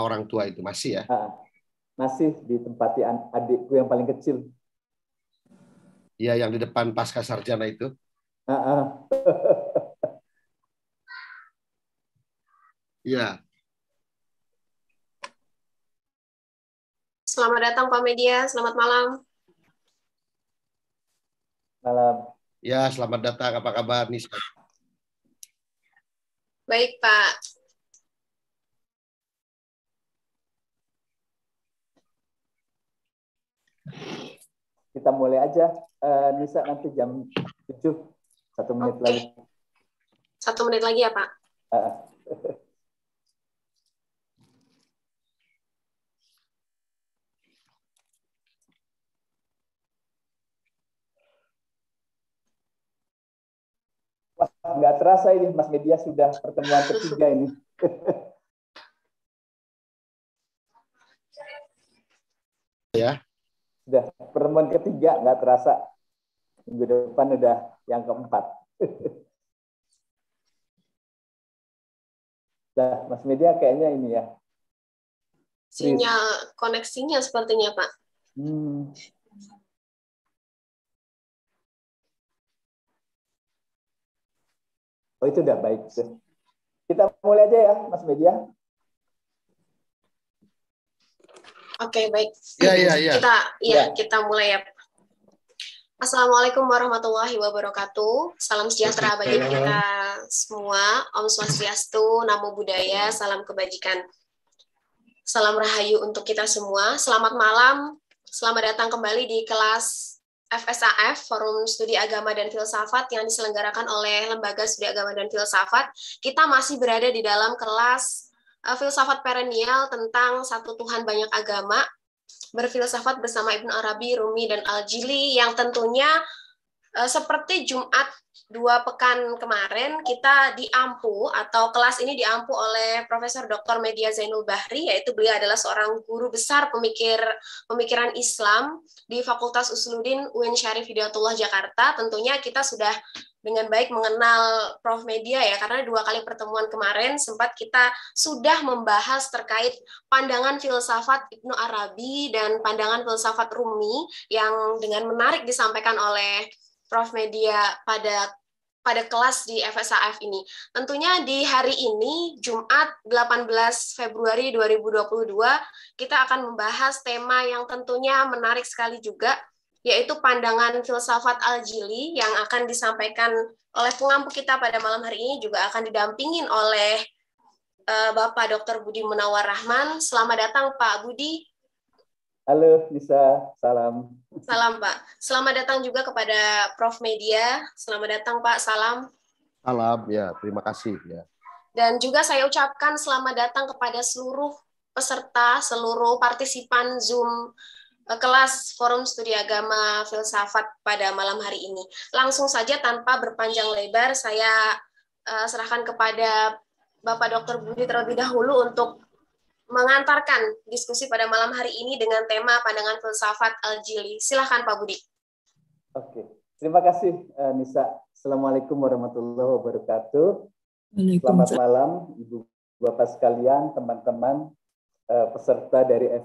orang tua itu masih ya? Ah, masih ditempati adikku yang paling kecil. Iya, yang di depan pasca sarjana itu. Ah, ah. Iya. Selamat datang Pak Media, selamat malam. Malam. Ya, selamat datang. Apa kabar Nisa? Baik, Pak. Kita mulai aja, uh, Nisa nanti jam 7, satu menit okay. lagi. Satu menit lagi ya, Pak? Uh. Wah, nggak terasa ini Mas Media sudah pertemuan ketiga ini. ya sudah pertemuan ketiga nggak terasa minggu depan udah yang keempat. Nah, Mas Media kayaknya ini ya. Sinyal koneksinya sepertinya, Pak. Hmm. Oh, itu udah baik. Kita mulai aja ya, Mas Media. Oke, okay, baik. Ya, ya, ya. Kita ya, ya. kita mulai ya. Assalamualaikum warahmatullahi wabarakatuh. Salam sejahtera bagi kita semua. Om Swastiastu, Namo Buddhaya, salam kebajikan. Salam rahayu untuk kita semua. Selamat malam. Selamat datang kembali di kelas FSAF, Forum Studi Agama dan Filsafat yang diselenggarakan oleh Lembaga Studi Agama dan Filsafat. Kita masih berada di dalam kelas uh, filsafat perennial tentang satu Tuhan banyak agama, berfilsafat bersama Ibnu Arabi, Rumi, dan Al-Jili yang tentunya uh, seperti Jumat dua pekan kemarin kita diampu atau kelas ini diampu oleh Profesor Dr. Media Zainul Bahri yaitu beliau adalah seorang guru besar pemikir pemikiran Islam di Fakultas Usuluddin UIN Syarif Hidayatullah Jakarta. Tentunya kita sudah dengan baik mengenal Prof Media ya karena dua kali pertemuan kemarin sempat kita sudah membahas terkait pandangan filsafat Ibnu Arabi dan pandangan filsafat Rumi yang dengan menarik disampaikan oleh Prof Media pada pada kelas di FSAF ini. Tentunya di hari ini Jumat 18 Februari 2022 kita akan membahas tema yang tentunya menarik sekali juga yaitu pandangan filsafat Al-Jili yang akan disampaikan oleh pengampu kita pada malam hari ini juga akan didampingin oleh uh, Bapak Dr. Budi Munawar Rahman. Selamat datang Pak Budi. Halo Nisa, salam. Salam Pak. Selamat datang juga kepada Prof Media. Selamat datang Pak, salam. Salam, ya terima kasih. ya. Dan juga saya ucapkan selamat datang kepada seluruh peserta, seluruh partisipan Zoom kelas Forum Studi Agama Filsafat pada malam hari ini. Langsung saja tanpa berpanjang lebar, saya uh, serahkan kepada Bapak Dr. Budi terlebih dahulu untuk mengantarkan diskusi pada malam hari ini dengan tema pandangan filsafat Al-Jili. Silahkan Pak Budi. Oke, terima kasih uh, Nisa. Assalamualaikum warahmatullahi wabarakatuh. Selamat malam Ibu Bapak sekalian, teman-teman uh, peserta dari Eh,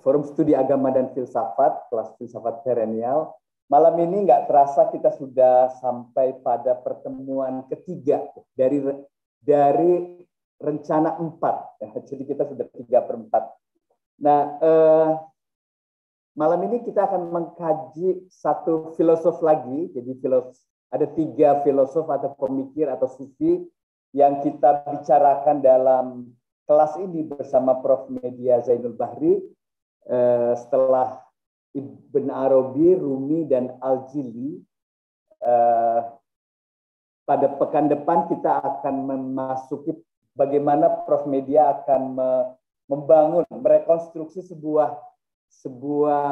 Forum Studi Agama dan Filsafat, kelas filsafat perennial. Malam ini nggak terasa kita sudah sampai pada pertemuan ketiga dari dari rencana empat. Ya, jadi kita sudah tiga per empat. Nah, eh, malam ini kita akan mengkaji satu filosof lagi. Jadi filosof, ada tiga filosof atau pemikir atau sufi yang kita bicarakan dalam kelas ini bersama Prof. Media Zainul Bahri Eh, setelah Ibn Arabi, Rumi, dan Al-Jili, eh, pada pekan depan kita akan memasuki bagaimana Prof Media akan membangun, merekonstruksi sebuah sebuah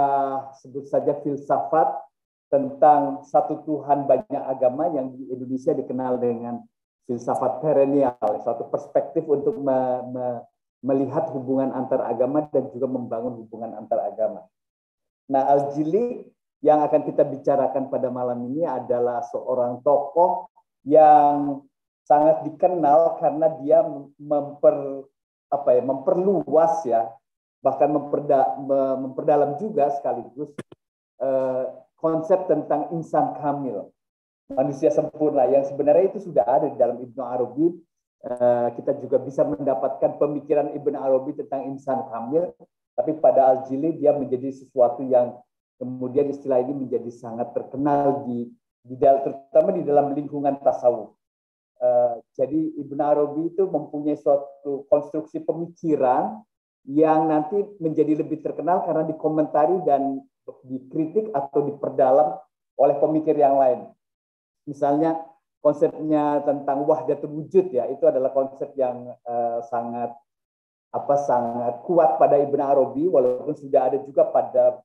sebut saja filsafat tentang satu Tuhan banyak agama yang di Indonesia dikenal dengan filsafat perennial, satu perspektif untuk me, me, melihat hubungan antar agama dan juga membangun hubungan antar agama. Nah, Al-Jili yang akan kita bicarakan pada malam ini adalah seorang tokoh yang sangat dikenal karena dia memper, apa ya memperluas ya bahkan memperda, memperdalam juga sekaligus eh, konsep tentang insan kamil manusia sempurna yang sebenarnya itu sudah ada di dalam Ibnu Arabi kita juga bisa mendapatkan pemikiran Ibnu Arabi tentang insan kamil tapi pada Al-Jili dia menjadi sesuatu yang kemudian istilah ini menjadi sangat terkenal di, di terutama di dalam lingkungan tasawuf Uh, jadi Ibn Arabi itu mempunyai suatu konstruksi pemikiran yang nanti menjadi lebih terkenal karena dikomentari dan dikritik atau diperdalam oleh pemikir yang lain. Misalnya konsepnya tentang wahdatul wujud ya itu adalah konsep yang uh, sangat apa sangat kuat pada Ibn Arabi walaupun sudah ada juga pada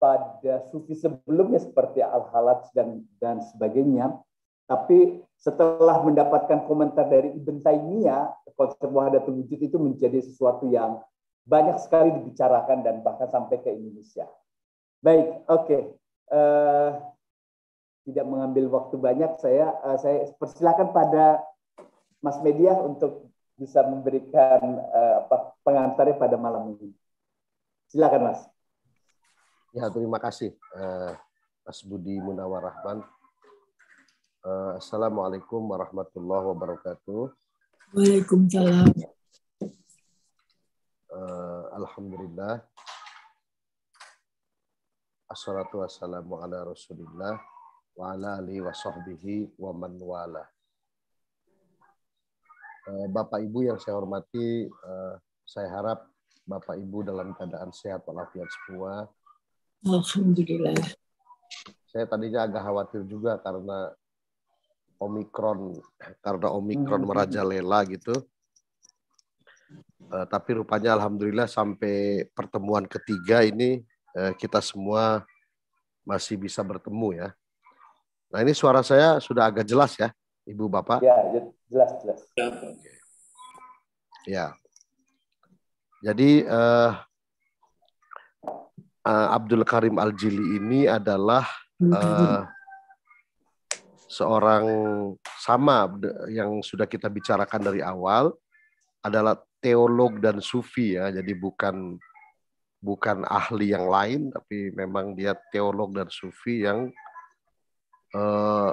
pada sufi sebelumnya seperti Al-Halaj dan dan sebagainya. Tapi setelah mendapatkan komentar dari Ibn Taymiyah, konsep wahdatul wujud itu menjadi sesuatu yang banyak sekali dibicarakan dan bahkan sampai ke Indonesia. Baik, oke. Okay. Uh, eh, tidak mengambil waktu banyak, saya uh, saya persilakan pada Mas Media untuk bisa memberikan uh, pengantarnya pada malam ini. Silakan Mas. Ya, terima kasih uh, Mas Budi Munawar Rahman. Uh, Assalamualaikum warahmatullahi wabarakatuh. Waalaikumsalam. Uh, Alhamdulillah. Assalatu wassalamu ala rasulillah wa ala alihi wa sahbihi wa man wala. Uh, Bapak Ibu yang saya hormati, uh, saya harap Bapak Ibu dalam keadaan sehat walafiat semua. Alhamdulillah. Saya tadinya agak khawatir juga karena Omikron, karena Omikron hmm. merajalela gitu Uh, tapi rupanya alhamdulillah sampai pertemuan ketiga ini uh, kita semua masih bisa bertemu ya. Nah ini suara saya sudah agak jelas ya, Ibu Bapak. Ya, jelas jelas. Ya. Jadi uh, uh, Abdul Karim Al Jili ini adalah uh, seorang sama yang sudah kita bicarakan dari awal adalah teolog dan sufi ya. Jadi bukan bukan ahli yang lain tapi memang dia teolog dan sufi yang eh,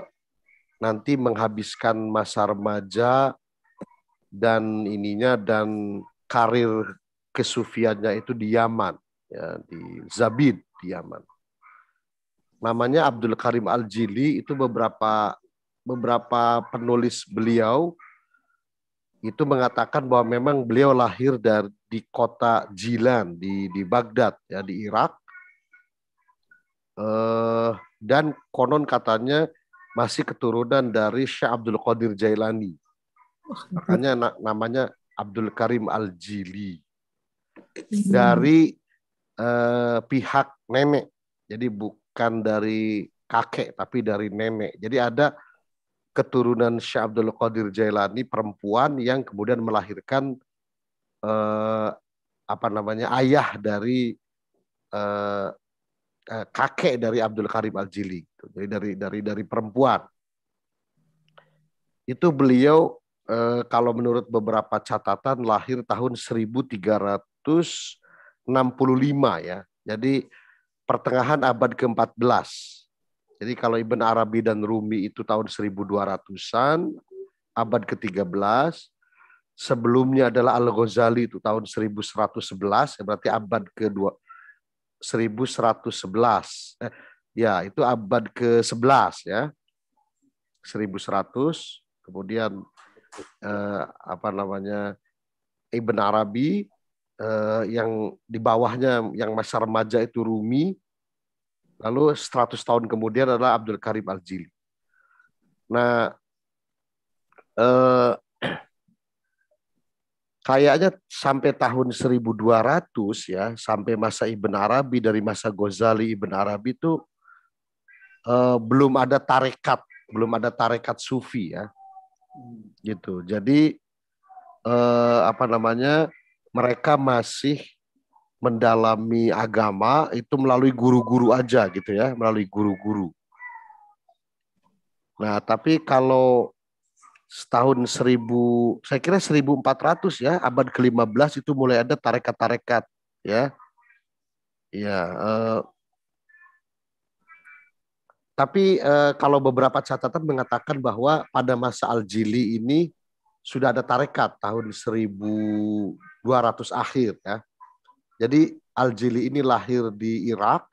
nanti menghabiskan masa remaja dan ininya dan karir kesufiannya itu di Yaman ya di Zabid di Yaman. Namanya Abdul Karim Al-Jili itu beberapa beberapa penulis beliau itu mengatakan bahwa memang beliau lahir dari di kota Jilan di di Baghdad ya di Irak uh, dan konon katanya masih keturunan dari Syekh Abdul Qadir Jailani. Makanya na namanya Abdul Karim Al Jili dari uh, pihak nenek. Jadi bukan dari kakek tapi dari nenek. Jadi ada keturunan Syekh Abdul Qadir Jailani perempuan yang kemudian melahirkan eh, apa namanya ayah dari eh, eh, kakek dari Abdul Karim Al Jili jadi dari dari dari perempuan. Itu beliau eh, kalau menurut beberapa catatan lahir tahun 1365 ya. Jadi pertengahan abad ke-14 jadi kalau Ibn Arabi dan Rumi itu tahun 1200-an, abad ke-13, sebelumnya adalah Al-Ghazali itu tahun 1111, ya berarti abad ke-2 1111. Eh, ya, itu abad ke-11 ya. 1100, kemudian eh, apa namanya? Ibn Arabi eh, yang di bawahnya yang masa remaja itu Rumi, Lalu 100 tahun kemudian adalah Abdul Karim Al-Jili. Nah, eh, kayaknya sampai tahun 1200 ya, sampai masa Ibn Arabi dari masa Ghazali Ibn Arabi itu eh, belum ada tarekat, belum ada tarekat sufi ya. Gitu. Jadi eh, apa namanya? Mereka masih mendalami agama itu melalui guru-guru aja gitu ya, melalui guru-guru. Nah, tapi kalau tahun 1000 saya kira 1400 ya abad ke-15 itu mulai ada tarekat-tarekat ya. Ya eh, tapi eh, kalau beberapa catatan mengatakan bahwa pada masa Al-Jili ini sudah ada tarekat tahun 1200 akhir ya. Jadi Al-Jili ini lahir di Irak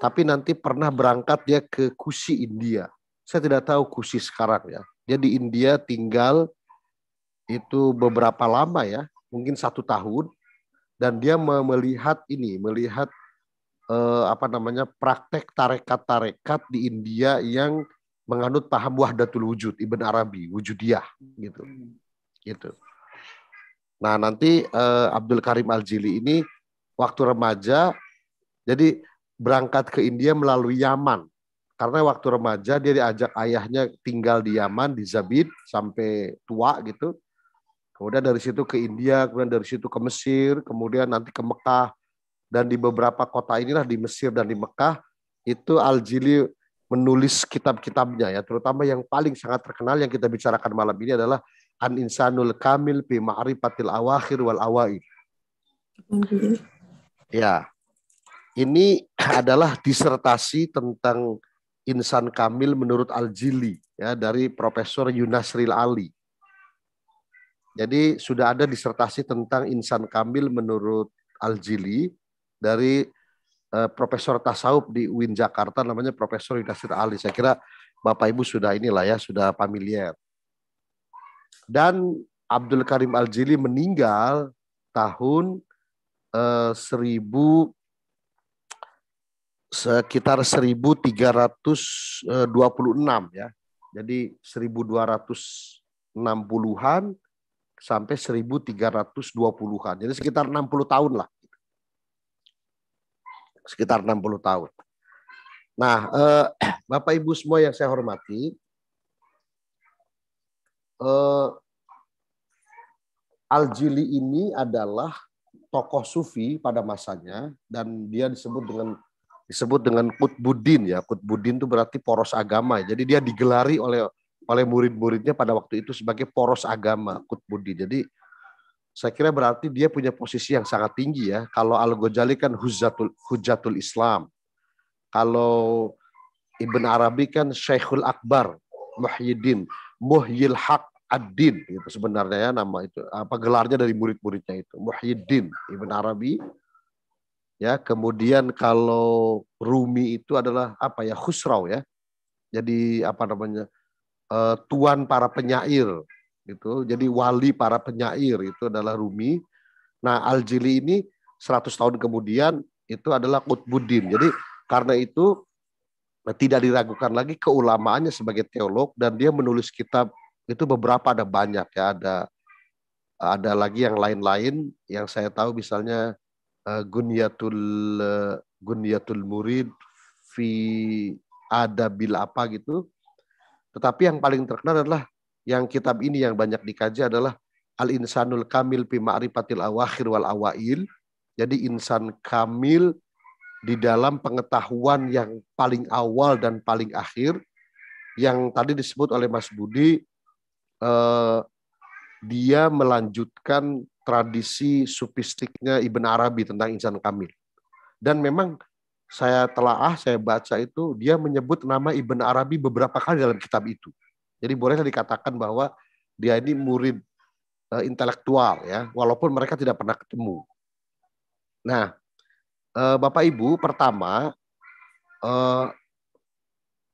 tapi nanti pernah berangkat dia ke Kusi India. Saya tidak tahu Kusi sekarang ya dia di India tinggal itu beberapa lama ya, mungkin satu tahun, dan dia melihat ini, melihat eh, apa namanya praktek tarekat-tarekat di India yang menganut paham wahdatul wujud Ibn Arabi, wujudiyah gitu. Gitu. Nah, nanti eh, Abdul Karim Al-Jili ini waktu remaja jadi berangkat ke India melalui Yaman karena waktu remaja dia diajak ayahnya tinggal di Yaman di Zabid sampai tua gitu. Kemudian dari situ ke India, kemudian dari situ ke Mesir, kemudian nanti ke Mekah dan di beberapa kota inilah di Mesir dan di Mekah itu Al-Jili menulis kitab-kitabnya ya, terutama yang paling sangat terkenal yang kita bicarakan malam ini adalah An Insanul Kamil bi Ma'rifatil Awakhir wal Awaid. Ya. Ini adalah disertasi tentang insan kamil menurut Al-Jili ya dari Profesor Yunasril Ali. Jadi sudah ada disertasi tentang insan kamil menurut Al-Jili dari uh, Profesor Tasawuf di UIN Jakarta namanya Profesor Yunasril Ali. Saya kira Bapak Ibu sudah inilah ya sudah familiar. Dan Abdul Karim Al-Jili meninggal tahun uh, 1000 sekitar 1326 ya. Jadi 1260-an sampai 1320-an. Jadi sekitar 60 tahun lah. Sekitar 60 tahun. Nah, eh, Bapak Ibu semua yang saya hormati, eh, Al-Jili ini adalah tokoh sufi pada masanya dan dia disebut dengan disebut dengan Kutbudin ya. Kutbudin itu berarti poros agama. Jadi dia digelari oleh oleh murid-muridnya pada waktu itu sebagai poros agama Kutbudin. Jadi saya kira berarti dia punya posisi yang sangat tinggi ya. Kalau Al-Ghazali kan hujatul, hujatul Islam. Kalau Ibn Arabi kan Syekhul Akbar, Muhyiddin, Muhyil Haq Ad-Din gitu sebenarnya ya nama itu. Apa gelarnya dari murid-muridnya itu. Muhyiddin Ibn Arabi Ya, kemudian kalau Rumi itu adalah apa ya? Khusrau ya. Jadi apa namanya? Uh, tuan para penyair gitu. Jadi wali para penyair itu adalah Rumi. Nah, Al-Jili ini 100 tahun kemudian itu adalah Qutbuddin. Jadi karena itu tidak diragukan lagi keulamaannya sebagai teolog dan dia menulis kitab itu beberapa ada banyak ya ada ada lagi yang lain-lain yang saya tahu misalnya Gunyatul uh, Gunyatul Murid fi adabil apa gitu. Tetapi yang paling terkenal adalah yang kitab ini yang banyak dikaji adalah Al Insanul Kamil fi Ma'rifatil Awakhir wal Awail. Jadi insan kamil di dalam pengetahuan yang paling awal dan paling akhir yang tadi disebut oleh Mas Budi eh, dia melanjutkan tradisi supistiknya Ibn Arabi tentang insan kamil. Dan memang saya telah ah saya baca itu dia menyebut nama Ibn Arabi beberapa kali dalam kitab itu. Jadi boleh dikatakan bahwa dia ini murid uh, intelektual ya, walaupun mereka tidak pernah ketemu. Nah, uh, Bapak Ibu, pertama uh,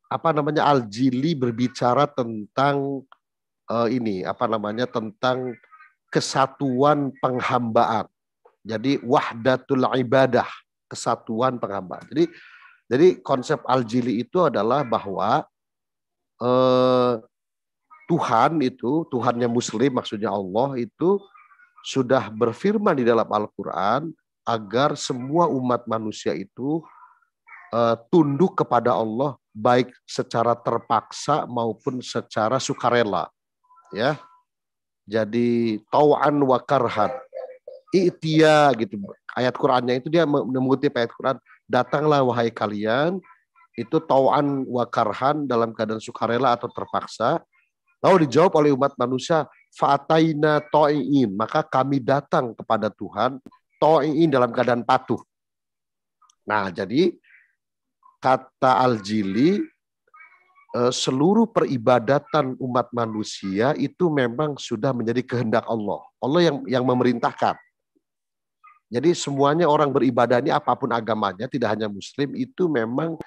apa namanya Al-Jili berbicara tentang uh, ini apa namanya tentang kesatuan penghambaan. Jadi wahdatul ibadah, kesatuan penghambaan. Jadi jadi konsep al-jili itu adalah bahwa eh, Tuhan itu, Tuhannya Muslim maksudnya Allah itu sudah berfirman di dalam Al-Quran agar semua umat manusia itu eh, tunduk kepada Allah baik secara terpaksa maupun secara sukarela. Ya, jadi tau'an wa karhan. I'tiya gitu. Ayat Qur'annya itu dia mengutip ayat Qur'an, datanglah wahai kalian itu tau'an wa karhan dalam keadaan sukarela atau terpaksa Lalu dijawab oleh umat manusia, fa'ataina to'iin. Maka kami datang kepada Tuhan, to'iin dalam keadaan patuh. Nah, jadi kata Al-Jili, seluruh peribadatan umat manusia itu memang sudah menjadi kehendak Allah. Allah yang yang memerintahkan. Jadi semuanya orang beribadah ini apa pun agamanya, tidak hanya Muslim, itu memang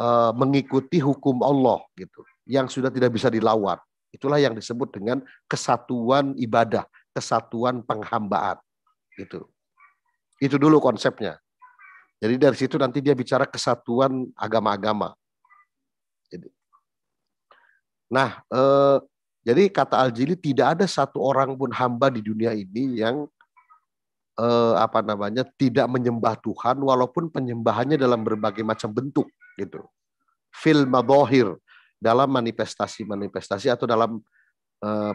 uh, mengikuti hukum Allah gitu, yang sudah tidak bisa dilawan. Itulah yang disebut dengan kesatuan ibadah, kesatuan penghambaan. Itu. Itu dulu konsepnya. Jadi dari situ nanti dia bicara kesatuan agama-agama. Jadi, nah, eh, jadi kata Al-Jili tidak ada satu orang pun hamba di dunia ini yang eh, apa namanya tidak menyembah Tuhan walaupun penyembahannya dalam berbagai macam bentuk gitu. Fil madhahir dalam manifestasi-manifestasi atau dalam eh,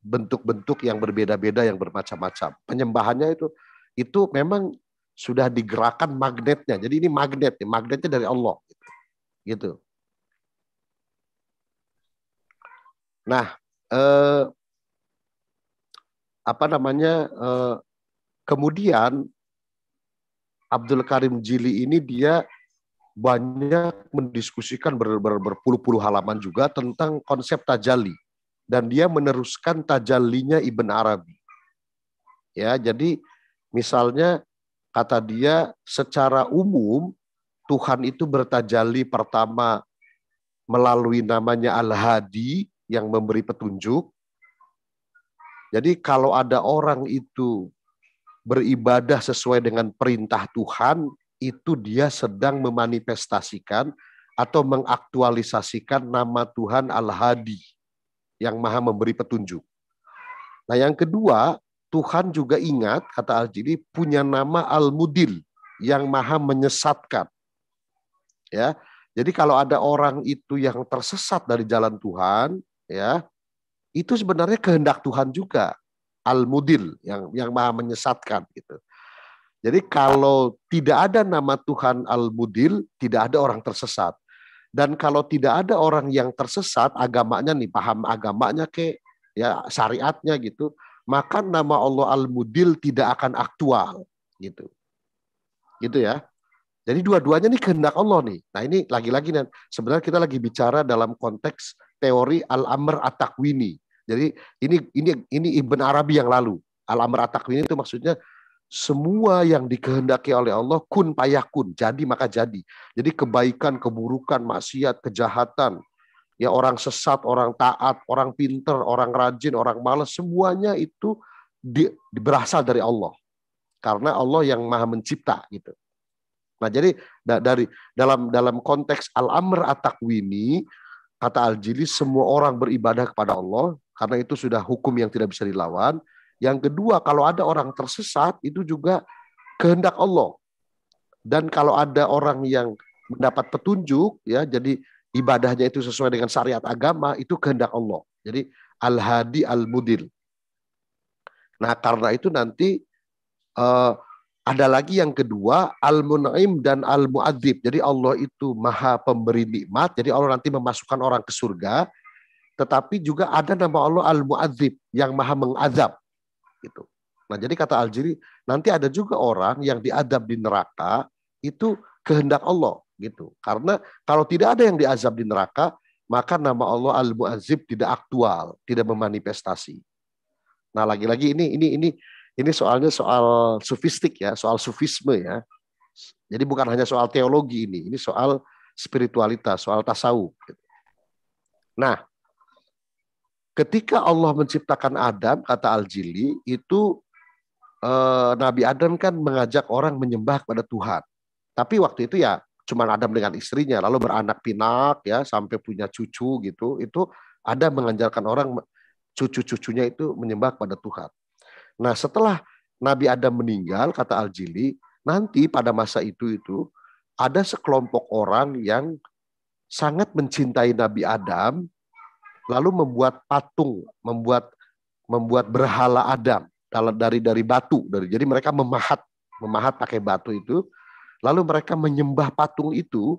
bentuk-bentuk yang berbeda-beda yang bermacam-macam. Penyembahannya itu itu memang sudah digerakkan magnetnya. Jadi ini magnet, magnetnya dari Allah. Gitu. Nah, eh, apa namanya? Eh, kemudian Abdul Karim Jili ini dia banyak mendiskusikan ber, ber, berpuluh-puluh halaman juga tentang konsep tajali dan dia meneruskan tajalinya Ibn Arabi. Ya, jadi misalnya kata dia secara umum Tuhan itu bertajali pertama melalui namanya Al-Hadi yang memberi petunjuk. Jadi kalau ada orang itu beribadah sesuai dengan perintah Tuhan, itu dia sedang memanifestasikan atau mengaktualisasikan nama Tuhan Al-Hadi yang maha memberi petunjuk. Nah yang kedua, Tuhan juga ingat, kata Al-Jili, punya nama Al-Mudil yang maha menyesatkan. Ya, jadi kalau ada orang itu yang tersesat dari jalan Tuhan, ya, itu sebenarnya kehendak Tuhan juga. Al-Mudil yang yang maha menyesatkan gitu. Jadi kalau tidak ada nama Tuhan Al-Mudil, tidak ada orang tersesat. Dan kalau tidak ada orang yang tersesat, agamanya nih, paham agamanya ke ya syariatnya gitu, maka nama Allah Al-Mudil tidak akan aktual gitu. Gitu ya. Jadi dua-duanya nih kehendak Allah nih. Nah ini lagi-lagi nih sebenarnya kita lagi bicara dalam konteks teori Al-Amr At-Takwini. Jadi ini ini ini Ibn Arabi yang lalu. Al-Amr At-Takwini itu maksudnya semua yang dikehendaki oleh Allah kun payakun, jadi maka jadi. Jadi kebaikan, keburukan, maksiat, kejahatan, ya orang sesat, orang taat, orang pinter, orang rajin, orang malas, semuanya itu di, berasal dari Allah. Karena Allah yang maha mencipta gitu. Nah, jadi dari dalam dalam konteks al-amr at-takwini kata al-jili semua orang beribadah kepada Allah karena itu sudah hukum yang tidak bisa dilawan yang kedua, kalau ada orang tersesat itu juga kehendak Allah. Dan kalau ada orang yang mendapat petunjuk ya jadi ibadahnya itu sesuai dengan syariat agama itu kehendak Allah. Jadi al-hadi al-mudil. Nah, karena itu nanti uh, ada lagi yang kedua al-mun'im dan al-mu'adzib. Jadi Allah itu maha pemberi nikmat. Jadi Allah nanti memasukkan orang ke surga. Tetapi juga ada nama Allah al-mu'adzib yang maha mengazab gitu. Nah, jadi kata Aljiri, nanti ada juga orang yang diadab di neraka itu kehendak Allah gitu. Karena kalau tidak ada yang diazab di neraka, maka nama Allah Al-Mu'azzib tidak aktual, tidak memanifestasi. Nah, lagi-lagi ini ini ini ini soalnya soal sufistik ya, soal sufisme ya. Jadi bukan hanya soal teologi ini, ini soal spiritualitas, soal tasawuf. Nah, ketika Allah menciptakan Adam, kata Al-Jili, itu eh, Nabi Adam kan mengajak orang menyembah kepada Tuhan. Tapi waktu itu ya cuma Adam dengan istrinya, lalu beranak pinak ya sampai punya cucu gitu. Itu ada mengajarkan orang cucu-cucunya itu menyembah kepada Tuhan. Nah setelah Nabi Adam meninggal, kata Al-Jili, nanti pada masa itu itu ada sekelompok orang yang sangat mencintai Nabi Adam lalu membuat patung, membuat membuat berhala Adam dari dari batu dari jadi mereka memahat memahat pakai batu itu lalu mereka menyembah patung itu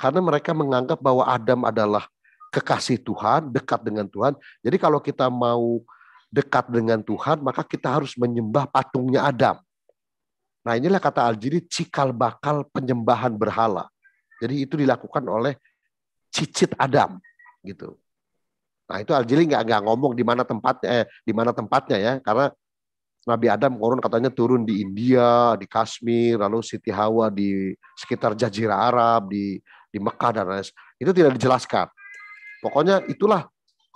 karena mereka menganggap bahwa Adam adalah kekasih Tuhan, dekat dengan Tuhan. Jadi kalau kita mau dekat dengan Tuhan, maka kita harus menyembah patungnya Adam. Nah inilah kata Al-Jiri cikal bakal penyembahan berhala. Jadi itu dilakukan oleh cicit Adam gitu. Nah itu Al-Jili nggak nggak ngomong di mana tempatnya, eh, di mana tempatnya ya, karena Nabi Adam turun katanya turun di India, di Kashmir, lalu Siti Hawa di sekitar Jazirah Arab, di di Mekah dan lain itu tidak dijelaskan. Pokoknya itulah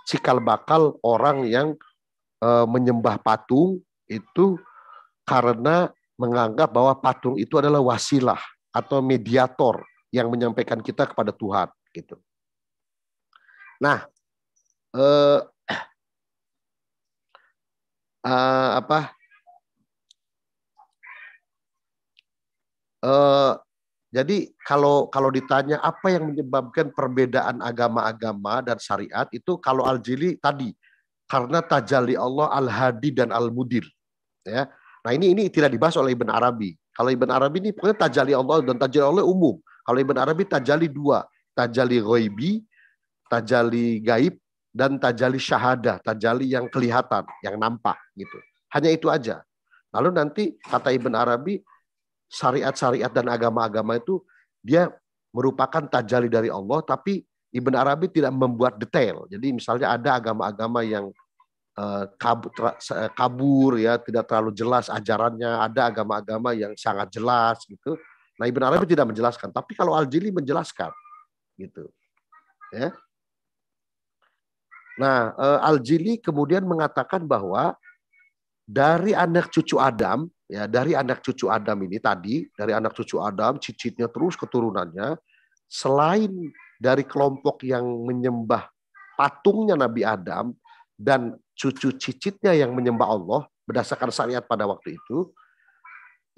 cikal bakal orang yang e, menyembah patung itu karena menganggap bahwa patung itu adalah wasilah atau mediator yang menyampaikan kita kepada Tuhan gitu. Nah, eh, eh, apa? Eh, jadi kalau kalau ditanya apa yang menyebabkan perbedaan agama-agama dan syariat itu kalau al-jili tadi karena tajali Allah al-hadi dan al-mudir ya Nah ini ini tidak dibahas oleh Ibn Arabi. Kalau Ibn Arabi ini pokoknya tajali Allah dan tajali Allah umum. Kalau Ibn Arabi tajali dua, tajali ghaibi, tajali gaib, dan tajali syahadah, tajali yang kelihatan, yang nampak gitu. Hanya itu aja. Lalu nanti kata Ibn Arabi, syariat-syariat dan agama-agama itu dia merupakan tajali dari Allah, tapi Ibn Arabi tidak membuat detail. Jadi misalnya ada agama-agama yang Eh, kabur, eh, kabur ya tidak terlalu jelas ajarannya. Ada agama-agama yang sangat jelas gitu. Nah Ibn Arabi tidak menjelaskan. Tapi kalau Al Jili menjelaskan gitu ya. Nah eh, Al Jili kemudian mengatakan bahwa dari anak cucu Adam ya dari anak cucu Adam ini tadi dari anak cucu Adam cicitnya terus keturunannya selain dari kelompok yang menyembah patungnya Nabi Adam dan cucu cicitnya yang menyembah Allah berdasarkan syariat pada waktu itu,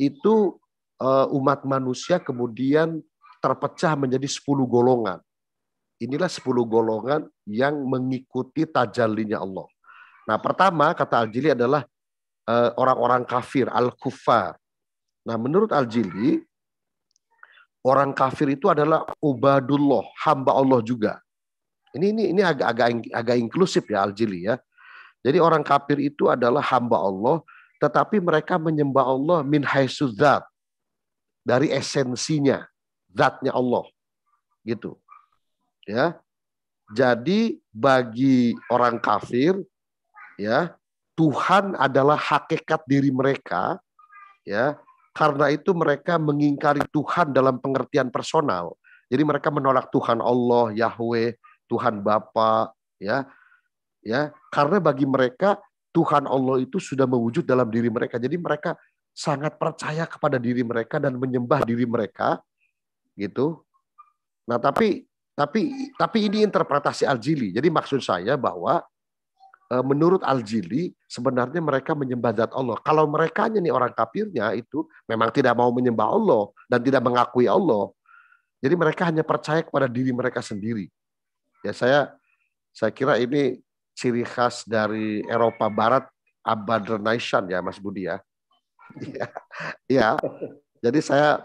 itu eh, umat manusia kemudian terpecah menjadi 10 golongan. Inilah 10 golongan yang mengikuti tajallinya Allah. Nah, pertama kata Al-Jili adalah eh, orang-orang kafir, al-kufar. Nah, menurut Al-Jili, orang kafir itu adalah ubadullah, hamba Allah juga. Ini ini ini agak agak agak inklusif ya Al-Jili ya. Jadi orang kafir itu adalah hamba Allah, tetapi mereka menyembah Allah min haisudzat dari esensinya, zatnya Allah. Gitu. Ya. Jadi bagi orang kafir ya, Tuhan adalah hakikat diri mereka ya. Karena itu mereka mengingkari Tuhan dalam pengertian personal. Jadi mereka menolak Tuhan Allah, Yahweh, Tuhan Bapa, ya. Ya, karena bagi mereka Tuhan Allah itu sudah mewujud dalam diri mereka. Jadi mereka sangat percaya kepada diri mereka dan menyembah diri mereka gitu. Nah, tapi tapi tapi ini interpretasi Al-Jili. Jadi maksud saya bahwa menurut Al-Jili sebenarnya mereka menyembah zat Allah. Kalau mereka nih orang kafirnya itu memang tidak mau menyembah Allah dan tidak mengakui Allah. Jadi mereka hanya percaya kepada diri mereka sendiri. Ya saya saya kira ini ciri khas dari Eropa Barat abad Renaissance ya Mas Budi ya. Iya. ya. Jadi saya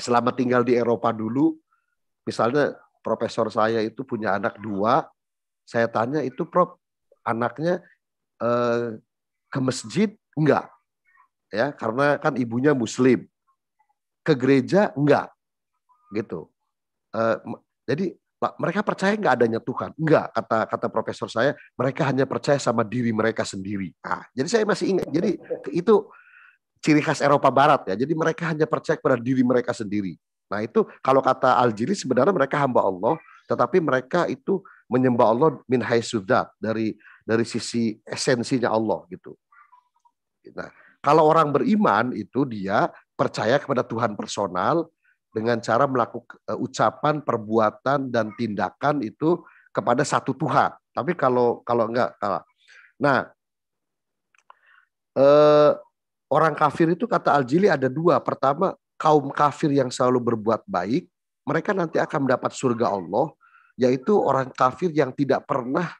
selama tinggal di Eropa dulu, misalnya profesor saya itu punya anak dua, saya tanya itu Prof, anaknya eh, ke masjid enggak? Ya, karena kan ibunya muslim. Ke gereja enggak. Gitu. Eh, jadi mereka percaya nggak adanya Tuhan? Enggak, kata kata profesor saya, mereka hanya percaya sama diri mereka sendiri. Nah, jadi saya masih ingat. Jadi itu ciri khas Eropa Barat ya. Jadi mereka hanya percaya kepada diri mereka sendiri. Nah itu kalau kata Al-Jili sebenarnya mereka hamba Allah, tetapi mereka itu menyembah Allah min haisudat dari dari sisi esensinya Allah gitu. Nah, kalau orang beriman itu dia percaya kepada Tuhan personal, dengan cara melakukan uh, ucapan, perbuatan dan tindakan itu kepada satu Tuhan. Tapi kalau kalau enggak Nah, uh, orang kafir itu kata Al-Jili ada dua. Pertama, kaum kafir yang selalu berbuat baik, mereka nanti akan mendapat surga Allah, yaitu orang kafir yang tidak pernah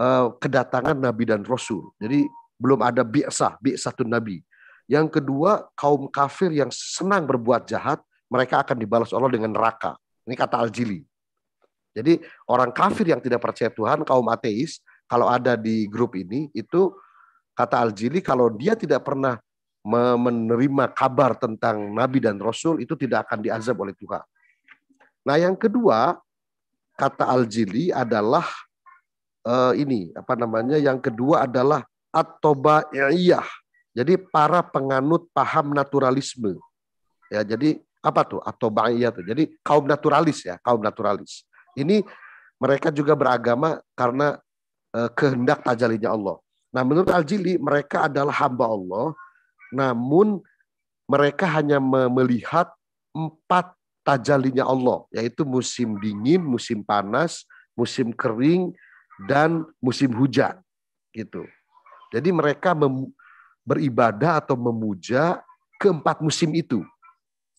uh, kedatangan nabi dan rasul. Jadi belum ada bi'sah, bi'satun nabi. Yang kedua, kaum kafir yang senang berbuat jahat, mereka akan dibalas Allah dengan neraka. Ini kata Al-Jili. Jadi orang kafir yang tidak percaya Tuhan, kaum ateis, kalau ada di grup ini, itu kata Al-Jili, kalau dia tidak pernah menerima kabar tentang Nabi dan Rasul, itu tidak akan diazab oleh Tuhan. Nah yang kedua, kata Al-Jili adalah uh, ini, apa namanya, yang kedua adalah at-tobaiyah. Jadi para penganut paham naturalisme. Ya, jadi apa tuh atau bangiyah tuh. Jadi kaum naturalis ya, kaum naturalis. Ini mereka juga beragama karena uh, kehendak tajalinya Allah. Nah, menurut Al-Jili mereka adalah hamba Allah, namun mereka hanya melihat empat tajalinya Allah, yaitu musim dingin, musim panas, musim kering, dan musim hujan. Gitu. Jadi mereka beribadah atau memuja keempat musim itu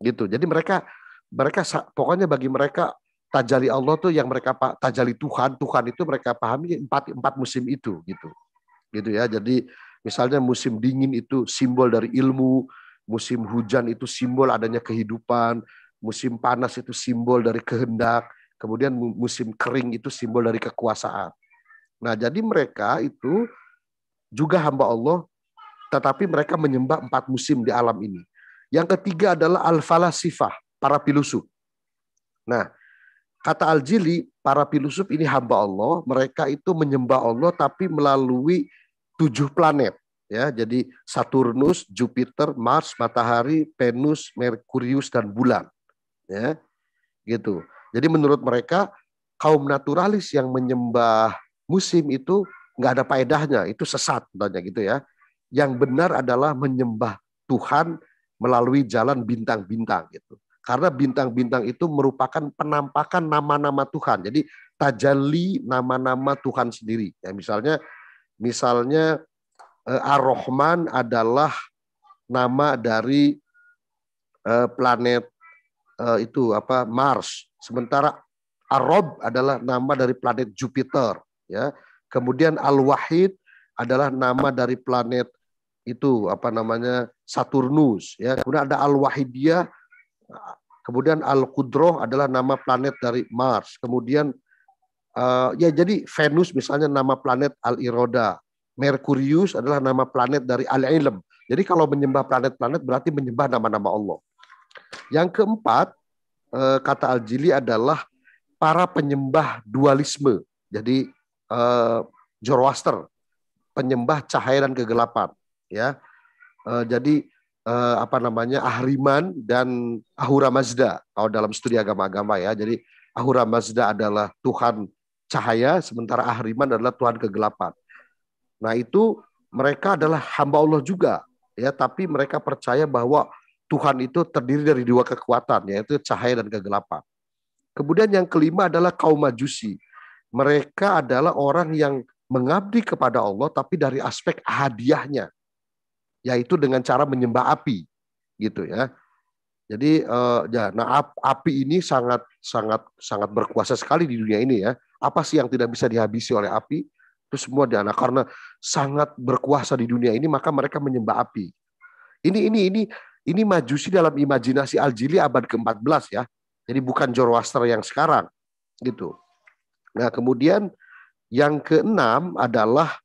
gitu. Jadi mereka mereka pokoknya bagi mereka tajali Allah tuh yang mereka tajali Tuhan, Tuhan itu mereka pahami empat empat musim itu gitu. Gitu ya. Jadi misalnya musim dingin itu simbol dari ilmu, musim hujan itu simbol adanya kehidupan, musim panas itu simbol dari kehendak, kemudian musim kering itu simbol dari kekuasaan. Nah, jadi mereka itu juga hamba Allah, tetapi mereka menyembah empat musim di alam ini. Yang ketiga adalah al-falasifah, para filosof. Nah, kata Al-Jili, para filosof ini hamba Allah, mereka itu menyembah Allah tapi melalui tujuh planet. Ya, jadi Saturnus, Jupiter, Mars, Matahari, Venus, Merkurius dan bulan. Ya. Gitu. Jadi menurut mereka kaum naturalis yang menyembah musim itu nggak ada faedahnya, itu sesat katanya gitu ya. Yang benar adalah menyembah Tuhan melalui jalan bintang-bintang gitu. Karena bintang-bintang itu merupakan penampakan nama-nama Tuhan. Jadi tajalli nama-nama Tuhan sendiri. Ya misalnya misalnya eh, Ar-Rahman adalah nama dari eh, planet eh, itu apa Mars. Sementara Ar-Rob adalah nama dari planet Jupiter, ya. Kemudian Al-Wahid adalah nama dari planet itu apa namanya Saturnus ya. Kemudian ada Al Wahidiyah kemudian Al Qudroh adalah nama planet dari Mars. Kemudian uh, ya jadi Venus misalnya nama planet Al Iroda Merkurius adalah nama planet dari Al Ilm jadi kalau menyembah planet-planet berarti menyembah nama-nama Allah. Yang keempat uh, kata Al Jili adalah para penyembah dualisme. Jadi uh, penyembah cahaya dan kegelapan ya. Uh, jadi uh, apa namanya Ahriman dan Ahura Mazda kalau dalam studi agama-agama ya. Jadi Ahura Mazda adalah Tuhan cahaya sementara Ahriman adalah Tuhan kegelapan. Nah, itu mereka adalah hamba Allah juga ya, tapi mereka percaya bahwa Tuhan itu terdiri dari dua kekuatan yaitu cahaya dan kegelapan. Kemudian yang kelima adalah kaum Majusi. Mereka adalah orang yang mengabdi kepada Allah tapi dari aspek hadiahnya yaitu dengan cara menyembah api gitu ya. Jadi uh, ya nah api ini sangat sangat sangat berkuasa sekali di dunia ini ya. Apa sih yang tidak bisa dihabisi oleh api? Itu semua di anak karena sangat berkuasa di dunia ini maka mereka menyembah api. Ini ini ini ini majusi dalam imajinasi Al-Jili abad ke-14 ya. Jadi bukan Zoroaster yang sekarang gitu. Nah, kemudian yang keenam adalah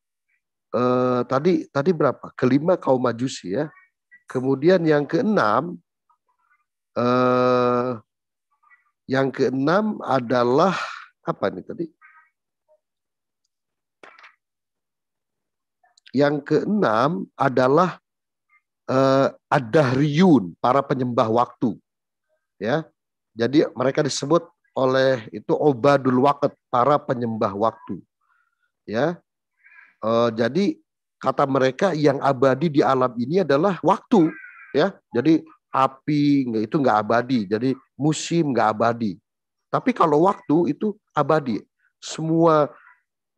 eh, tadi tadi berapa? Kelima kaum majusi ya. Kemudian yang keenam eh, yang keenam adalah apa nih tadi? Yang keenam adalah eh, ad-dahriyun, para penyembah waktu. Ya. Jadi mereka disebut oleh itu obadul waqt, para penyembah waktu. Ya. Uh, jadi kata mereka yang abadi di alam ini adalah waktu, ya. Jadi api itu nggak abadi, jadi musim nggak abadi. Tapi kalau waktu itu abadi. Semua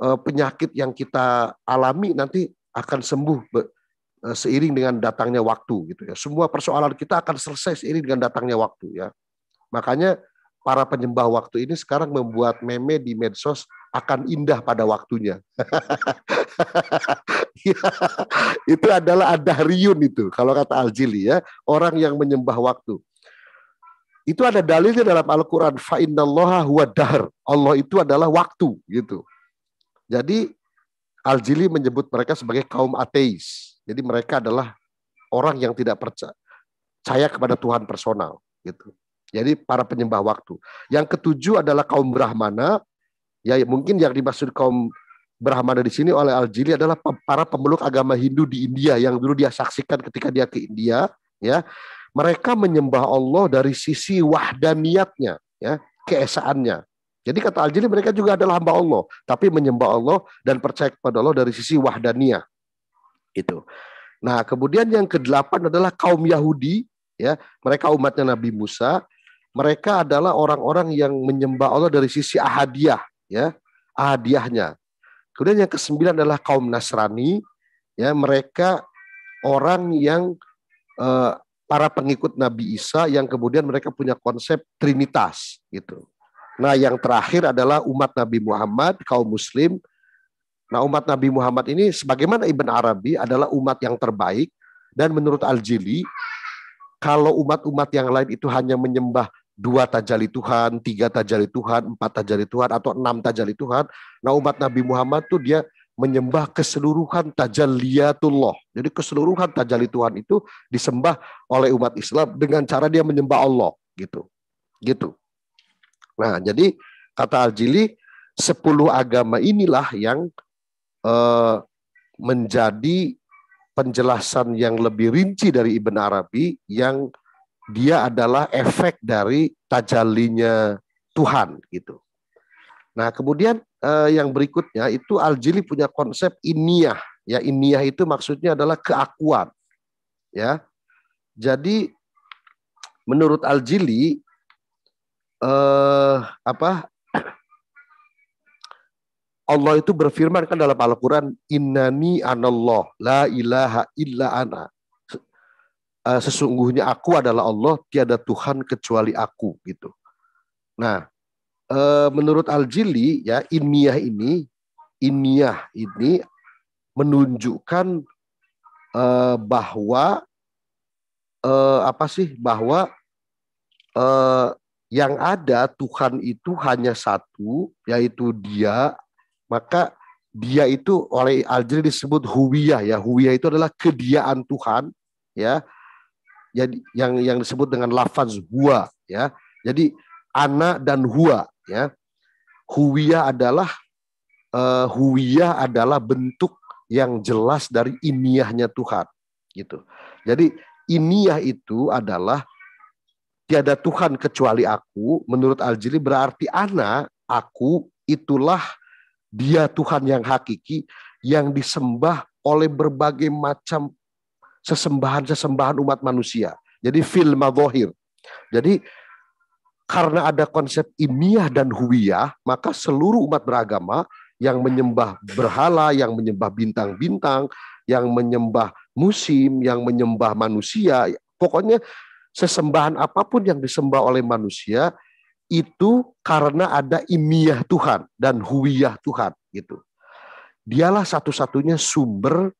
uh, penyakit yang kita alami nanti akan sembuh uh, seiring dengan datangnya waktu gitu ya. Semua persoalan kita akan selesai seiring dengan datangnya waktu ya. Makanya para penyembah waktu ini sekarang membuat meme di medsos akan indah pada waktunya. ya, itu adalah adahriyun itu kalau kata Al-Jili ya, orang yang menyembah waktu. itu ada dalilnya dalam Al-Qur'an fa huwa dahr. Allah itu adalah waktu gitu. Jadi Al-Jili menyebut mereka sebagai kaum ateis. Jadi mereka adalah orang yang tidak percaya kepada Tuhan personal gitu. Jadi para penyembah waktu. Yang ketujuh adalah kaum Brahmana. Ya mungkin yang dimaksud kaum Brahmana di sini oleh Al-Jili adalah para pemeluk agama Hindu di India yang dulu dia saksikan ketika dia ke India, ya. Mereka menyembah Allah dari sisi wahdaniyatnya, ya, keesaannya. Jadi kata Al-Jili mereka juga adalah hamba Allah, tapi menyembah Allah dan percaya kepada Allah dari sisi wahdaniyah. Itu. Nah, kemudian yang kedelapan adalah kaum Yahudi, ya. Mereka umatnya Nabi Musa. Mereka adalah orang-orang yang menyembah Allah dari sisi ahadiyah, ya. Ahadiyahnya. Kemudian yang kesembilan adalah kaum Nasrani, ya. Mereka orang yang eh, para pengikut Nabi Isa yang kemudian mereka punya konsep trinitas gitu. Nah, yang terakhir adalah umat Nabi Muhammad, kaum muslim. Nah, umat Nabi Muhammad ini sebagaimana Ibn Arabi adalah umat yang terbaik dan menurut Al-Jili kalau umat-umat yang lain itu hanya menyembah dua tajali Tuhan, tiga tajali Tuhan, empat tajali Tuhan atau enam tajali Tuhan, nah umat Nabi Muhammad tuh dia menyembah keseluruhan tajaliyatullah. Jadi keseluruhan tajali Tuhan itu disembah oleh umat Islam dengan cara dia menyembah Allah gitu. Gitu. Nah, jadi kata Al-Jili, sepuluh agama inilah yang eh, menjadi penjelasan yang lebih rinci dari Ibn Arabi yang dia adalah efek dari tajalinya Tuhan gitu. Nah, kemudian eh, yang berikutnya itu Al-Jili punya konsep iniyah. Ya, iniyah itu maksudnya adalah keakuan. Ya. Jadi menurut Al-Jili eh, apa Allah itu berfirman kan dalam Al-Quran, Innani anallah, la ilaha illa ana. Eh, sesungguhnya aku adalah Allah, tiada Tuhan kecuali aku. gitu. Nah, eh, menurut Al-Jili, ya iniyah ini, iniyah ini menunjukkan eh, bahwa apa sih bahwa yang ada Tuhan itu hanya satu, yaitu Dia, maka Dia itu oleh Al-Jili disebut huwiyah ya. Huwiyah itu adalah kediaan Tuhan, ya. Jadi yang yang disebut dengan lafaz huwa, ya. Jadi ana dan huwa, ya. Huwiyah adalah uh, huwiyah adalah bentuk yang jelas dari iniyahnya Tuhan, gitu. Jadi iniyah itu adalah tiada Tuhan kecuali aku, menurut Al-Jili berarti ana, aku, itulah dia Tuhan yang hakiki yang disembah oleh berbagai macam sesembahan-sesembahan umat manusia. Jadi fil madhohir. Jadi karena ada konsep imiyah dan huwiyah, maka seluruh umat beragama yang menyembah berhala, yang menyembah bintang-bintang, yang menyembah musim, yang menyembah manusia, pokoknya sesembahan apa pun yang disembah oleh manusia itu karena ada imiyah Tuhan dan huwiyah Tuhan gitu. Dialah satu-satunya sumber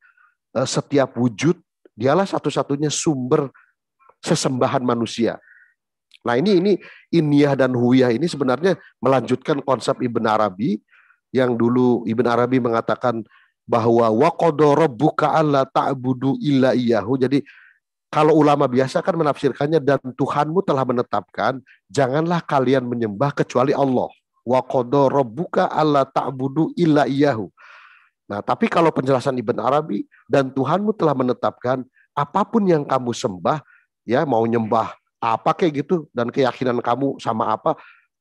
uh, setiap wujud, dialah satu-satunya sumber sesembahan manusia. Nah, ini ini imiyah dan huwiyah ini sebenarnya melanjutkan konsep Ibn Arabi yang dulu Ibn Arabi mengatakan bahwa waqadara rabbuka alla ta'budu illa iyyahu. Jadi kalau ulama biasa kan menafsirkannya dan Tuhanmu telah menetapkan janganlah kalian menyembah kecuali Allah. Wa qadha rabbuka alla ta'budu illa iyyahu. Nah, tapi kalau penjelasan Ibn Arabi dan Tuhanmu telah menetapkan apa pun yang kamu sembah, ya mau nyembah apa kayak gitu dan keyakinan kamu sama apa,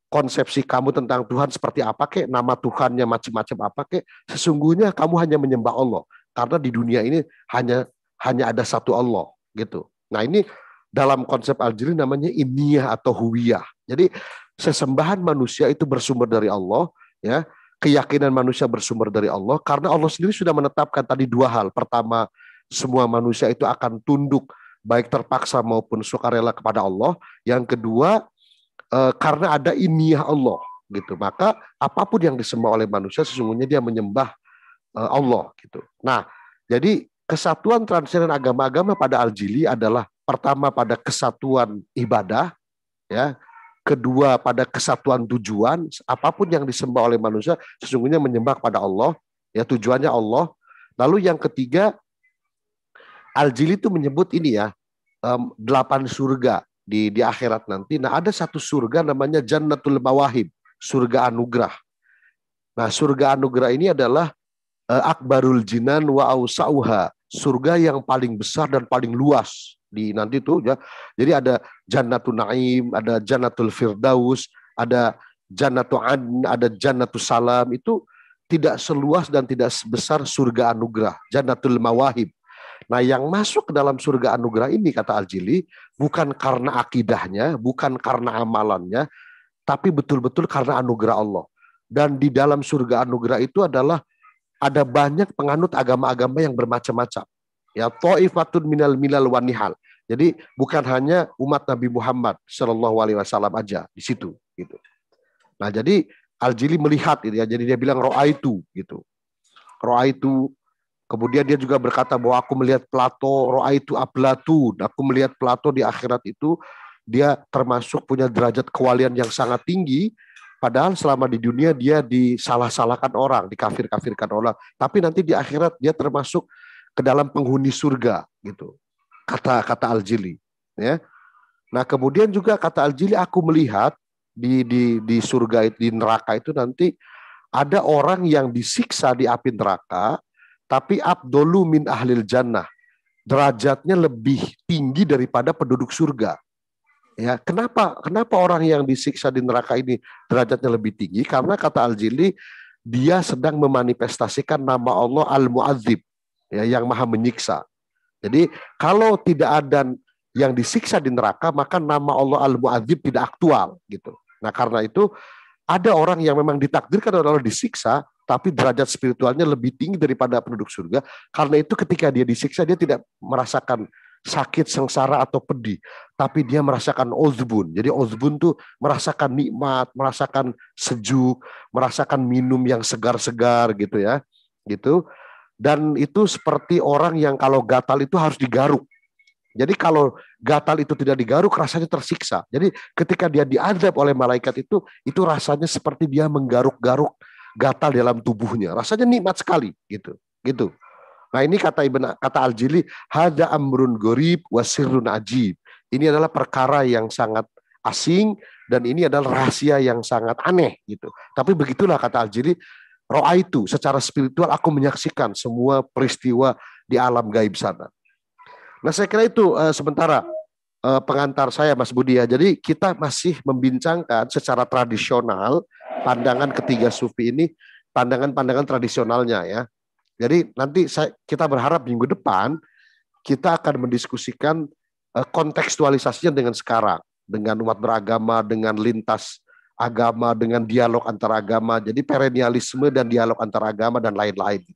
konsepsi kamu tentang Tuhan seperti apa kek, nama Tuhannya macam-macam apa kek, sesungguhnya kamu hanya menyembah Allah karena di dunia ini hanya hanya ada satu Allah gitu. Nah ini dalam konsep Al-Jili namanya iniyah atau huwiyah. Jadi sesembahan manusia itu bersumber dari Allah, ya. Keyakinan manusia bersumber dari Allah karena Allah sendiri sudah menetapkan tadi dua hal. Pertama, semua manusia itu akan tunduk baik terpaksa maupun sukarela kepada Allah. Yang kedua, eh, karena ada iniyah Allah gitu. Maka apa pun yang disembah oleh manusia sesungguhnya dia menyembah eh, Allah gitu. Nah, jadi kesatuan transenden agama-agama pada Al-Jili adalah pertama pada kesatuan ibadah, ya. Kedua pada kesatuan tujuan, apa pun yang disembah oleh manusia sesungguhnya menyembah pada Allah, ya tujuannya Allah. Lalu yang ketiga Al-Jili itu menyebut ini ya, um, delapan surga di di akhirat nanti. Nah, ada satu surga namanya Jannatul Mawahib, surga anugerah. Nah, surga anugerah ini adalah uh, akbarul jinan wa ausauha, surga yang paling besar dan paling luas di nanti tuh ya. Jadi ada Jannatul Naim, ada Jannatul Firdaus, ada Jannatul Adn, ada Jannatul Salam itu tidak seluas dan tidak sebesar surga anugerah, Jannatul Mawahib. Nah, yang masuk ke dalam surga anugerah ini kata Al-Jili bukan karena akidahnya, bukan karena amalannya, tapi betul-betul karena anugerah Allah. Dan di dalam surga anugerah itu adalah ada banyak penganut agama-agama yang bermacam-macam ya taifatun minal milal wanihal. Jadi bukan hanya umat Nabi Muhammad Shallallahu Alaihi Wasallam aja di situ gitu. Nah jadi Al-Jili melihat gitu ya, jadi dia bilang roa itu gitu. Roa itu kemudian dia juga berkata bahwa aku melihat Plato, roa itu ablatu, aku melihat Plato di akhirat itu dia termasuk punya derajat kewalian yang sangat tinggi, padahal selama di dunia dia disalah-salahkan orang, dikafir-kafirkan orang, tapi nanti di akhirat dia termasuk ke dalam penghuni surga gitu. Kata kata Al-Jili, ya. Nah, kemudian juga kata Al-Jili aku melihat di di di surga di neraka itu nanti ada orang yang disiksa di api neraka tapi abdolu min ahlil jannah. Derajatnya lebih tinggi daripada penduduk surga. Ya, kenapa? Kenapa orang yang disiksa di neraka ini derajatnya lebih tinggi? Karena kata Al-Jili dia sedang memanifestasikan nama Allah Al-Mu'adzib ya yang maha menyiksa. Jadi kalau tidak ada yang disiksa di neraka maka nama Allah Al-Mu'adzib tidak aktual gitu. Nah, karena itu ada orang yang memang ditakdirkan oleh Allah disiksa tapi derajat spiritualnya lebih tinggi daripada penduduk surga. Karena itu ketika dia disiksa dia tidak merasakan sakit, sengsara atau pedih, tapi dia merasakan ozbun. Jadi ozbun tuh merasakan nikmat, merasakan sejuk, merasakan minum yang segar-segar gitu ya. Gitu dan itu seperti orang yang kalau gatal itu harus digaruk. Jadi kalau gatal itu tidak digaruk rasanya tersiksa. Jadi ketika dia diadab oleh malaikat itu itu rasanya seperti dia menggaruk-garuk gatal dalam tubuhnya. Rasanya nikmat sekali gitu. Gitu. Nah ini kata Ibn kata Al-Jili hada amrun gorib wasirun ajib. Ini adalah perkara yang sangat asing dan ini adalah rahasia yang sangat aneh gitu. Tapi begitulah kata Al-Jili roa itu secara spiritual aku menyaksikan semua peristiwa di alam gaib sana. Nah saya kira itu uh, sementara uh, pengantar saya Mas Budi ya. Jadi kita masih membincangkan secara tradisional pandangan ketiga sufi ini, pandangan-pandangan tradisionalnya ya. Jadi nanti saya, kita berharap minggu depan kita akan mendiskusikan uh, kontekstualisasinya dengan sekarang, dengan umat beragama, dengan lintas agama dengan dialog antar agama. Jadi perennialisme dan dialog antar agama dan lain-lain.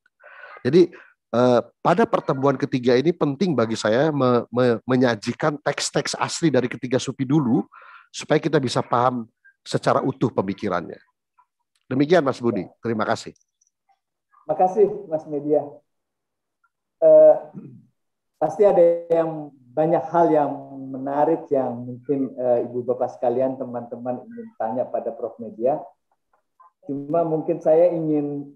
Jadi eh, pada pertemuan ketiga ini penting bagi saya me, me, menyajikan teks-teks asli dari ketiga sufi dulu supaya kita bisa paham secara utuh pemikirannya. Demikian Mas Budi. Terima kasih. Terima kasih Mas Media. Uh, pasti ada yang banyak hal yang menarik yang mungkin uh, ibu bapak sekalian teman-teman ingin tanya pada Prof Media. Cuma mungkin saya ingin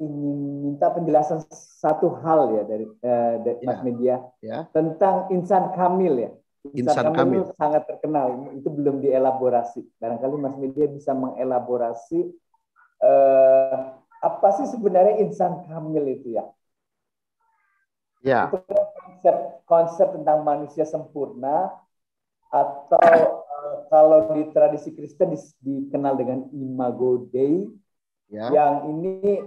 ingin minta penjelasan satu hal ya dari, uh, dari ya. Mas Media ya. tentang insan kamil ya. Insan, insan kamil, kamil sangat terkenal itu belum dielaborasi. Barangkali Mas Media bisa mengelaborasi uh, apa sih sebenarnya insan kamil itu ya? Ya. Itu konsep konsep tentang manusia sempurna atau uh, kalau di tradisi Kristen di, dikenal dengan imago Dei ya. yang ini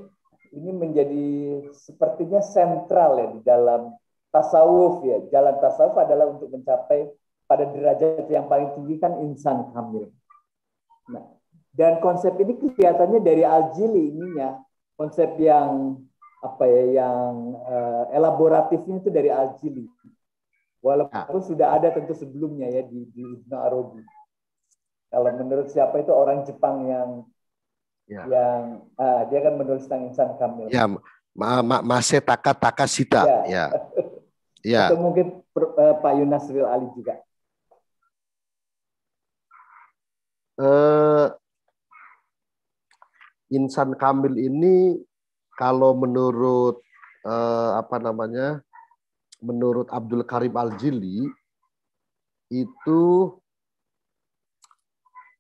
ini menjadi sepertinya sentral ya di dalam tasawuf ya. Jalan tasawuf adalah untuk mencapai pada derajat yang paling tinggi kan insan kamil. Nah, dan konsep ini kelihatannya dari Al-Jili ininya, konsep yang apa ya yang uh, elaboratifnya itu dari Al-Jili. Walaupun ya. sudah ada tentu sebelumnya ya di, di Ibnu Arabi. Kalau menurut siapa itu orang Jepang yang ya. yang uh, dia kan menulis tentang insan kamil. Ya, ma ma Masetaka Takasita. Ya. ya. ya. Atau mungkin uh, Pak Yunasril Ali juga. eh, insan kamil ini kalau menurut eh, apa namanya menurut Abdul Karim Al Jili itu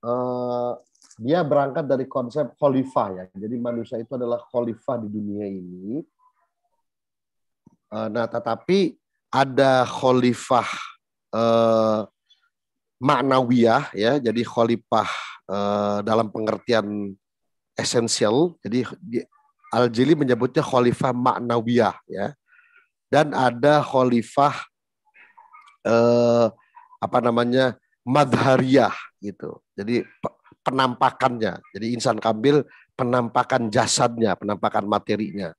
eh, dia berangkat dari konsep khalifah ya. Jadi manusia itu adalah khalifah di dunia ini. Eh, nah, tetapi ada khalifah eh, maknawiyah ya. Jadi khalifah eh, dalam pengertian esensial. Jadi Al-Jili menyebutnya khalifah maknawiyah ya. Dan ada khalifah eh, apa namanya madhariyah gitu. Jadi penampakannya. Jadi insan kambil penampakan jasadnya, penampakan materinya.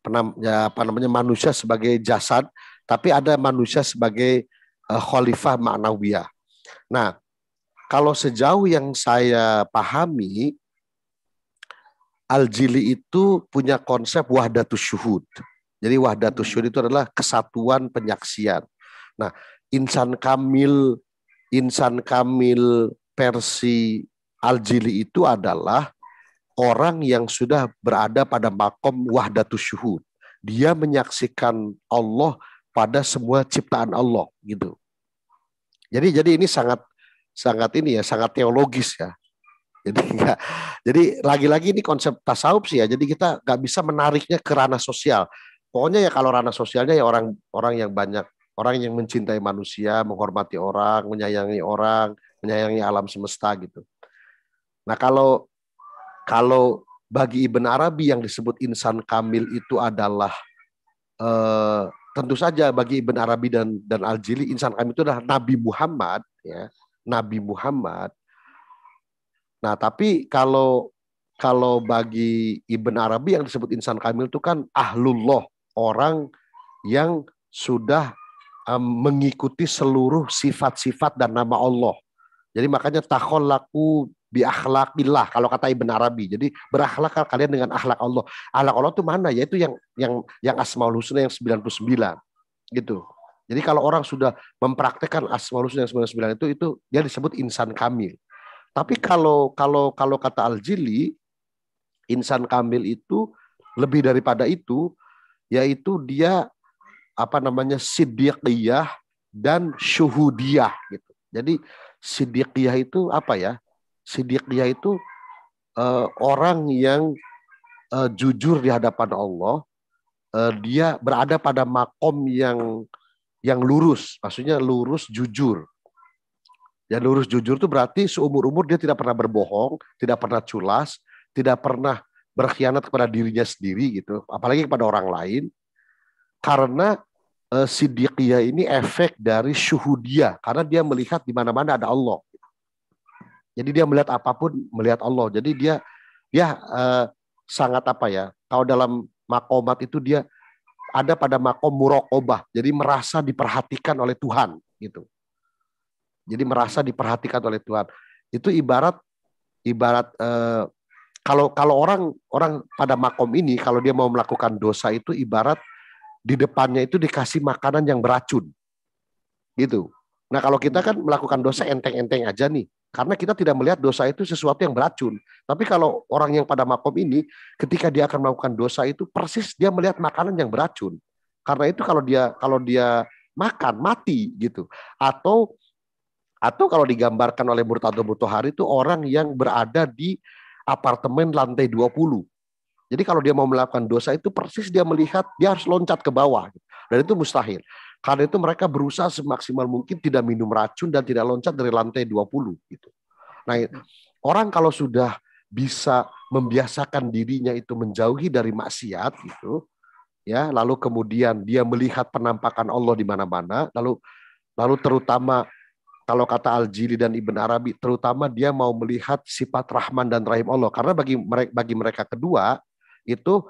Penam, ya, apa namanya manusia sebagai jasad, tapi ada manusia sebagai uh, khalifah ma'nawiyah. Nah, kalau sejauh yang saya pahami, Al-Jili itu punya konsep wahdatus syuhud. Jadi wahdatus syuhud itu adalah kesatuan penyaksian. Nah, insan kamil insan kamil versi Al-Jili itu adalah orang yang sudah berada pada makom wahdatus syuhud. Dia menyaksikan Allah pada semua ciptaan Allah gitu. Jadi jadi ini sangat sangat ini ya sangat teologis ya. Jadi enggak, jadi lagi-lagi ini konsep tasawuf sih ya. Jadi kita nggak bisa menariknya ke ranah sosial. Pokoknya ya kalau ranah sosialnya ya orang orang yang banyak orang yang mencintai manusia, menghormati orang, menyayangi orang, menyayangi alam semesta gitu. Nah kalau kalau bagi Ibn Arabi yang disebut insan kamil itu adalah eh, tentu saja bagi Ibn Arabi dan dan Al Jili insan kamil itu adalah Nabi Muhammad ya Nabi Muhammad. Nah tapi kalau kalau bagi Ibn Arabi yang disebut insan kamil itu kan ahlullah orang yang sudah um, mengikuti seluruh sifat-sifat dan nama Allah. Jadi makanya laku bi akhlaqillah kalau kata Ibn Arabi. Jadi berakhlak kalian dengan akhlak Allah. Akhlak Allah itu mana? Yaitu yang yang yang Asmaul Husna yang 99 gitu. Jadi kalau orang sudah mempraktekkan Asmaul Husna yang 99 itu itu dia disebut insan kamil. Tapi kalau kalau kalau kata Al-Jili insan kamil itu lebih daripada itu yaitu dia apa namanya siddiqiyah dan syuhudiyah gitu. Jadi Sidiqiyah itu apa ya? Sidiqiyah itu uh, orang yang uh, jujur di hadapan Allah. Uh, dia berada pada makom yang yang lurus, maksudnya lurus jujur. Ya lurus jujur itu berarti seumur umur dia tidak pernah berbohong, tidak pernah culas, tidak pernah berkhianat kepada dirinya sendiri gitu, apalagi kepada orang lain. Karena uh, Siddiqiyah ini efek dari syuhudiyah karena dia melihat di mana-mana ada Allah. Jadi dia melihat apa pun melihat Allah. Jadi dia dia uh, sangat apa ya? Kalau dalam makomat itu dia ada pada makom murokobah. Jadi merasa diperhatikan oleh Tuhan gitu. Jadi merasa diperhatikan oleh Tuhan. Itu ibarat ibarat uh, kalau kalau orang orang pada makom ini kalau dia mau melakukan dosa itu ibarat di depannya itu dikasih makanan yang beracun. Gitu. Nah, kalau kita kan melakukan dosa enteng-enteng aja nih, karena kita tidak melihat dosa itu sesuatu yang beracun. Tapi kalau orang yang pada makom ini, ketika dia akan melakukan dosa itu persis dia melihat makanan yang beracun. Karena itu kalau dia kalau dia makan mati gitu. Atau atau kalau digambarkan oleh Murtado Mutohari itu orang yang berada di apartemen lantai 20 jadi kalau dia mau melakukan dosa itu persis dia melihat dia harus loncat ke bawah. Dan itu mustahil. Karena itu mereka berusaha semaksimal mungkin tidak minum racun dan tidak loncat dari lantai 20 gitu. Nah, orang kalau sudah bisa membiasakan dirinya itu menjauhi dari maksiat gitu, ya, lalu kemudian dia melihat penampakan Allah di mana-mana, lalu lalu terutama kalau kata Al-Jili dan Ibn Arabi, terutama dia mau melihat sifat Rahman dan Rahim Allah. Karena bagi mereka, bagi mereka kedua, itu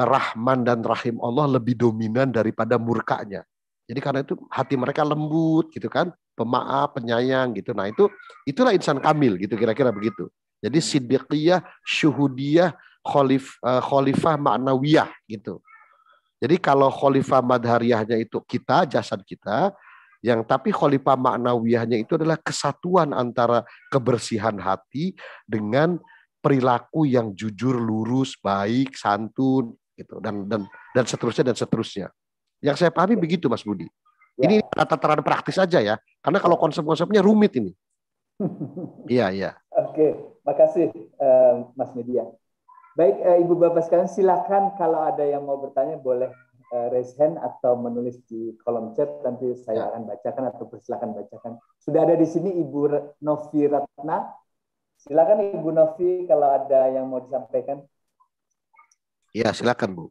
Rahman dan Rahim Allah lebih dominan daripada murkanya. Jadi karena itu hati mereka lembut gitu kan, pemaaf, penyayang gitu. Nah itu itulah insan kamil gitu kira-kira begitu. Jadi siddiqiyah, syuhudiyah, khalif, uh, khalifah ma'nawiyah gitu. Jadi kalau khalifah madhariyahnya itu kita, jasad kita, Yang tapi khalifah maknawiyahnya itu adalah kesatuan antara kebersihan hati dengan perilaku yang jujur, lurus, baik, santun gitu dan dan dan seterusnya dan seterusnya. Yang saya pahami begitu Mas Budi. Ya. Ini tataran praktis saja ya. Karena kalau konsep-konsepnya rumit ini. Iya, iya. Oke, makasih uh, Mas Media. Baik, uh, Ibu Bapak sekalian silakan kalau ada yang mau bertanya boleh uh, raise hand atau menulis di kolom chat nanti saya ya. akan bacakan atau persilakan bacakan. Sudah ada di sini Ibu Novi Ratna. Silakan Ibu Novi kalau ada yang mau disampaikan. Ya, silakan Bu.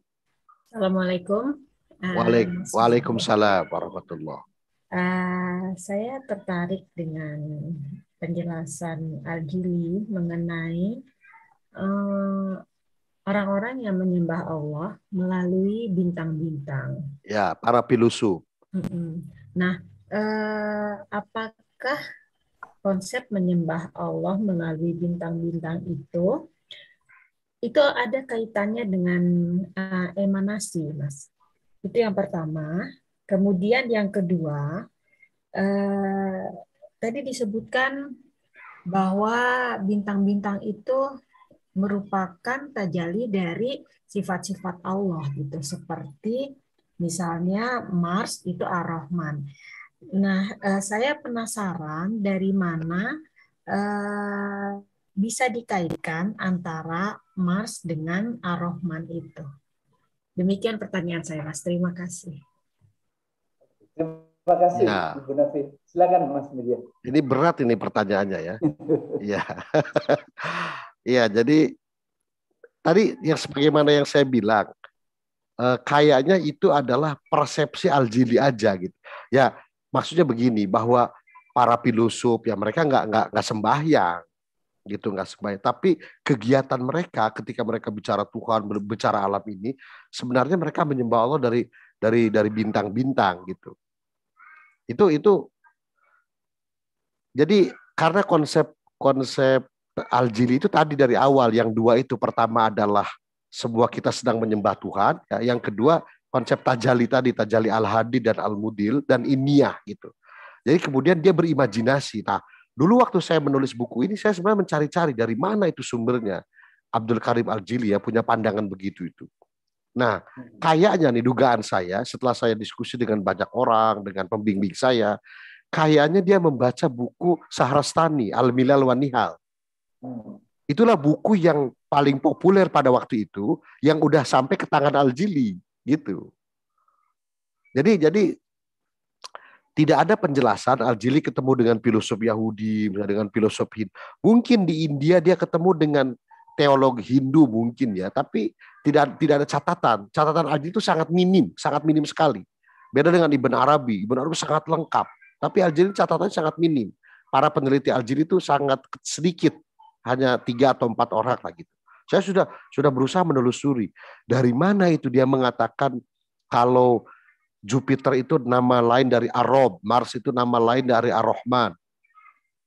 Assalamualaikum. Waalaikum, uh, Waalaikumsalam warahmatullah. Uh, saya tertarik dengan penjelasan Al-Jili mengenai uh, orang-orang yang menyembah Allah melalui bintang-bintang. Ya, para filosof. Nah, eh, apakah konsep menyembah Allah melalui bintang-bintang itu itu ada kaitannya dengan uh, emanasi, Mas? Itu yang pertama. Kemudian yang kedua, uh, tadi disebutkan bahwa bintang-bintang itu merupakan tajali dari sifat-sifat Allah gitu seperti misalnya Mars itu Ar-Rahman. Nah, eh, saya penasaran dari mana eh, bisa dikaitkan antara Mars dengan Ar-Rahman itu. Demikian pertanyaan saya, Mas. Terima kasih. Terima kasih, ya. Ibu Nafi. Silakan, Mas Media. Ini berat ini pertanyaannya ya. Iya. Iya, jadi tadi yang sebagaimana yang saya bilang, eh, kayaknya itu adalah persepsi aljili aja gitu. Ya, maksudnya begini bahwa para filosof ya mereka nggak nggak nggak sembahyang gitu nggak sembahyang. Tapi kegiatan mereka ketika mereka bicara Tuhan bicara alam ini sebenarnya mereka menyembah Allah dari dari dari bintang-bintang gitu. Itu itu. Jadi karena konsep konsep Al-Jili itu tadi dari awal yang dua itu pertama adalah sebuah kita sedang menyembah Tuhan, ya, yang kedua konsep tajali tadi tajali al-hadi dan al-mudil dan iniyah gitu. Jadi kemudian dia berimajinasi. Nah, dulu waktu saya menulis buku ini saya sebenarnya mencari-cari dari mana itu sumbernya. Abdul Karim Al-Jili ya punya pandangan begitu itu. Nah, kayaknya nih dugaan saya setelah saya diskusi dengan banyak orang, dengan pembimbing saya, kayaknya dia membaca buku Sahrastani Al-Milal wa Nihal Itulah buku yang paling populer pada waktu itu yang udah sampai ke tangan Al-Jili gitu. Jadi jadi tidak ada penjelasan Al-Jili ketemu dengan filosof Yahudi, dengan filosof Hindu. Mungkin di India dia ketemu dengan teolog Hindu mungkin ya, tapi tidak tidak ada catatan. Catatan Al-Jili itu sangat minim, sangat minim sekali. Beda dengan Ibn Arabi, Ibn Arabi sangat lengkap, tapi Al-Jili catatannya sangat minim. Para peneliti Al-Jili itu sangat sedikit hanya tiga atau empat orang lah gitu. Saya sudah sudah berusaha menelusuri dari mana itu dia mengatakan kalau Jupiter itu nama lain dari Arob, Mars itu nama lain dari Ar-Rahman.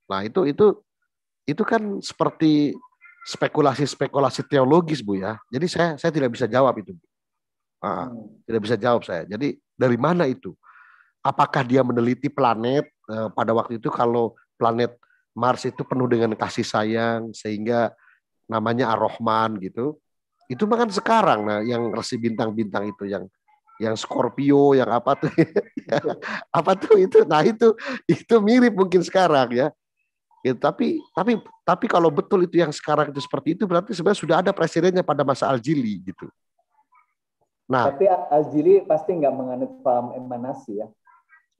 Nah, itu itu itu kan seperti spekulasi-spekulasi teologis Bu ya. Jadi saya saya tidak bisa jawab itu. Nah, tidak bisa jawab saya. Jadi dari mana itu? Apakah dia meneliti planet eh, pada waktu itu kalau planet Mars itu penuh dengan kasih sayang sehingga namanya Ar-Rahman gitu. Itu makan sekarang nah yang resi bintang-bintang itu yang yang Scorpio, yang apa tuh? apa tuh itu? Nah itu itu mirip mungkin sekarang ya. ya. tapi tapi tapi kalau betul itu yang sekarang itu seperti itu berarti sebenarnya sudah ada presidennya pada masa Al-Jili gitu. Nah, tapi Al-Jili pasti nggak menganut paham emanasi ya.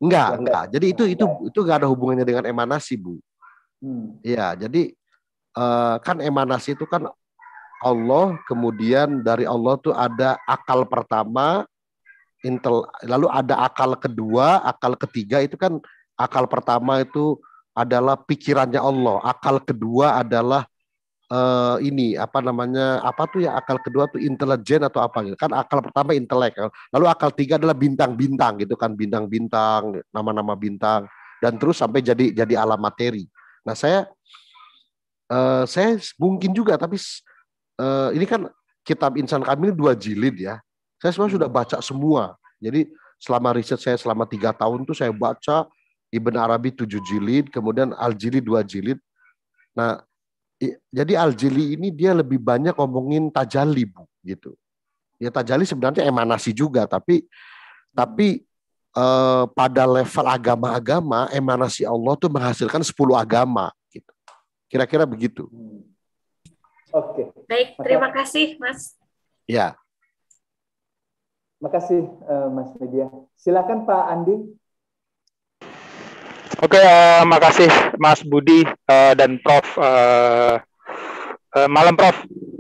Enggak, enggak. Jadi itu itu itu enggak ada hubungannya dengan emanasi, Bu. Hmm. Ya, jadi uh, kan emanasi itu kan Allah, kemudian dari Allah tuh ada akal pertama, intel, lalu ada akal kedua, akal ketiga itu kan akal pertama itu adalah pikirannya Allah, akal kedua adalah uh, ini apa namanya apa tuh ya akal kedua tuh intelijen atau apa gitu. Kan akal pertama intelek lalu akal tiga adalah bintang-bintang gitu kan bintang-bintang nama-nama bintang dan terus sampai jadi jadi alam materi Nah saya uh, saya mungkin juga tapi uh, ini kan kitab Insan Kamil dua jilid ya. Saya semua sudah hmm. baca semua. Jadi selama riset saya selama tiga tahun tuh saya baca Ibn Arabi tujuh jilid, kemudian Al Jili dua jilid. Nah, jadi Al Jili ini dia lebih banyak ngomongin tajali bu, gitu. Ya tajali sebenarnya emanasi juga, tapi tapi eh, pada level agama-agama emanasi Allah tuh menghasilkan 10 agama, gitu. Kira-kira begitu. Oke. Baik, terima kasih Mas. Ya. Makasih uh, Mas Media. Silakan Pak Andi. Oke, uh, makasih Mas Budi uh, dan Prof. Uh, uh, malam Prof.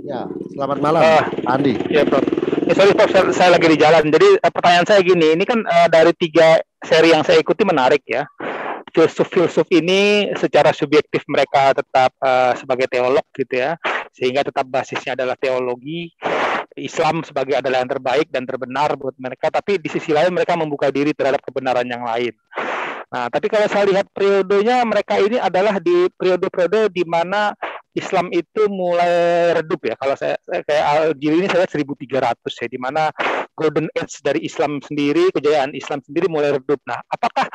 Ya, selamat malam uh, Andi. Ya Prof. Ya, sorry Prof, saya, lagi di jalan. Jadi uh, pertanyaan saya gini, ini kan uh, dari tiga seri yang saya ikuti menarik ya. Filsuf-filsuf ini secara subjektif mereka tetap uh, sebagai teolog gitu ya. Sehingga tetap basisnya adalah teologi. Islam sebagai adalah yang terbaik dan terbenar buat mereka. Tapi di sisi lain mereka membuka diri terhadap kebenaran yang lain. Nah tapi kalau saya lihat periodenya mereka ini adalah di periode-periode di mana Islam itu mulai redup ya. Kalau saya, saya kayak Al-Jili ini saya 1300 ya, di mana golden age dari Islam sendiri, kejayaan Islam sendiri mulai redup. Nah, apakah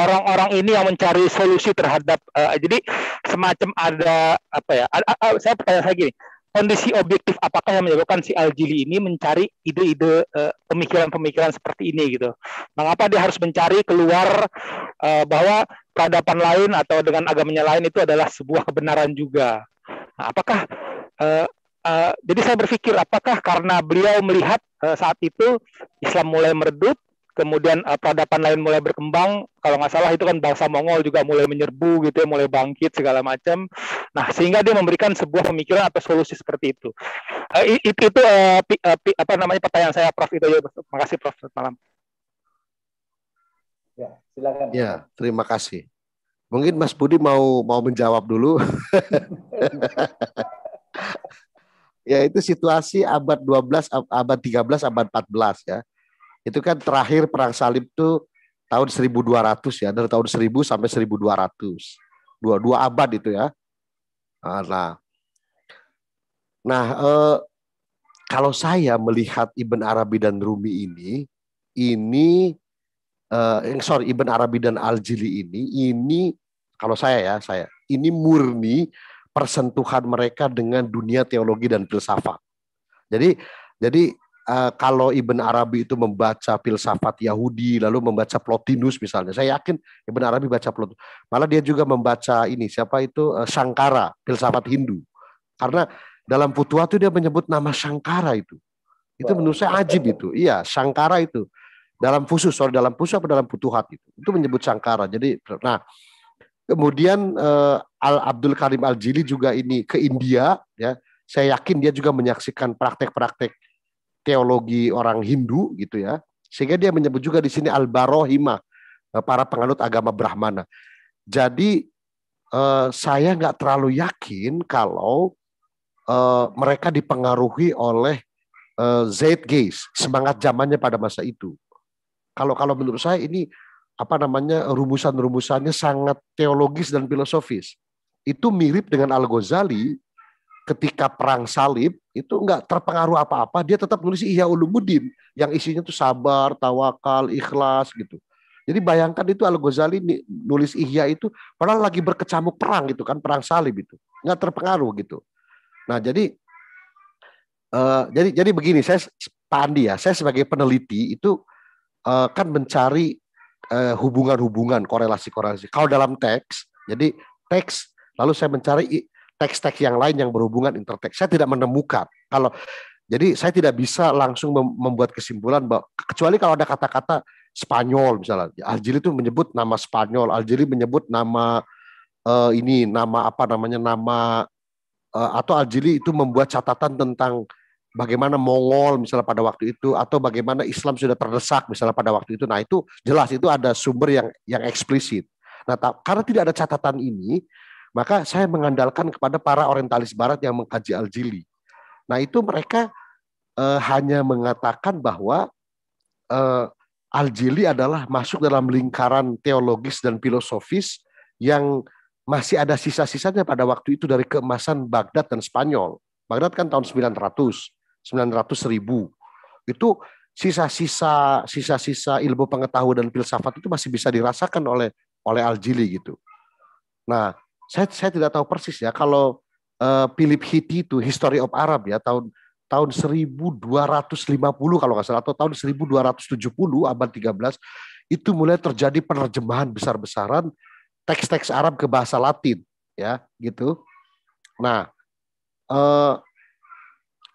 orang-orang ini yang mencari solusi terhadap uh, jadi semacam ada apa ya ada, uh, saya pertanyaan saya gini kondisi objektif apakah yang menyebabkan si Al-Jili ini mencari ide-ide uh, pemikiran-pemikiran seperti ini gitu. Mengapa dia harus mencari keluar uh, bahwa peradaban lain atau dengan agamanya lain itu adalah sebuah kebenaran juga. Nah, apakah uh, uh, jadi saya berpikir apakah karena beliau melihat uh, saat itu Islam mulai meredup kemudian uh, peradaban lain mulai berkembang kalau nggak salah itu kan bangsa Mongol juga mulai menyerbu gitu ya mulai bangkit segala macam. Nah sehingga dia memberikan sebuah pemikiran atau solusi seperti itu. Uh, itu itu uh, pi, uh, pi, apa namanya pertanyaan saya Prof itu ya terima kasih Prof. Selamat malam. Ya silakan. Ya terima kasih mungkin Mas Budi mau mau menjawab dulu ya itu situasi abad 12 abad 13 abad 14 ya itu kan terakhir perang salib itu tahun 1200 ya, dari tahun 1000 sampai 1200. Dua, dua abad itu ya. Ah, nah, nah eh, kalau saya melihat Ibn Arabi dan Rumi ini, ini eh, sorry Ibn Arabi dan Al-Jili ini, ini kalau saya ya, saya ini murni persentuhan mereka dengan dunia teologi dan filsafat. Jadi jadi uh, kalau Ibn Arabi itu membaca filsafat Yahudi lalu membaca Plotinus misalnya, saya yakin Ibn Arabi baca Plotinus. Malah dia juga membaca ini siapa itu uh, Shankara, filsafat Hindu. Karena dalam Futuha itu dia menyebut nama Shankara itu. Itu menurut saya ajib itu. Iya, Shankara itu dalam fusus, soal dalam fusus apa dalam Futuhat itu. Itu menyebut Shankara. Jadi nah kemudian uh, Al Abdul Karim Al Jili juga ini ke India ya. Saya yakin dia juga menyaksikan praktek-praktek teologi orang Hindu gitu ya. Sehingga dia menyebut juga di sini al-barohimah, eh, para penganut agama Brahmana. Jadi eh, saya nggak terlalu yakin kalau eh, mereka dipengaruhi oleh eh, Zeitgeist, semangat zamannya pada masa itu. Kalau kalau menurut saya ini apa namanya rumusan-rumusannya sangat teologis dan filosofis. Itu mirip dengan Al Ghazali ketika perang salib itu enggak terpengaruh apa-apa, dia tetap nulis Ihya Ulumuddin yang isinya tuh sabar, tawakal, ikhlas gitu. Jadi bayangkan itu Al Ghazali nulis Ihya itu padahal lagi berkecamuk perang gitu kan, perang salib itu. Enggak terpengaruh gitu. Nah, jadi uh, jadi jadi begini, saya Pak Andi ya, saya sebagai peneliti itu uh, kan mencari hubungan-hubungan, korelasi-korelasi. Kalau dalam teks, jadi teks lalu saya mencari teks-teks yang lain yang berhubungan interteks. Saya tidak menemukan. Kalau jadi saya tidak bisa langsung membuat kesimpulan bahwa kecuali kalau ada kata-kata Spanyol misalnya. Aljili itu menyebut nama Spanyol, Aljili menyebut nama uh, ini nama apa namanya nama uh, atau Aljili itu membuat catatan tentang bagaimana Mongol misalnya pada waktu itu atau bagaimana Islam sudah terdesak misalnya pada waktu itu. Nah, itu jelas itu ada sumber yang yang eksplisit. Nah, karena tidak ada catatan ini, maka saya mengandalkan kepada para orientalis barat yang mengkaji Al-Jili. Nah, itu mereka eh, hanya mengatakan bahwa eh, Al-Jili adalah masuk dalam lingkaran teologis dan filosofis yang masih ada sisa-sisanya pada waktu itu dari keemasan Baghdad dan Spanyol. Baghdad kan tahun 900, 900 ribu. Itu sisa-sisa sisa-sisa ilmu pengetahuan dan filsafat itu masih bisa dirasakan oleh oleh Al-Jili gitu. Nah, saya saya tidak tahu persis ya kalau uh, Philip Hitti itu History of Arab ya tahun tahun 1250 kalau nggak salah atau tahun 1270 abad 13 itu mulai terjadi penerjemahan besar-besaran teks-teks Arab ke bahasa Latin ya gitu. Nah, uh,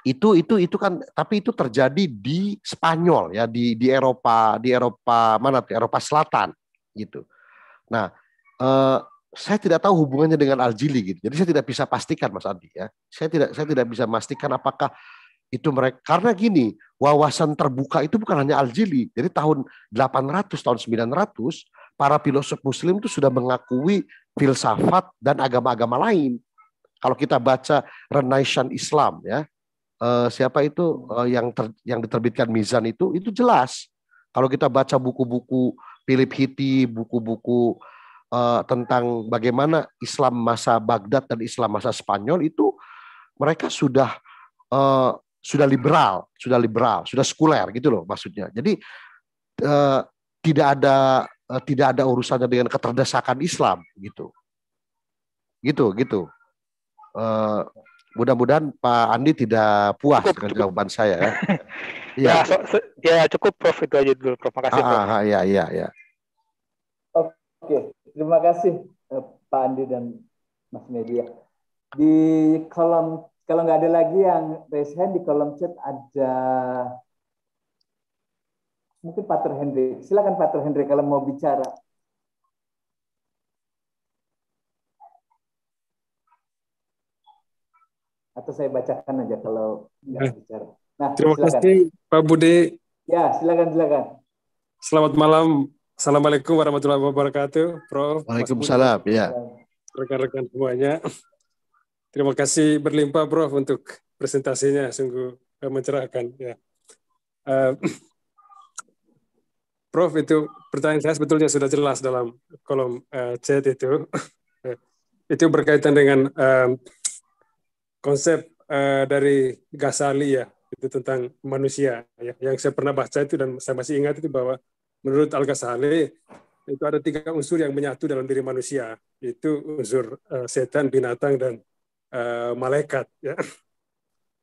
itu itu itu kan tapi itu terjadi di Spanyol ya di di Eropa di Eropa mana tuh Eropa Selatan gitu. Nah, eh, saya tidak tahu hubungannya dengan Aljili gitu. Jadi saya tidak bisa pastikan Mas Adi ya. Saya tidak saya tidak bisa memastikan apakah itu mereka karena gini wawasan terbuka itu bukan hanya Aljili. Jadi tahun 800 tahun 900 para filosof muslim itu sudah mengakui filsafat dan agama-agama lain. Kalau kita baca Renaissance Islam ya, uh, siapa itu uh, yang ter, yang diterbitkan Mizan itu itu jelas. Kalau kita baca buku-buku Philip Hitti, buku-buku uh, tentang bagaimana Islam masa Baghdad dan Islam masa Spanyol itu mereka sudah uh, sudah liberal, sudah liberal, sudah sekuler gitu loh maksudnya. Jadi uh, tidak ada uh, tidak ada urusannya dengan keterdesakan Islam gitu. Gitu gitu. Uh, Mudah-mudahan Pak Andi tidak puas cukup, dengan cukup. jawaban saya ya. ya, so, so, ya cukup Prof itu aja dulu Prof. Makasih Prof. Ah, ya, ya, ya. Oke, terima kasih eh, Pak Andi dan Mas Media. Di kolom kalau nggak ada lagi yang raise hand di kolom chat ada mungkin Pater Henry. Silakan Pater Henry kalau mau bicara. Atau saya bacakan aja kalau nggak ya. bicara. Nah, terima silakan. kasih Pak Budi. Ya, silakan silakan. Selamat malam. Assalamualaikum warahmatullahi wabarakatuh, Prof. Waalaikumsalam. Ya. Rekan-rekan semuanya. Terima kasih berlimpah, Prof, untuk presentasinya. Sungguh mencerahkan. Ya. Uh, Prof, itu pertanyaan saya sebetulnya sudah jelas dalam kolom uh, chat itu. itu berkaitan dengan uh, konsep uh, dari Ghazali ya itu tentang manusia ya. Yang saya pernah baca itu dan saya masih ingat itu bahwa menurut Al Ghazali itu ada tiga unsur yang menyatu dalam diri manusia. Itu unsur uh, setan binatang dan uh, malaikat ya.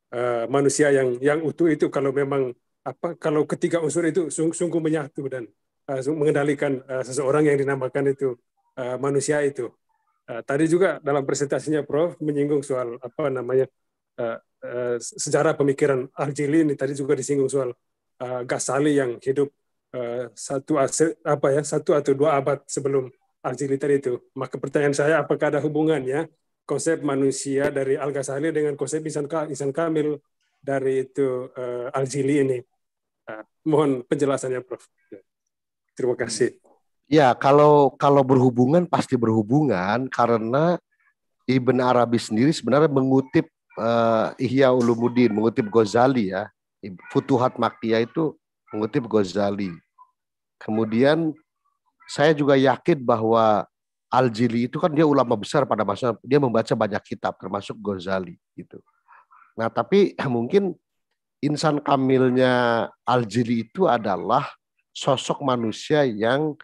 Uh, manusia yang yang utuh itu kalau memang apa kalau ketiga unsur itu sung, sungguh menyatu dan uh, mengendalikan uh, seseorang yang dinamakan itu uh, manusia itu tadi juga dalam presentasinya Prof menyinggung soal apa namanya uh, uh, sejarah pemikiran Al-Jili ini tadi juga disinggung soal Ghazali yang hidup satu apa ya satu atau dua abad sebelum Al-Jili tadi itu. Maka pertanyaan saya apakah ada hubungannya konsep manusia dari Al-Ghazali dengan konsep insan, insan kamil dari itu uh, Al-Jili ini? Mohon penjelasannya Prof. Terima kasih. Ya, kalau kalau berhubungan pasti berhubungan karena Ibn Arabi sendiri sebenarnya mengutip uh, Ihya Ulumuddin, mengutip Ghazali ya. Futuhat Makkiyah itu mengutip Ghazali. Kemudian saya juga yakin bahwa Al-Jili itu kan dia ulama besar pada masa dia membaca banyak kitab termasuk Ghazali gitu. Nah, tapi mungkin insan kamilnya Al-Jili itu adalah sosok manusia yang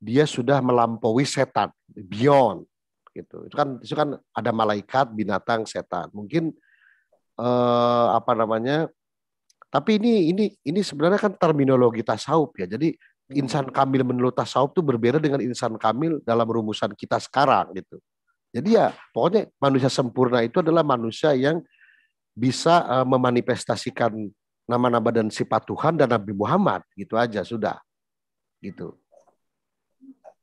dia sudah melampaui setan, beyond gitu. Itu kan itu kan ada malaikat, binatang, setan. Mungkin eh, apa namanya? Tapi ini ini ini sebenarnya kan terminologi tasawuf ya. Jadi insan kamil menurut tasawuf itu berbeda dengan insan kamil dalam rumusan kita sekarang gitu. Jadi ya pokoknya manusia sempurna itu adalah manusia yang bisa uh, memanifestasikan nama-nama dan sifat Tuhan dan Nabi Muhammad gitu aja sudah gitu.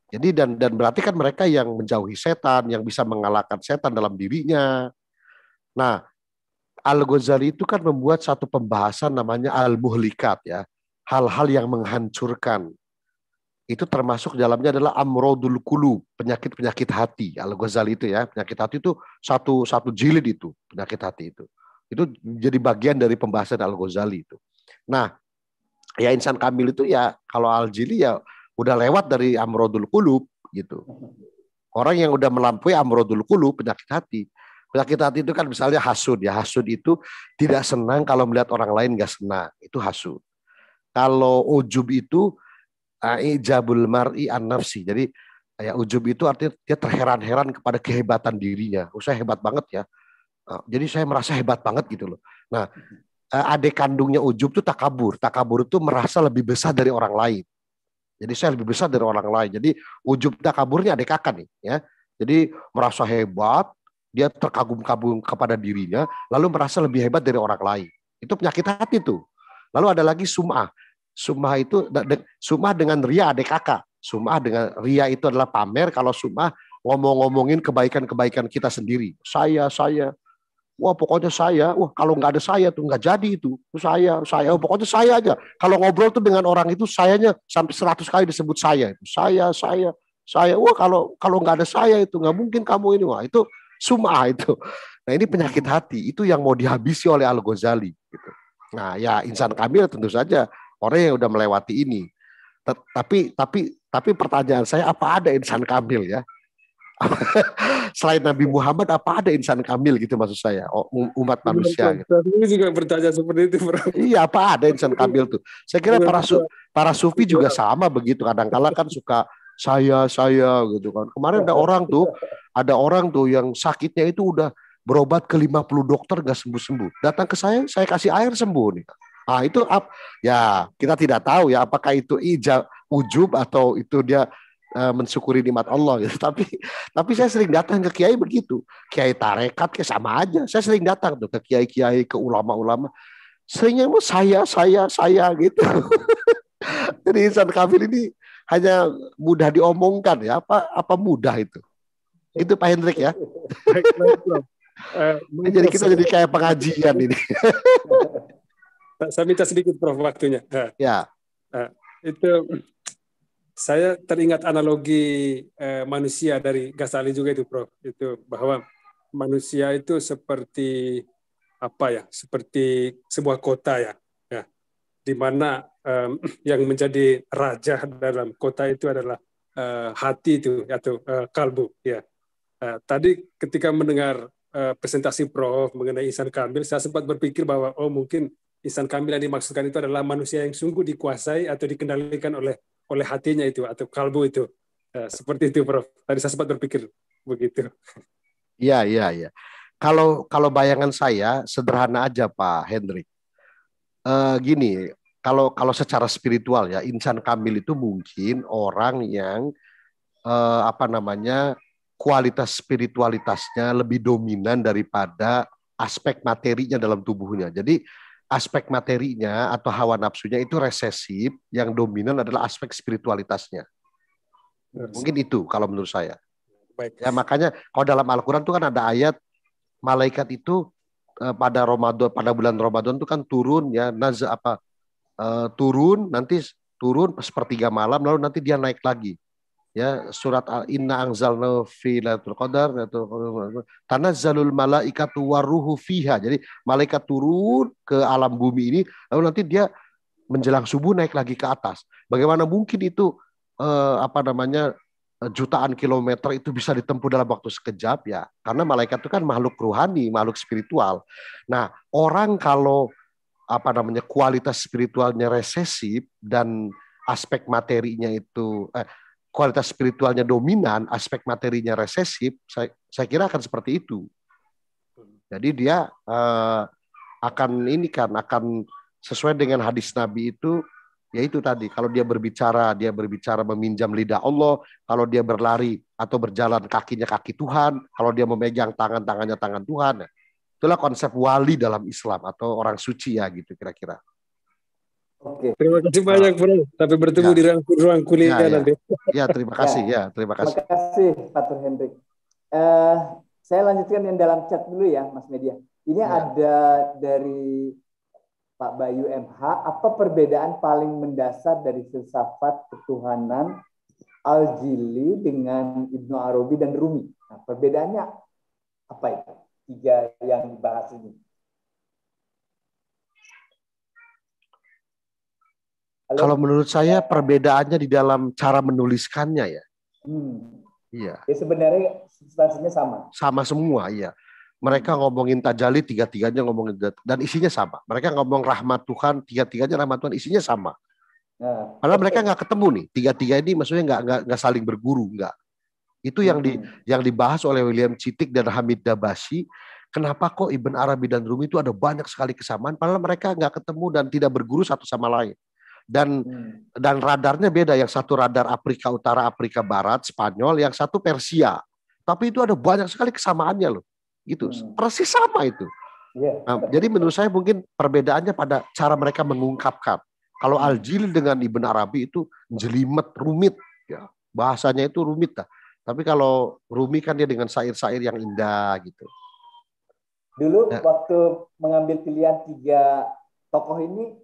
Jadi dan dan berarti kan mereka yang menjauhi setan, yang bisa mengalahkan setan dalam dirinya. Nah, Al Ghazali itu kan membuat satu pembahasan namanya Al Muhlikat ya, hal-hal yang menghancurkan. Itu termasuk dalamnya adalah amrodul kulu, penyakit-penyakit hati. Al Ghazali itu ya, penyakit hati itu satu satu jilid itu, penyakit hati itu. Itu jadi bagian dari pembahasan Al Ghazali itu. Nah, ya insan kamil itu ya kalau Al Jili ya udah lewat dari amrodul kulub gitu. Orang yang udah melampaui amrodul kulub penyakit hati. Penyakit hati itu kan misalnya hasud ya. Hasud itu tidak senang kalau melihat orang lain nggak senang. Itu hasud. kalau ujub itu ijabul mar'i an nafsi. Jadi ya ujub itu artinya dia terheran-heran kepada kehebatan dirinya. Oh, saya hebat banget ya. Jadi saya merasa hebat banget gitu loh. Nah, adik kandungnya ujub itu takabur. Takabur itu merasa lebih besar dari orang lain. Jadi saya lebih besar dari orang lain. Jadi ujub takaburnya adik kakak nih ya. Jadi merasa hebat, dia terkagum-kagum kepada dirinya, lalu merasa lebih hebat dari orang lain. Itu penyakit hati tuh. Lalu ada lagi sum'ah. Sum'ah itu sum'ah dengan ria adik kakak. Sum'ah dengan ria itu adalah pamer. Kalau sum'ah ngomong-ngomongin kebaikan-kebaikan kita sendiri. Saya, saya. Wah pokoknya saya, wah kalau nggak ada saya tuh nggak jadi itu. Saya, saya, oh, pokoknya saya aja. Kalau ngobrol tuh dengan orang itu sayanya sampai seratus kali disebut saya. Saya, saya, saya. Wah kalau kalau nggak ada saya itu nggak mungkin kamu ini. Wah itu sum'ah itu. Nah ini penyakit hati itu yang mau dihabisi oleh Al Ghazali. Gitu. Nah ya insan kamil tentu saja orang yang udah melewati ini. Tapi tapi tapi pertanyaan saya apa ada insan kamil ya? Selain Nabi Muhammad apa ada insan kamil gitu maksud saya oh, umat manusia gitu. Juga bertanya seperti itu bro. Iya apa ada insan kamil tuh? Saya kira para su para sufi juga sama begitu kadang-kala kan suka saya saya gitu kan. Kemarin ada orang tuh ada orang tuh yang sakitnya itu udah berobat ke 50 dokter gak sembuh-sembuh. Datang ke saya, saya kasih air sembuh nih. Ah itu up, ya kita tidak tahu ya apakah itu ijab ujub atau itu dia uh, mensyukuri nikmat Allah gitu. Tapi tapi saya sering datang ke kiai begitu. Kiai tarekat kayak sama aja. Saya sering datang tuh ke kiai-kiai, ke ulama-ulama. Seringnya mau saya, saya, saya gitu. Jadi insan kafir ini hanya mudah diomongkan ya. Apa apa mudah itu? Itu Pak Hendrik ya. Uh, jadi kita jadi kayak pengajian ini. saya minta sedikit Prof waktunya. Ya. Uh, itu saya teringat analogi uh, manusia dari Ghazali juga itu Prof. Itu bahwa manusia itu seperti apa ya? Seperti sebuah kota ya. Ya. Di mana um, yang menjadi raja dalam kota itu adalah uh, hati itu atau uh, kalbu ya Uh, tadi ketika mendengar uh, presentasi Prof mengenai Insan Kamil, saya sempat berpikir bahwa oh mungkin Insan Kamil yang dimaksudkan itu adalah manusia yang sungguh dikuasai atau dikendalikan oleh oleh hatinya itu atau kalbu itu. Uh, seperti itu Prof. Tadi saya sempat berpikir begitu. Iya, iya, iya. Kalau kalau bayangan saya sederhana aja Pak Hendrik. Uh, gini, kalau kalau secara spiritual ya, insan kamil itu mungkin orang yang uh, apa namanya kualitas spiritualitasnya lebih dominan daripada aspek materinya dalam tubuhnya. Jadi aspek materinya atau hawa nafsunya itu resesif, yang dominan adalah aspek spiritualitasnya. Mungkin itu kalau menurut saya. Baik. Ya makanya kalau dalam Al-Qur'an itu kan ada ayat malaikat itu eh, pada Ramadan pada bulan Ramadan itu kan turun ya naz apa uh, turun nanti turun sepertiga malam lalu nanti dia naik lagi ya surat Inna anzalna fi lailatul qadar tanazzalul malaikatu waruhu fiha. Jadi malaikat turun ke alam bumi ini lalu nanti dia menjelang subuh naik lagi ke atas. Bagaimana mungkin itu eh, apa namanya jutaan kilometer itu bisa ditempuh dalam waktu sekejap ya karena malaikat itu kan makhluk ruhani makhluk spiritual nah orang kalau apa namanya kualitas spiritualnya resesif dan aspek materinya itu eh, kualitas spiritualnya dominan, aspek materinya resesif, saya, saya kira akan seperti itu. Jadi dia uh, akan ini kan akan sesuai dengan hadis Nabi itu yaitu tadi kalau dia berbicara dia berbicara meminjam lidah Allah kalau dia berlari atau berjalan kakinya kaki Tuhan kalau dia memegang tangan tangannya tangan Tuhan itulah konsep wali dalam Islam atau orang suci ya gitu kira-kira Oke. Terima kasih banyak, Bro. Sampai bertemu ya. di ruang, ruang kuliah ya, ya. nanti. Ya, terima kasih. Ya, terima kasih. Terima kasih, Pak Hendrik. Uh, saya lanjutkan yang dalam chat dulu ya, Mas Media. Ini ya. ada dari Pak Bayu MH. Apa perbedaan paling mendasar dari filsafat ketuhanan Al-Jili dengan Ibnu Arabi dan Rumi? Nah, perbedaannya apa itu? Tiga yang dibahas ini. Halo? Kalau menurut saya perbedaannya di dalam cara menuliskannya ya. Hmm. Iya. Ya sebenarnya substansinya sama. Sama semua, iya. Mereka ngomongin tajali tiga-tiganya ngomongin dan isinya sama. Mereka ngomong rahmat Tuhan tiga-tiganya rahmat Tuhan isinya sama. Nah, Padahal mereka nggak ketemu nih. Tiga-tiga ini maksudnya nggak nggak nggak saling berguru, nggak. Itu yang di hmm. yang dibahas oleh William Citik dan Hamid Dabashi. Kenapa kok Ibn Arabi dan Rumi itu ada banyak sekali kesamaan, padahal mereka nggak ketemu dan tidak berguru satu sama lain. Dan hmm. dan radarnya beda. Yang satu radar Afrika Utara, Afrika Barat, Spanyol, yang satu Persia. Tapi itu ada banyak sekali kesamaannya loh. Gitu. Hmm. Persis sama itu. Yeah. Nah, jadi menurut saya mungkin perbedaannya pada cara mereka mengungkapkan. Kalau hmm. Al-Jil dengan Ibn Arabi itu jelimet, rumit. ya Bahasanya itu rumit. Lah. Tapi kalau Rumi kan dia dengan syair-syair yang indah gitu. Dulu nah. waktu mengambil pilihan tiga tokoh ini,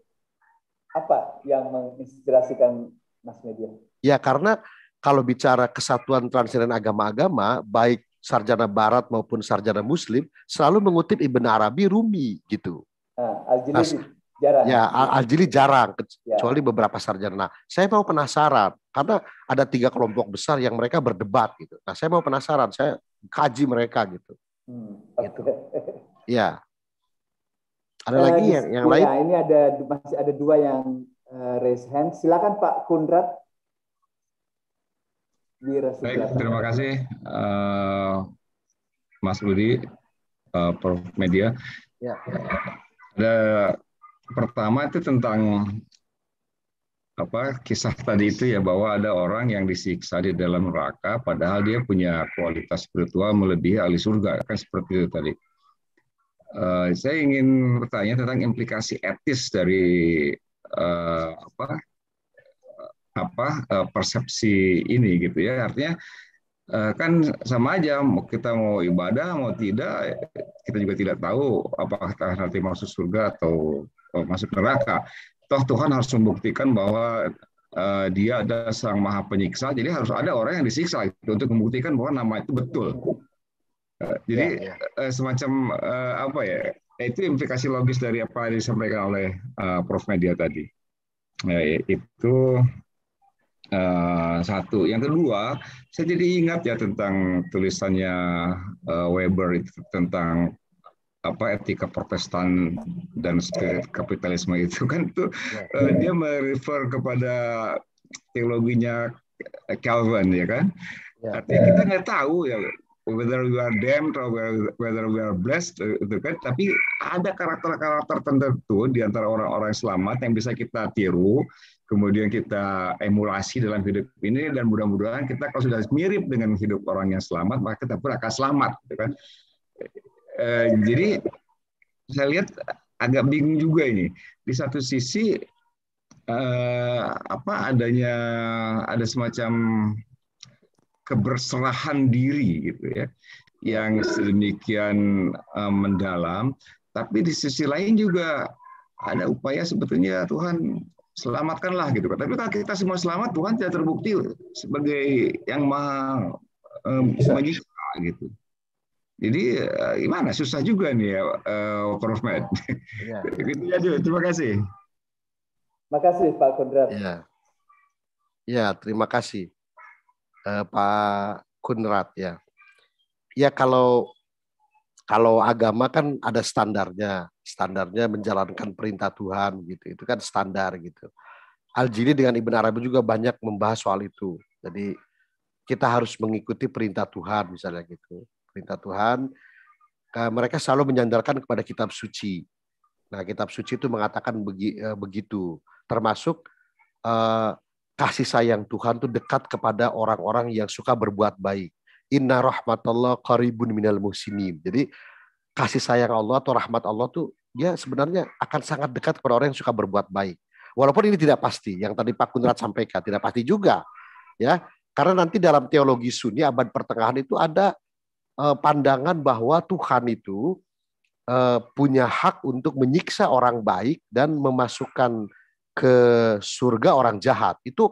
apa yang menginspirasikan Mas Media? Ya karena kalau bicara kesatuan transenden agama-agama, baik sarjana Barat maupun sarjana Muslim, selalu mengutip Ibn Arabi, Rumi gitu. Nah, Al-Jili jarang. Ya, Al-Jili jarang, ya. kecuali ya. beberapa sarjana. Nah, saya mau penasaran, karena ada tiga kelompok besar yang mereka berdebat gitu. Nah, saya mau penasaran, saya kaji mereka gitu. Hmm, gitu. Ya. Ada uh, lagi yang yang lain? Ini ada masih ada dua yang uh, raise hand. Silakan Pak Kundrat. Baik, terima kasih uh, Mas Budi, uh, Prof Media. Ya. Ada pertama itu tentang apa kisah tadi itu ya bahwa ada orang yang disiksa di dalam neraka padahal dia punya kualitas spiritual melebihi ahli surga kan seperti itu tadi. Uh, saya ingin bertanya tentang implikasi etis dari uh, apa apa uh, persepsi ini gitu ya. Artinya uh, kan sama aja kita mau ibadah mau tidak kita juga tidak tahu apakah nanti masuk surga atau masuk neraka. Toh Tuhan harus membuktikan bahwa dia ada sang maha penyiksa, jadi harus ada orang yang disiksa itu untuk membuktikan bahwa nama itu betul. Jadi ya, ya. Uh, semacam uh, apa ya? Itu implikasi logis dari apa yang disampaikan oleh uh, Prof Media tadi. Uh, itu satu. Yang kedua, saya jadi ingat ya tentang tulisannya Weber itu tentang apa etika Protestan dan spirit kapitalisme itu kan itu uh, dia merefer kepada teologinya Calvin ya kan ya. artinya kita nggak tahu ya whether we are damned or whether we are blessed eh, itu kan tapi ada karakter-karakter tertentu di antara orang-orang selamat yang bisa kita tiru kemudian kita emulasi dalam hidup ini dan mudah-mudahan kita kalau sudah mirip dengan hidup orang yang selamat maka kita pun akan selamat gitu kan Eh, jadi saya lihat agak bingung juga ini. Di satu sisi eh, apa adanya ada semacam keberserahan diri gitu ya yang sedemikian eh, mendalam tapi di sisi lain juga ada upaya sebetulnya Tuhan selamatkanlah gitu kan tapi kalau kita semua selamat Tuhan tidak terbukti sebagai yang maha um, gitu jadi uh, gimana? Susah juga nih ya, uh, Prof. Med. Ya. Itu aja. Terima kasih. Terima kasih Pak Kundrat. Ya, ya terima kasih uh, Pak Kundrat ya. Ya kalau kalau agama kan ada standarnya, standarnya menjalankan perintah Tuhan gitu. Itu kan standar gitu. Al-Jili dengan Ibn Arabi juga banyak membahas soal itu. Jadi kita harus mengikuti perintah Tuhan misalnya gitu perintah Tuhan, mereka selalu menyandarkan kepada kitab suci. Nah, kitab suci itu mengatakan e, begitu, termasuk uh, kasih sayang Tuhan itu dekat kepada orang-orang yang suka berbuat baik. Inna rahmatullah qaribun minal muhsinin. Jadi kasih sayang Allah atau rahmat Allah tuh dia sebenarnya akan sangat dekat kepada orang yang suka berbuat baik. Walaupun ini tidak pasti, yang tadi Pak Kunrat sampaikan tidak pasti juga, ya. Karena nanti dalam teologi Sunni abad pertengahan itu ada uh, pandangan bahwa Tuhan itu uh, punya hak untuk menyiksa orang baik dan memasukkan ke surga orang jahat. Itu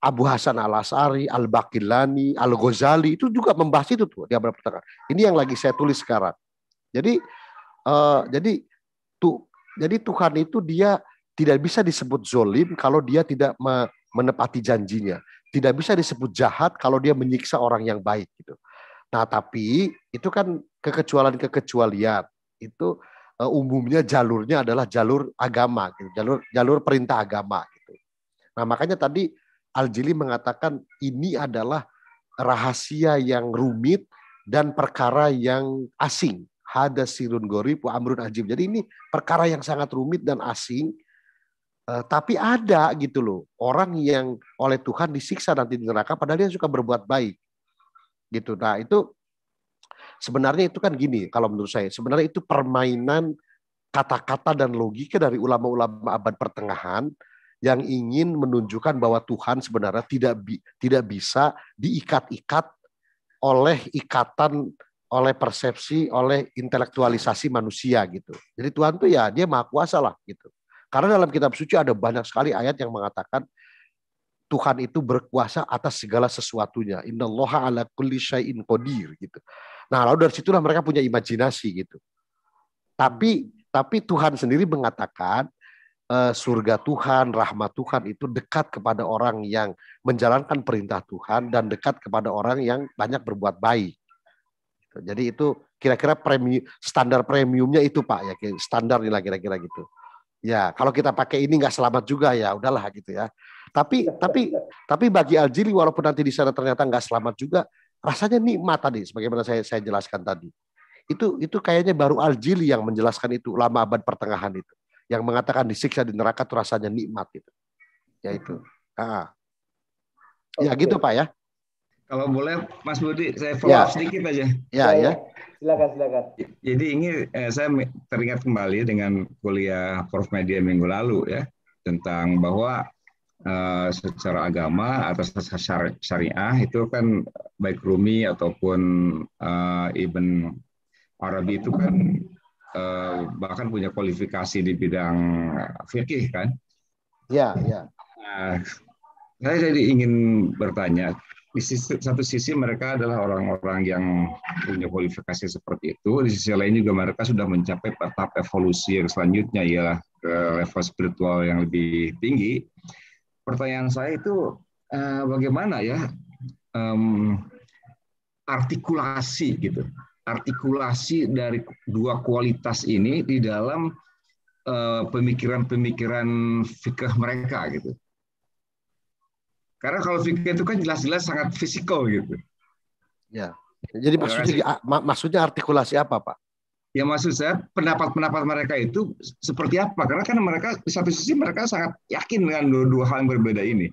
Abu Hasan Al Asari, Al Bakilani, Al Ghazali itu juga membahas itu tuh di abad pertengahan. Ini yang lagi saya tulis sekarang. Jadi uh, jadi tuh jadi Tuhan itu dia tidak bisa disebut zolim kalau dia tidak menepati janjinya. Tidak bisa disebut jahat kalau dia menyiksa orang yang baik gitu. Nah, tapi itu kan kekecualian-kekecualian. Itu umumnya jalurnya adalah jalur agama, gitu. jalur jalur perintah agama. Gitu. Nah makanya tadi Al-Jili mengatakan ini adalah rahasia yang rumit dan perkara yang asing. Hada sirun gorib wa amrun ajib. Jadi ini perkara yang sangat rumit dan asing. Uh, tapi ada gitu loh orang yang oleh Tuhan disiksa nanti di neraka padahal dia suka berbuat baik gitu nah itu sebenarnya itu kan gini kalau menurut saya sebenarnya itu permainan kata-kata dan logika dari ulama-ulama abad pertengahan yang ingin menunjukkan bahwa Tuhan sebenarnya tidak bi tidak bisa diikat-ikat oleh ikatan oleh persepsi oleh intelektualisasi manusia gitu. Jadi Tuhan tuh ya dia maha kuasa lah gitu. Karena dalam kitab suci ada banyak sekali ayat yang mengatakan Tuhan itu berkuasa atas segala sesuatunya. Innallaha ala kulli syai'in qadir gitu. Nah, lalu dari situlah mereka punya imajinasi gitu. Tapi tapi Tuhan sendiri mengatakan uh, surga Tuhan, rahmat Tuhan itu dekat kepada orang yang menjalankan perintah Tuhan dan dekat kepada orang yang banyak berbuat baik. Gitu. Jadi itu kira-kira premium standar premiumnya itu Pak ya standar lah kira-kira gitu. Ya kalau kita pakai ini nggak selamat juga ya udahlah gitu ya. Tapi tapi tapi bagi Aljili walaupun nanti di sana ternyata nggak selamat juga rasanya nikmat tadi sebagaimana saya saya jelaskan tadi. Itu itu kayaknya baru Aljili yang menjelaskan itu lama abad pertengahan itu yang mengatakan disiksa di neraka itu rasanya nikmat itu. Ya itu. Ah. Ya okay. gitu Pak ya. Kalau boleh Mas Budi saya follow ya. up sedikit aja. Ya, ya. ya. Silakan, silakan. Jadi ini eh, saya teringat kembali dengan kuliah Prof Media minggu lalu ya tentang bahwa eh, secara agama atas syari syariah itu kan baik Rumi ataupun eh, Ibn Arabi itu kan Eh, bahkan punya kualifikasi di bidang fikih kan? Ya, ya. Nah, saya jadi ingin bertanya, di sisi, satu sisi mereka adalah orang-orang yang punya kualifikasi seperti itu, di sisi lain juga mereka sudah mencapai tahap evolusi yang selanjutnya ialah ke level spiritual yang lebih tinggi. Pertanyaan saya itu eh, bagaimana ya um, artikulasi gitu artikulasi dari dua kualitas ini di dalam eh, pemikiran-pemikiran uh, fikih mereka gitu. Karena kalau fikih itu kan jelas-jelas sangat fisikal gitu. Ya. Jadi maksudnya maksudnya artikulasi apa, Pak? Ya maksud saya pendapat-pendapat mereka itu seperti apa? Karena kan mereka di satu sisi mereka sangat yakin dengan dua, dua hal yang berbeda ini.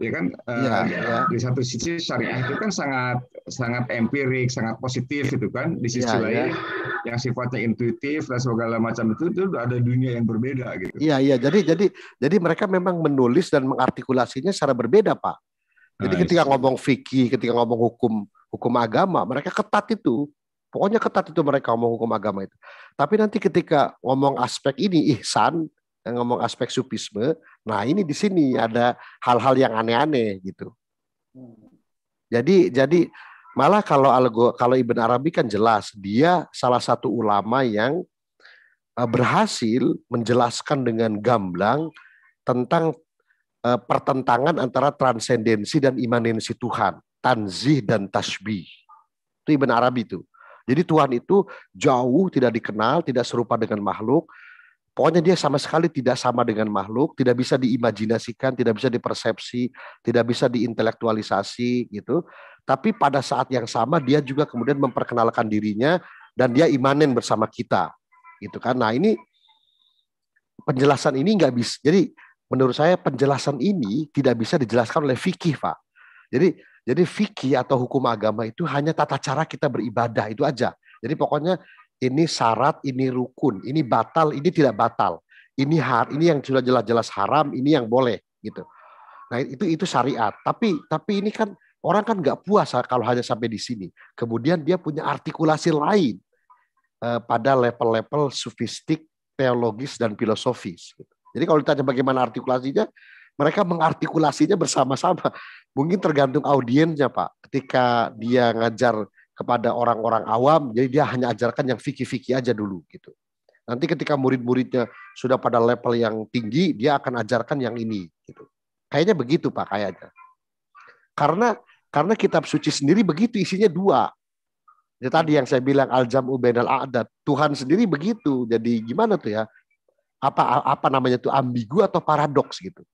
Ya kan? Ya, uh, ya. di satu sisi syariah itu kan sangat sangat empirik sangat positif itu kan? Di sisi ya, lain ya. yang sifatnya intuitif dan segala macam itu itu ada dunia yang berbeda gitu. Iya iya jadi jadi jadi mereka memang menulis dan mengartikulasinya secara berbeda pak. Jadi nah, ketika ngomong fikih ketika ngomong hukum hukum agama mereka ketat itu pokoknya ketat itu mereka ngomong hukum agama itu tapi nanti ketika ngomong aspek ini ihsan yang ngomong aspek supisme. Nah ini di sini ada hal-hal yang aneh-aneh gitu. Jadi jadi malah kalau algo kalau Ibn Arabi kan jelas dia salah satu ulama yang eh, berhasil menjelaskan dengan gamblang tentang uh, pertentangan antara transendensi dan imanensi Tuhan, tanzih dan tasbih. Itu Ibn Arabi itu. Jadi Tuhan itu jauh tidak dikenal, tidak serupa dengan makhluk, Pokoknya dia sama sekali tidak sama dengan makhluk, tidak bisa diimajinasikan, tidak bisa dipersepsi, tidak bisa diintelektualisasi gitu. Tapi pada saat yang sama dia juga kemudian memperkenalkan dirinya dan dia imanen bersama kita. Gitu kan. Nah, ini penjelasan ini nggak bisa. Jadi menurut saya penjelasan ini tidak bisa dijelaskan oleh fikih, Pak. Jadi jadi fikih atau hukum agama itu hanya tata cara kita beribadah itu aja. Jadi pokoknya ini syarat, ini rukun, ini batal, ini tidak batal. Ini har, ini yang sudah jelas-jelas haram, ini yang boleh gitu. Nah itu itu syariat. Tapi tapi ini kan orang kan nggak puas kalau hanya sampai di sini. Kemudian dia punya artikulasi lain eh, pada level-level sofistik, teologis dan filosofis. Gitu. Jadi kalau ditanya bagaimana artikulasinya, mereka mengartikulasinya bersama-sama. Mungkin tergantung audiensnya Pak. Ketika dia ngajar kepada orang-orang awam, jadi dia hanya ajarkan yang fikih-fikih aja dulu gitu. Nanti ketika murid-muridnya sudah pada level yang tinggi, dia akan ajarkan yang ini gitu. Kayaknya begitu Pak kayaknya. Karena karena kitab suci sendiri begitu isinya dua. Ya, tadi yang saya bilang al-jam'u bainal a'dad, Tuhan sendiri begitu. Jadi gimana tuh ya? Apa apa namanya tuh ambigu atau paradoks gitu.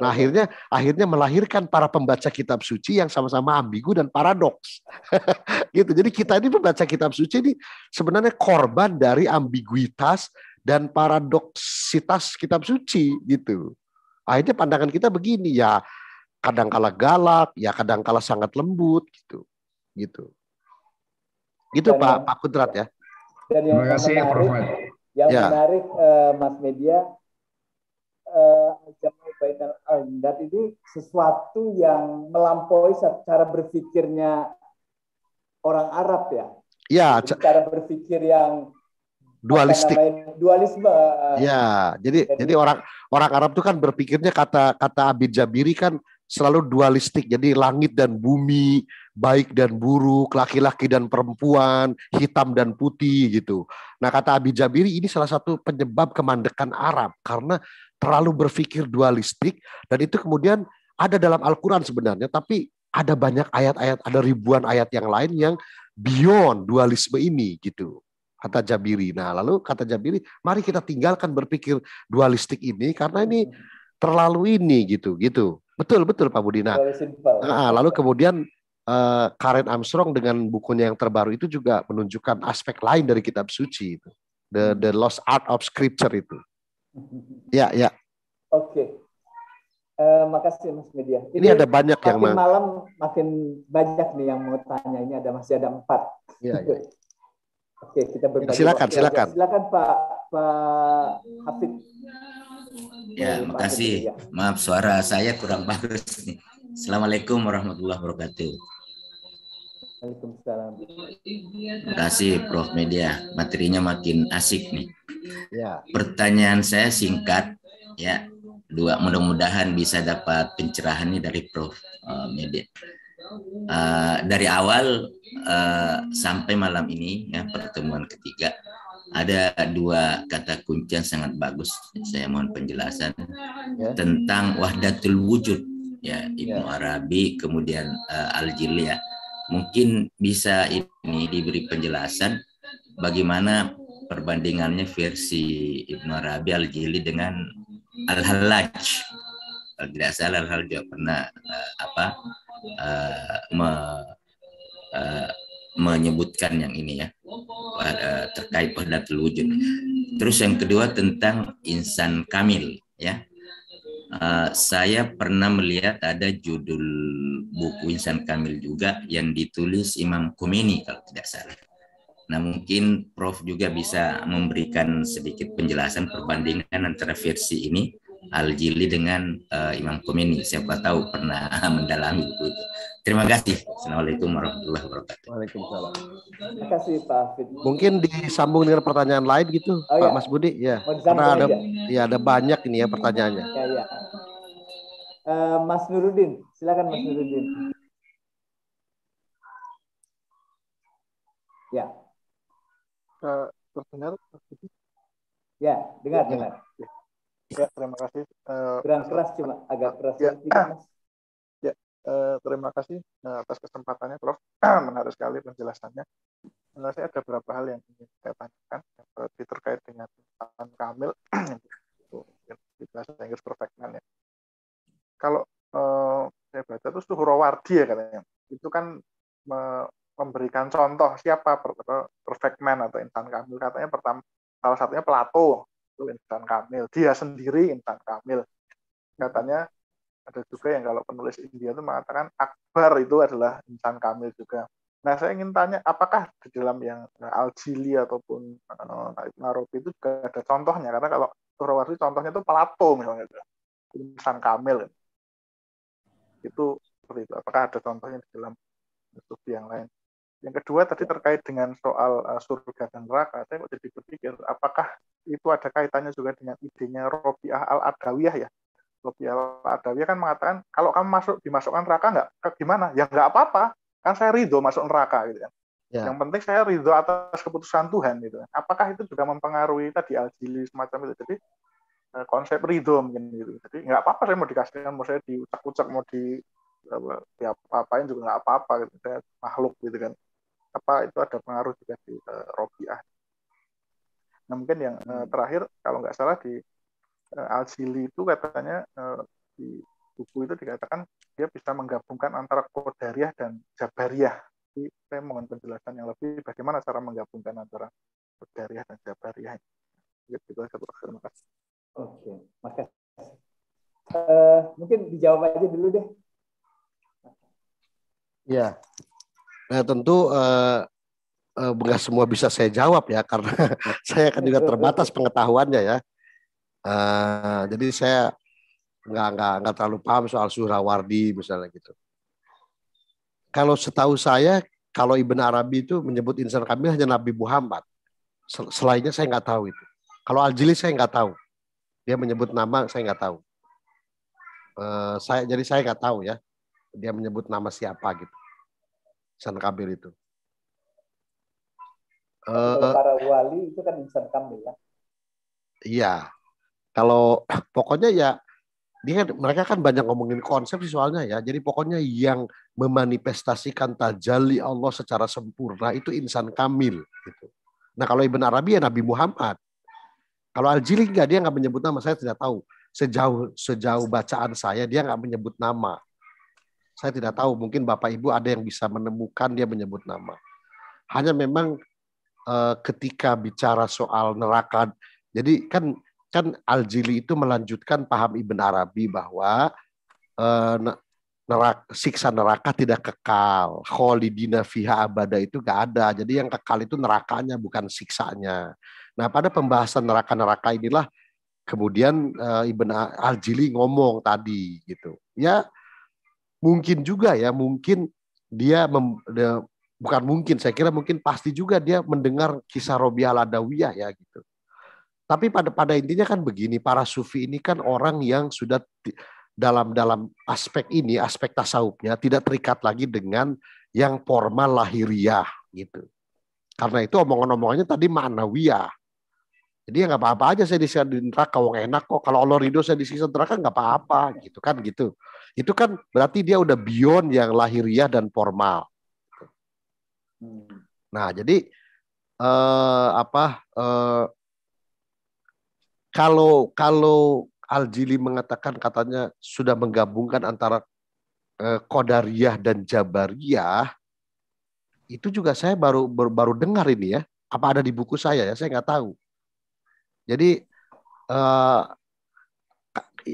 Nah, akhirnya akhirnya melahirkan para pembaca kitab suci yang sama-sama ambigu dan paradoks. gitu. Jadi kita ini pembaca kitab suci ini sebenarnya korban dari ambiguitas dan paradoksitas kitab suci gitu. Akhirnya pandangan kita begini ya kadang kala galak, ya kadang kala sangat lembut gitu. Gitu. Gitu dan Pak yang, Pak Kudrat ya. Dan yang Terima kasih menarik, Prof. Yang ya. menarik uh, Mas Media uh, Baitul Al-Imdad ini sesuatu yang melampaui cara berpikirnya orang Arab ya. Ya, cara berpikir yang dualistik. dualisme. Ya, jadi jadi, jadi orang orang Arab itu kan berpikirnya kata kata Abid Jabiri kan selalu dualistik. Jadi langit dan bumi, baik dan buruk, laki-laki dan perempuan, hitam dan putih gitu. Nah, kata Abid Jabiri ini salah satu penyebab kemandekan Arab karena terlalu berpikir dualistik dan itu kemudian ada dalam Al-Qur'an sebenarnya tapi ada banyak ayat-ayat ada ribuan ayat yang lain yang beyond dualisme ini gitu kata Jabiri. Nah, lalu kata Jabiri, mari kita tinggalkan berpikir dualistik ini karena ini terlalu ini gitu, gitu. Betul, betul Pak Budina. Nah, lalu kemudian uh, Karen Armstrong dengan bukunya yang terbaru itu juga menunjukkan aspek lain dari kitab suci itu. The the lost art of scripture itu. Ya, ya. Oke. Okay. Uh, eh, makasih Mas Media. Ini, ini ada banyak yang makin malam makin banyak nih yang mau tanya. Ini ada masih ada empat. Iya. Ya. Oke, kita berbagi. Silakan, silakan. Silakan Pak Pak Hafid. Ya, makasih. Maaf suara saya kurang bagus nih. Assalamualaikum warahmatullahi wabarakatuh. Waalaikumsalam. Terima kasih Prof Media. Materinya makin asik nih. Ya. Pertanyaan saya singkat ya. Dua mudah-mudahan bisa dapat pencerahan nih dari Prof uh, Media. Uh, dari awal uh, sampai malam ini ya pertemuan ketiga ada dua kata kunci yang sangat bagus. Saya mohon penjelasan ya. tentang wahdatul wujud ya Ibnu ya. Arabi kemudian uh, Al-Jili ya. Mungkin bisa ini diberi penjelasan bagaimana perbandingannya versi Ibnu Arabi Al-Jili dengan Al-Hallaj. Kalau tidak salah Al-Hallaj juga pernah uh, apa uh, me, uh, menyebutkan yang ini ya terkait pada wujud. Terus yang kedua tentang insan kamil ya. Uh, saya pernah melihat ada judul buku insan kamil juga yang ditulis Imam Khomeini kalau tidak salah. Nah, mungkin Prof juga bisa memberikan sedikit penjelasan perbandingan antara versi ini Al-Jili dengan uh, Imam Khomeini. Siapa tahu pernah mendalami buku itu. Terima kasih. Assalamualaikum warahmatullahi wabarakatuh. Waalaikumsalam. Terima kasih Pak Hafid. Mungkin disambung dengan pertanyaan lain gitu, oh, Pak ya. Mas Budi. Ya, karena ada, ya ada banyak ini ya pertanyaannya. Ya, ya. Uh, Mas Nurudin, silakan Mas Nurudin. Ya uh, terdengar? Ya, dengar, ya, dengar. Ya, terima kasih. Uh, Kurang keras cuma agak keras. Ya, ya uh, terima kasih uh, atas kesempatannya, Prof. Menarik sekali penjelasannya. Uh, saya ada beberapa hal yang ingin saya tanyakan uh, terkait dengan Tuhan Kamil di bahasa Inggris perfect man ya. Kalau uh, saya baca itu Suhrawardi ya katanya. Itu kan memberikan contoh siapa perfect man atau insan kamil katanya pertama salah satunya Plato itu insan kamil. Dia sendiri insan kamil. Katanya ada juga yang kalau penulis India itu mengatakan Akbar itu adalah insan kamil juga. Nah saya ingin tanya apakah di dalam yang Al-Jili ataupun uh, Arabi itu juga ada contohnya? Karena kalau Surawardi contohnya itu Plato misalnya insan kamil. Itu seperti itu. Apakah ada contohnya di dalam studi yang lain yang kedua tadi terkait dengan soal uh, surga dan neraka, saya kok jadi berpikir apakah itu ada kaitannya juga dengan idenya Robiah al-Adawiyah ya. Robiah al-Adawiyah kan mengatakan kalau kamu masuk dimasukkan neraka nggak, gimana? Ya nggak apa-apa, kan saya ridho masuk neraka gitu kan. Ya. Yang penting saya ridho atas keputusan Tuhan gitu. Kan. Apakah itu juga mempengaruhi tadi al-jili semacam itu? Jadi uh, konsep ridho mungkin gitu. Jadi nggak apa-apa saya mau dikasihkan, mau saya diucap-ucap, mau di apa, ya apa-apain juga nggak apa-apa gitu. Saya makhluk gitu kan apa itu ada pengaruh juga di uh, Robiah. Nah mungkin yang uh, terakhir kalau nggak salah di uh, Al-Jili itu katanya uh, di buku itu dikatakan dia bisa menggabungkan antara Qadariyah dan Jabariyah. Jadi saya mohon penjelasan yang lebih bagaimana cara menggabungkan antara Qadariyah dan Jabariyah. Gitu, terima kasih. Oke, makasih. Uh, mungkin dijawab aja dulu deh. Ya, nah tentu uh, uh, semua bisa saya jawab ya karena saya kan juga terbatas pengetahuannya ya. Uh, jadi saya nggak nggak nggak terlalu paham soal Surawardi misalnya gitu. Kalau setahu saya, kalau Ibn Arabi itu menyebut insan kamil hanya Nabi Muhammad. Selainnya saya nggak tahu itu. Kalau Al-Jili saya nggak tahu. Dia menyebut nama saya nggak tahu. Uh, saya jadi saya nggak tahu ya. Dia menyebut nama siapa gitu. Insan kamil itu. Uh, para wali itu kan insan kamil ya. Iya. Kalau pokoknya ya dia mereka kan banyak ngomongin konsep sih soalnya ya. Jadi pokoknya yang memanifestasikan tajali Allah secara sempurna itu insan kamil gitu. Nah kalau Ibn Arabi ya Nabi Muhammad. Kalau Al-Jili enggak, dia nggak menyebut nama. Saya tidak tahu. Sejauh sejauh bacaan saya dia nggak menyebut nama. Saya tidak tahu. Mungkin Bapak Ibu ada yang bisa menemukan dia menyebut nama. Hanya memang eh, ketika bicara soal neraka, jadi kan kan Al-Jili itu melanjutkan paham Ibn Arabi bahwa eh, neraka, siksa neraka tidak kekal. Kholidina fiha abada itu gak ada. Jadi yang kekal itu nerakanya bukan siksanya. Nah pada pembahasan neraka-neraka inilah kemudian eh, Ibn Al-Jili ngomong tadi gitu. Ya mungkin juga ya mungkin dia, mem, dia bukan mungkin saya kira mungkin pasti juga dia mendengar kisah Robiah Ladawiyah ya gitu tapi pada pada intinya kan begini, para sufi ini kan orang yang sudah dalam dalam aspek ini, aspek tasawufnya tidak terikat lagi dengan yang formal lahiriah gitu. Karena itu omongan-omongannya tadi ma'nawiyah. Jadi ya nggak apa-apa aja saya disiksa di neraka, enak kok. Kalau Allah ridho saya disiksa di neraka nggak apa-apa gitu kan gitu. Itu kan berarti dia udah beyond yang lahiriah dan formal. Nah jadi eh, apa eh, kalau kalau Al-Jili mengatakan katanya sudah menggabungkan antara eh, Qadariyah dan Jabariyah, itu juga saya baru baru, baru dengar ini ya. Apa ada di buku saya ya? Saya nggak tahu. Jadi eh,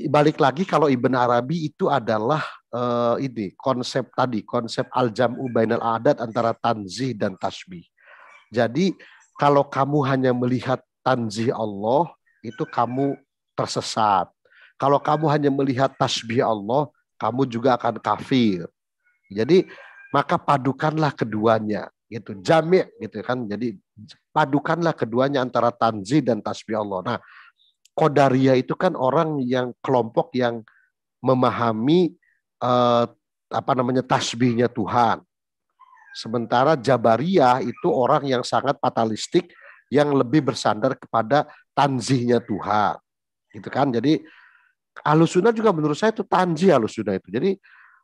balik lagi kalau Ibn Arabi itu adalah eh, ini konsep tadi konsep al-jam'u bainal adat antara tanzih dan tasbih. Jadi kalau kamu hanya melihat tanzih Allah itu kamu tersesat. Kalau kamu hanya melihat tasbih Allah, kamu juga akan kafir. Jadi maka padukanlah keduanya gitu jami gitu kan jadi padukanlah keduanya antara tanzi dan tasbih Allah nah kodaria itu kan orang yang kelompok yang memahami eh, apa namanya tasbihnya Tuhan sementara jabariyah itu orang yang sangat fatalistik yang lebih bersandar kepada tanzihnya Tuhan. Gitu kan. Jadi alusuna juga menurut saya itu tanzih alusuna itu. Jadi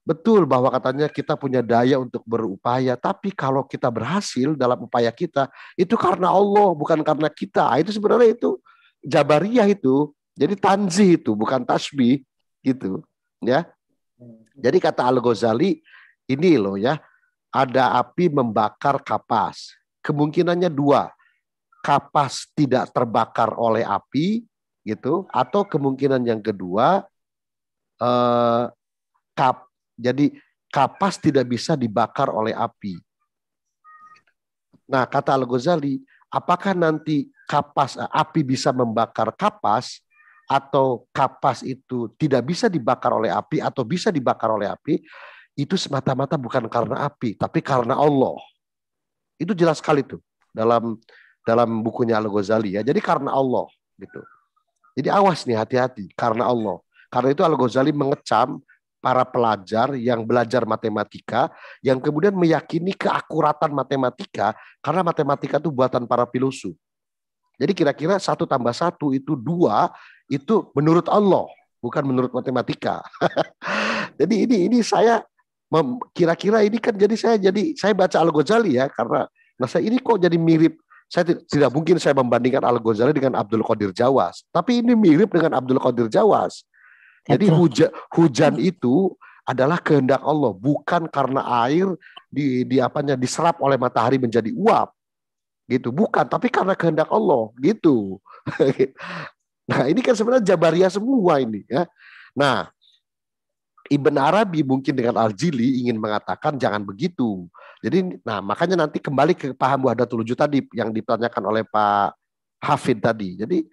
betul bahwa katanya kita punya daya untuk berupaya, tapi kalau kita berhasil dalam upaya kita itu karena Allah, bukan karena kita. Itu sebenarnya itu jabariyah itu. Jadi tanzih itu bukan tasbih gitu, ya. Jadi kata Al-Ghazali ini loh ya, ada api membakar kapas. Kemungkinannya dua kapas tidak terbakar oleh api gitu atau kemungkinan yang kedua eh, kap jadi kapas tidak bisa dibakar oleh api. Nah, kata Al-Ghazali, apakah nanti kapas api bisa membakar kapas atau kapas itu tidak bisa dibakar oleh api atau bisa dibakar oleh api? Itu semata-mata bukan karena api, tapi karena Allah. Itu jelas sekali tuh dalam dalam bukunya Al Ghazali ya. Jadi karena Allah gitu. Jadi awas nih hati-hati karena Allah. Karena itu Al Ghazali mengecam para pelajar yang belajar matematika yang kemudian meyakini keakuratan matematika karena matematika itu buatan para filosof. Jadi kira-kira satu tambah satu itu dua itu menurut Allah bukan menurut matematika. jadi ini ini saya kira-kira ini kan jadi saya jadi saya baca Al Ghazali ya karena nah saya ini kok jadi mirip saya tidak mungkin saya membandingkan Al Ghazali dengan Abdul Qadir Jawas, tapi ini mirip dengan Abdul Qadir Jawas. Jadi hujan hujan itu adalah kehendak Allah, bukan karena air di di apanya diserap oleh matahari menjadi uap. Gitu, bukan, tapi karena kehendak Allah, gitu. nah, ini kan sebenarnya jabaria semua ini ya. Nah, Ibn Arabi mungkin dengan Al-Jili ingin mengatakan jangan begitu. Jadi, nah makanya nanti kembali ke paham wahdatul wujud tadi yang ditanyakan oleh Pak Hafid tadi. Jadi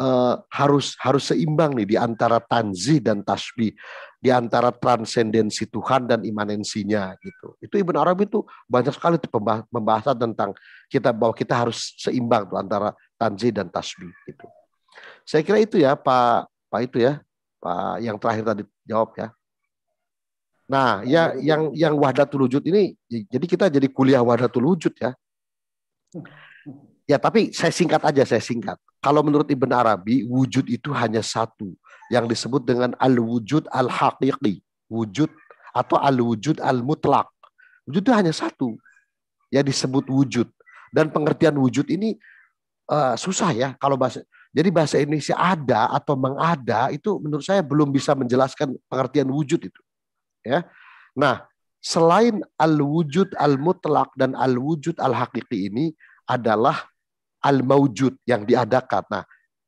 uh, harus harus seimbang nih di antara tanzih dan tasbih, di antara transendensi Tuhan dan imanensinya gitu. Itu Ibn Arabi itu banyak sekali pembahasan tentang kita bahwa kita harus seimbang tuh antara tanzih dan tasbih gitu. Saya kira itu ya Pak Pak itu ya Pak yang terakhir tadi jawab ya. Nah, ya yang yang wahdatul wujud ini jadi kita jadi kuliah wahdatul wujud ya. Ya, tapi saya singkat aja, saya singkat. Kalau menurut Ibn Arabi, wujud itu hanya satu yang disebut dengan al-wujud al-haqiqi. Wujud atau al-wujud al-mutlak. Wujud itu hanya satu yang disebut wujud. Dan pengertian wujud ini uh, susah ya kalau bahasa jadi bahasa Indonesia ada atau mengada itu menurut saya belum bisa menjelaskan pengertian wujud itu. Ya. Nah, selain al-wujud al-mutlak dan al-wujud al-haqiqi ini adalah al-maujud yang diadakan. Nah,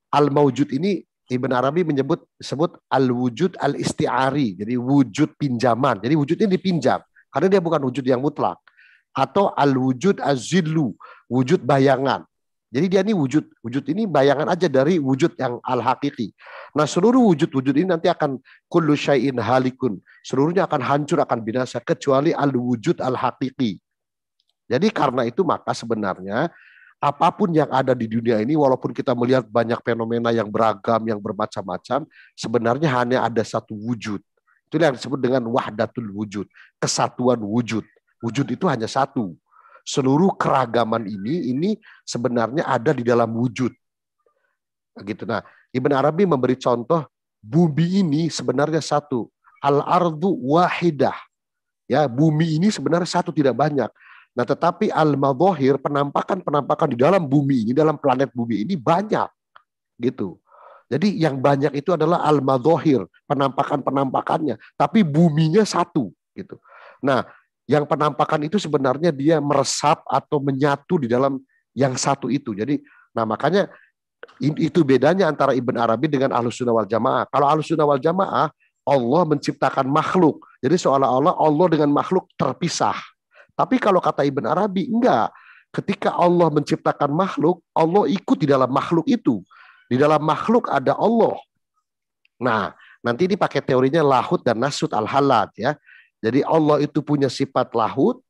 al-maujud ini Ibn Arabi menyebut sebut al-wujud al-isti'ari. Jadi wujud pinjaman. Jadi wujud ini dipinjam karena dia bukan wujud yang mutlak. Atau al-wujud az-zillu, wujud bayangan. Jadi dia ini wujud wujud ini bayangan aja dari wujud yang al-hakiki. Nah, seluruh wujud-wujud ini nanti akan kullu syai'in halikun. Seluruhnya akan hancur, akan binasa kecuali al-wujud al-hakiki. Jadi karena itu maka sebenarnya apa pun yang ada di dunia ini, walaupun kita melihat banyak fenomena yang beragam, yang bermacam-macam, sebenarnya hanya ada satu wujud. Itu yang disebut dengan wahdatul wujud, kesatuan wujud. Wujud itu hanya satu. Seluruh keragaman ini, ini sebenarnya ada di dalam wujud. Gitu. Nah, Ibn Arabi memberi contoh bumi ini sebenarnya satu. Al-ardu wahidah. Ya, bumi ini sebenarnya satu tidak banyak. Nah, tetapi al-madhahir penampakan-penampakan di dalam bumi ini, dalam planet bumi ini banyak. Gitu. Jadi yang banyak itu adalah al-madhahir, penampakan-penampakannya, tapi buminya satu gitu. Nah, yang penampakan itu sebenarnya dia meresap atau menyatu di dalam yang satu itu. Jadi, nah makanya itu bedanya antara Ibn Arabi dengan Ahlus Sunnah wal Jamaah. Kalau Ahlus Sunnah wal Jamaah, Allah menciptakan makhluk. Jadi seolah-olah Allah dengan makhluk terpisah. Tapi kalau kata Ibn Arabi, enggak. Ketika Allah menciptakan makhluk, Allah ikut di dalam makhluk itu. Di dalam makhluk ada Allah. Nah, nanti ini pakai teorinya lahut dan nasut al-halat ya. Jadi Allah itu punya sifat lahut,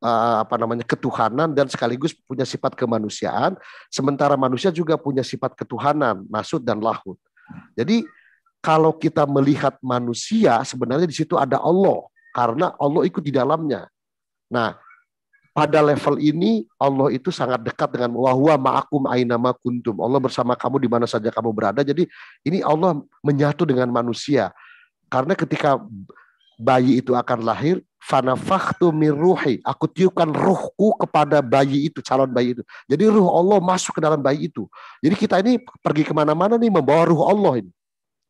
eh, apa namanya ketuhanan dan sekaligus punya sifat kemanusiaan, sementara manusia juga punya sifat ketuhanan, nasut dan lahut. Jadi kalau kita melihat manusia sebenarnya di situ ada Allah karena Allah ikut di dalamnya. Nah, pada level ini Allah itu sangat dekat dengan wahwa ma'akum ainama kuntum. Allah bersama kamu di mana saja kamu berada. Jadi ini Allah menyatu dengan manusia. Karena ketika bayi itu akan lahir, fanafakhtu min ruhi. Aku tiupkan ruhku kepada bayi itu, calon bayi itu. Jadi ruh Allah masuk ke dalam bayi itu. Jadi kita ini pergi ke mana-mana nih membawa ruh Allah ini.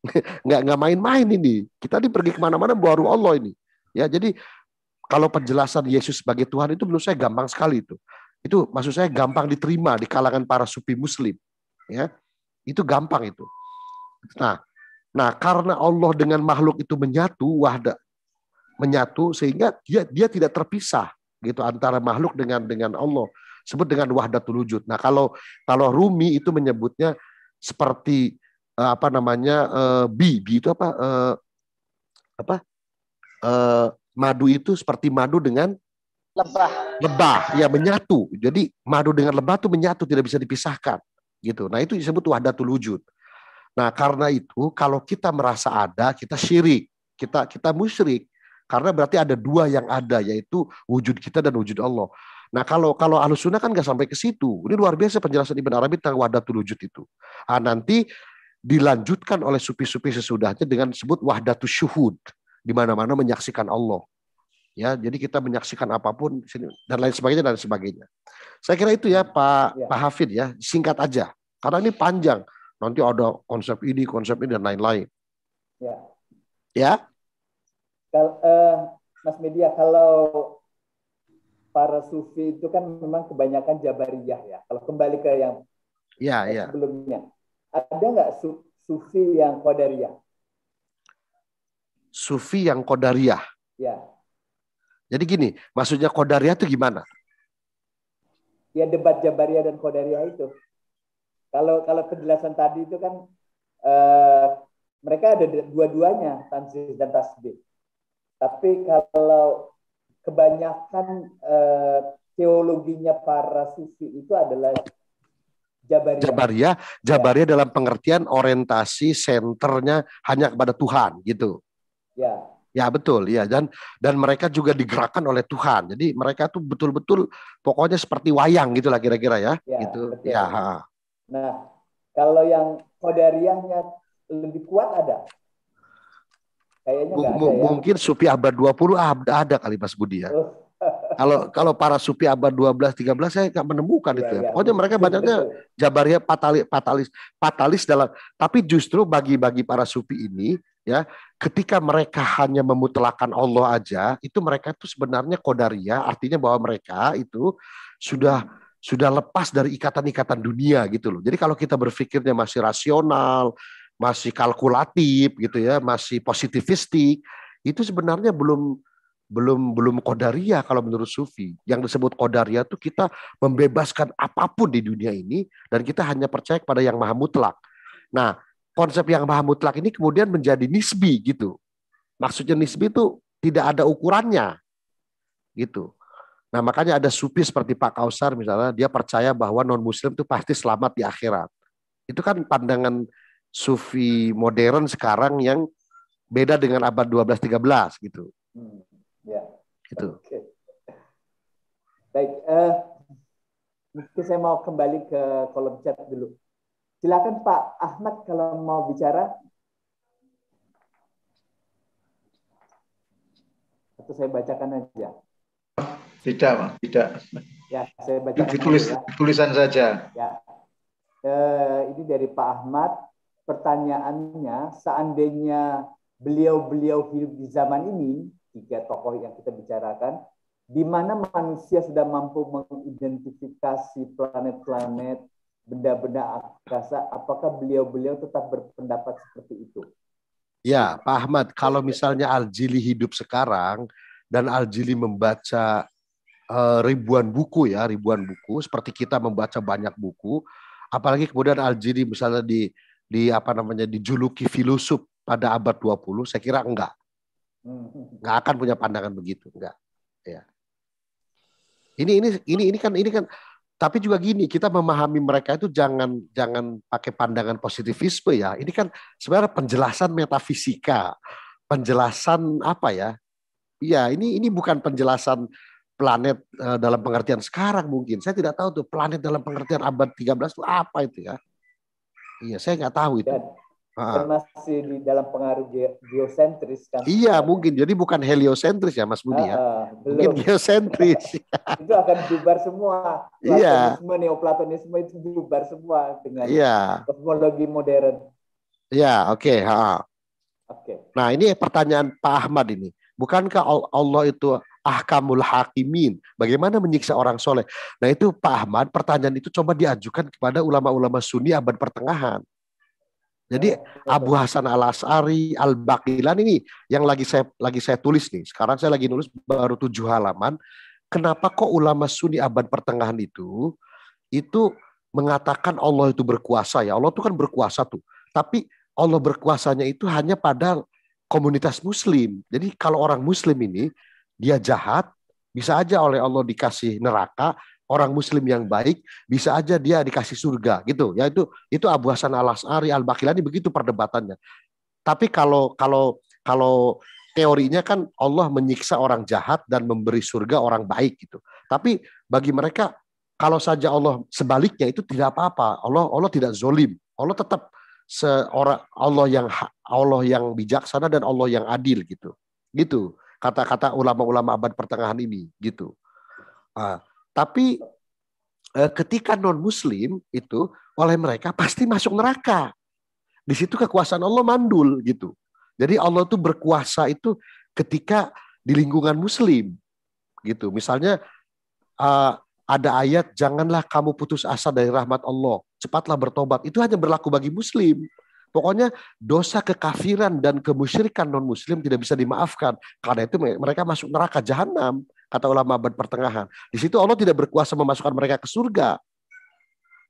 nggak nggak main-main ini. Kita ini pergi ke mana-mana membawa ruh Allah ini. Ya, jadi kalau penjelasan Yesus sebagai Tuhan itu menurut saya gampang sekali itu. Itu maksud saya gampang diterima di kalangan para sufi muslim. Ya. Itu gampang itu. Nah, nah karena Allah dengan makhluk itu menyatu, wahda menyatu sehingga dia dia tidak terpisah gitu antara makhluk dengan dengan Allah. Sebut dengan wahdatul wujud. Nah, kalau kalau Rumi itu menyebutnya seperti eh, apa namanya uh, bi, bi itu apa uh, apa uh, madu itu seperti madu dengan lebah. Lebah, ya menyatu. Jadi madu dengan lebah itu menyatu, tidak bisa dipisahkan. Gitu. Nah itu disebut wahdatul wujud. Nah karena itu kalau kita merasa ada, kita syirik, kita kita musyrik. Karena berarti ada dua yang ada, yaitu wujud kita dan wujud Allah. Nah kalau kalau alusuna kan nggak sampai ke situ. Ini luar biasa penjelasan Ibn Arabi tentang wahdatul wujud itu. Nah, nanti dilanjutkan oleh supi-supi sesudahnya dengan disebut wahdatul syuhud di mana-mana menyaksikan Allah. Ya, jadi kita menyaksikan apa pun dan lain sebagainya dan sebagainya. Saya kira itu ya Pak ya. Pak Hafid ya, singkat aja. Karena ini panjang. Nanti ada konsep ini, konsep ini dan lain-lain. Ya. Ya. Kalau uh, Mas Media kalau para sufi itu kan memang kebanyakan jabariyah ya. Kalau kembali ke yang ya, ya. sebelumnya, ada nggak su sufi yang kodariyah? Sufi yang kodariyah. Ya. Jadi gini, maksudnya kodariyah itu gimana? Ya debat jabariyah dan kodariyah itu. Kalau kalau penjelasan tadi itu kan eh, mereka ada dua-duanya tanzih dan tasbih. Tapi kalau kebanyakan eh, teologinya para sufi itu adalah Jabariyah. Jabariyah, Jabariyah ya. dalam pengertian orientasi senternya hanya kepada Tuhan gitu. Ya. Ya betul, ya dan dan mereka juga digerakkan oleh Tuhan. Jadi mereka tuh betul-betul pokoknya seperti wayang gitulah kira-kira ya. ya gitu. Betul. Ya. Nah, kalau yang Qadariyahnya lebih kuat ada? Kayaknya M ada ya. Mungkin Sufi abad 20 ada, ada kali Mas Budi ya. Oh. Kalau kalau para sufi abad 12 13 saya nggak menemukan ya, itu ya. ya. Pokoknya mereka banyaknya Jabariyah patalis patalis patalis dalam tapi justru bagi-bagi para sufi ini ya ketika mereka hanya memutlakan Allah aja itu mereka itu sebenarnya kodaria artinya bahwa mereka itu sudah sudah lepas dari ikatan-ikatan dunia gitu loh. Jadi kalau kita berpikirnya masih rasional, masih kalkulatif gitu ya, masih positivistik, itu sebenarnya belum belum belum kodaria kalau menurut sufi. Yang disebut kodaria itu kita membebaskan apa pun di dunia ini dan kita hanya percaya kepada yang maha mutlak. Nah, konsep yang maha mutlak ini kemudian menjadi nisbi gitu. Maksudnya nisbi itu tidak ada ukurannya gitu. Nah makanya ada sufi seperti Pak Kausar misalnya, dia percaya bahwa non Muslim itu pasti selamat di akhirat. Itu kan pandangan sufi modern sekarang yang beda dengan abad 12-13 gitu. Ya. Gitu. Okay. Baik, uh, mungkin saya mau kembali ke kolom chat dulu. Silakan Pak Ahmad kalau mau bicara. Atau saya bacakan aja. Tidak, Pak. Tidak. Ya, saya baca. Ditulis, ya. tulisan saja. Ya. Eh, ini dari Pak Ahmad. Pertanyaannya, seandainya beliau-beliau hidup di zaman ini, tiga tokoh yang kita bicarakan, di mana manusia sudah mampu mengidentifikasi planet-planet, benda-benda angkasa, apakah beliau-beliau tetap berpendapat seperti itu? Ya, Pak Ahmad, kalau misalnya Al-Jili hidup sekarang dan Al-Jili membaca Eh, ribuan buku ya, ribuan buku seperti kita membaca banyak buku, apalagi kemudian Al-Jiri misalnya di di apa namanya dijuluki filosof pada abad 20, saya kira enggak. Enggak akan punya pandangan begitu, enggak. Ya. Ini ini ini ini kan ini kan tapi juga gini, kita memahami mereka itu jangan jangan pakai pandangan positivisme ya. Ini kan sebenarnya penjelasan metafisika, penjelasan apa ya? Iya, ini ini bukan penjelasan planet uh, dalam pengertian sekarang mungkin. Saya tidak tahu tuh planet dalam pengertian abad 13 itu apa itu ya. Iya, saya nggak tahu itu. Dan, masih di dalam pengaruh geosentris kan. Iya, mungkin. Jadi bukan heliosentris ya Mas Budi ya. Uh, mungkin geosentris. itu akan bubar semua. Iya. Platonisme, neoplatonisme itu bubar semua dengan iya. kosmologi modern. Iya, oke. Okay. Oke. Okay. Nah, ini pertanyaan Pak Ahmad ini. Bukankah Allah itu ahkamul hakimin. Bagaimana menyiksa orang soleh? Nah itu Pak Ahmad, pertanyaan itu coba diajukan kepada ulama-ulama sunni abad pertengahan. Jadi Abu Hasan al Asari, al Baqilan ini yang lagi saya lagi saya tulis nih. Sekarang saya lagi nulis baru tujuh halaman. Kenapa kok ulama Sunni abad pertengahan itu itu mengatakan Allah itu berkuasa ya? Allah itu kan berkuasa tuh. Tapi Allah berkuasanya itu hanya pada komunitas Muslim. Jadi kalau orang Muslim ini dia jahat, bisa aja oleh Allah dikasih neraka, orang muslim yang baik bisa aja dia dikasih surga gitu. Ya itu itu Abu Hasan Al As'ari Al Bakilani begitu perdebatannya. Tapi kalau kalau kalau teorinya kan Allah menyiksa orang jahat dan memberi surga orang baik gitu. Tapi bagi mereka kalau saja Allah sebaliknya itu tidak apa-apa. Allah Allah tidak zolim. Allah tetap seorang Allah yang Allah yang bijaksana dan Allah yang adil gitu. Gitu kata-kata ulama-ulama abad pertengahan ini gitu. Uh, tapi uh, ketika non Muslim itu oleh mereka pasti masuk neraka. Di situ kekuasaan Allah mandul gitu. Jadi Allah tuh berkuasa itu ketika di lingkungan muslim gitu. Misalnya uh, ada ayat janganlah kamu putus asa dari rahmat Allah, cepatlah bertobat. Itu hanya berlaku bagi muslim. Pokoknya dosa kekafiran dan kemusyrikan non muslim tidak bisa dimaafkan. Karena itu mereka masuk neraka jahanam, kata ulama abad pertengahan. Di situ Allah tidak berkuasa memasukkan mereka ke surga.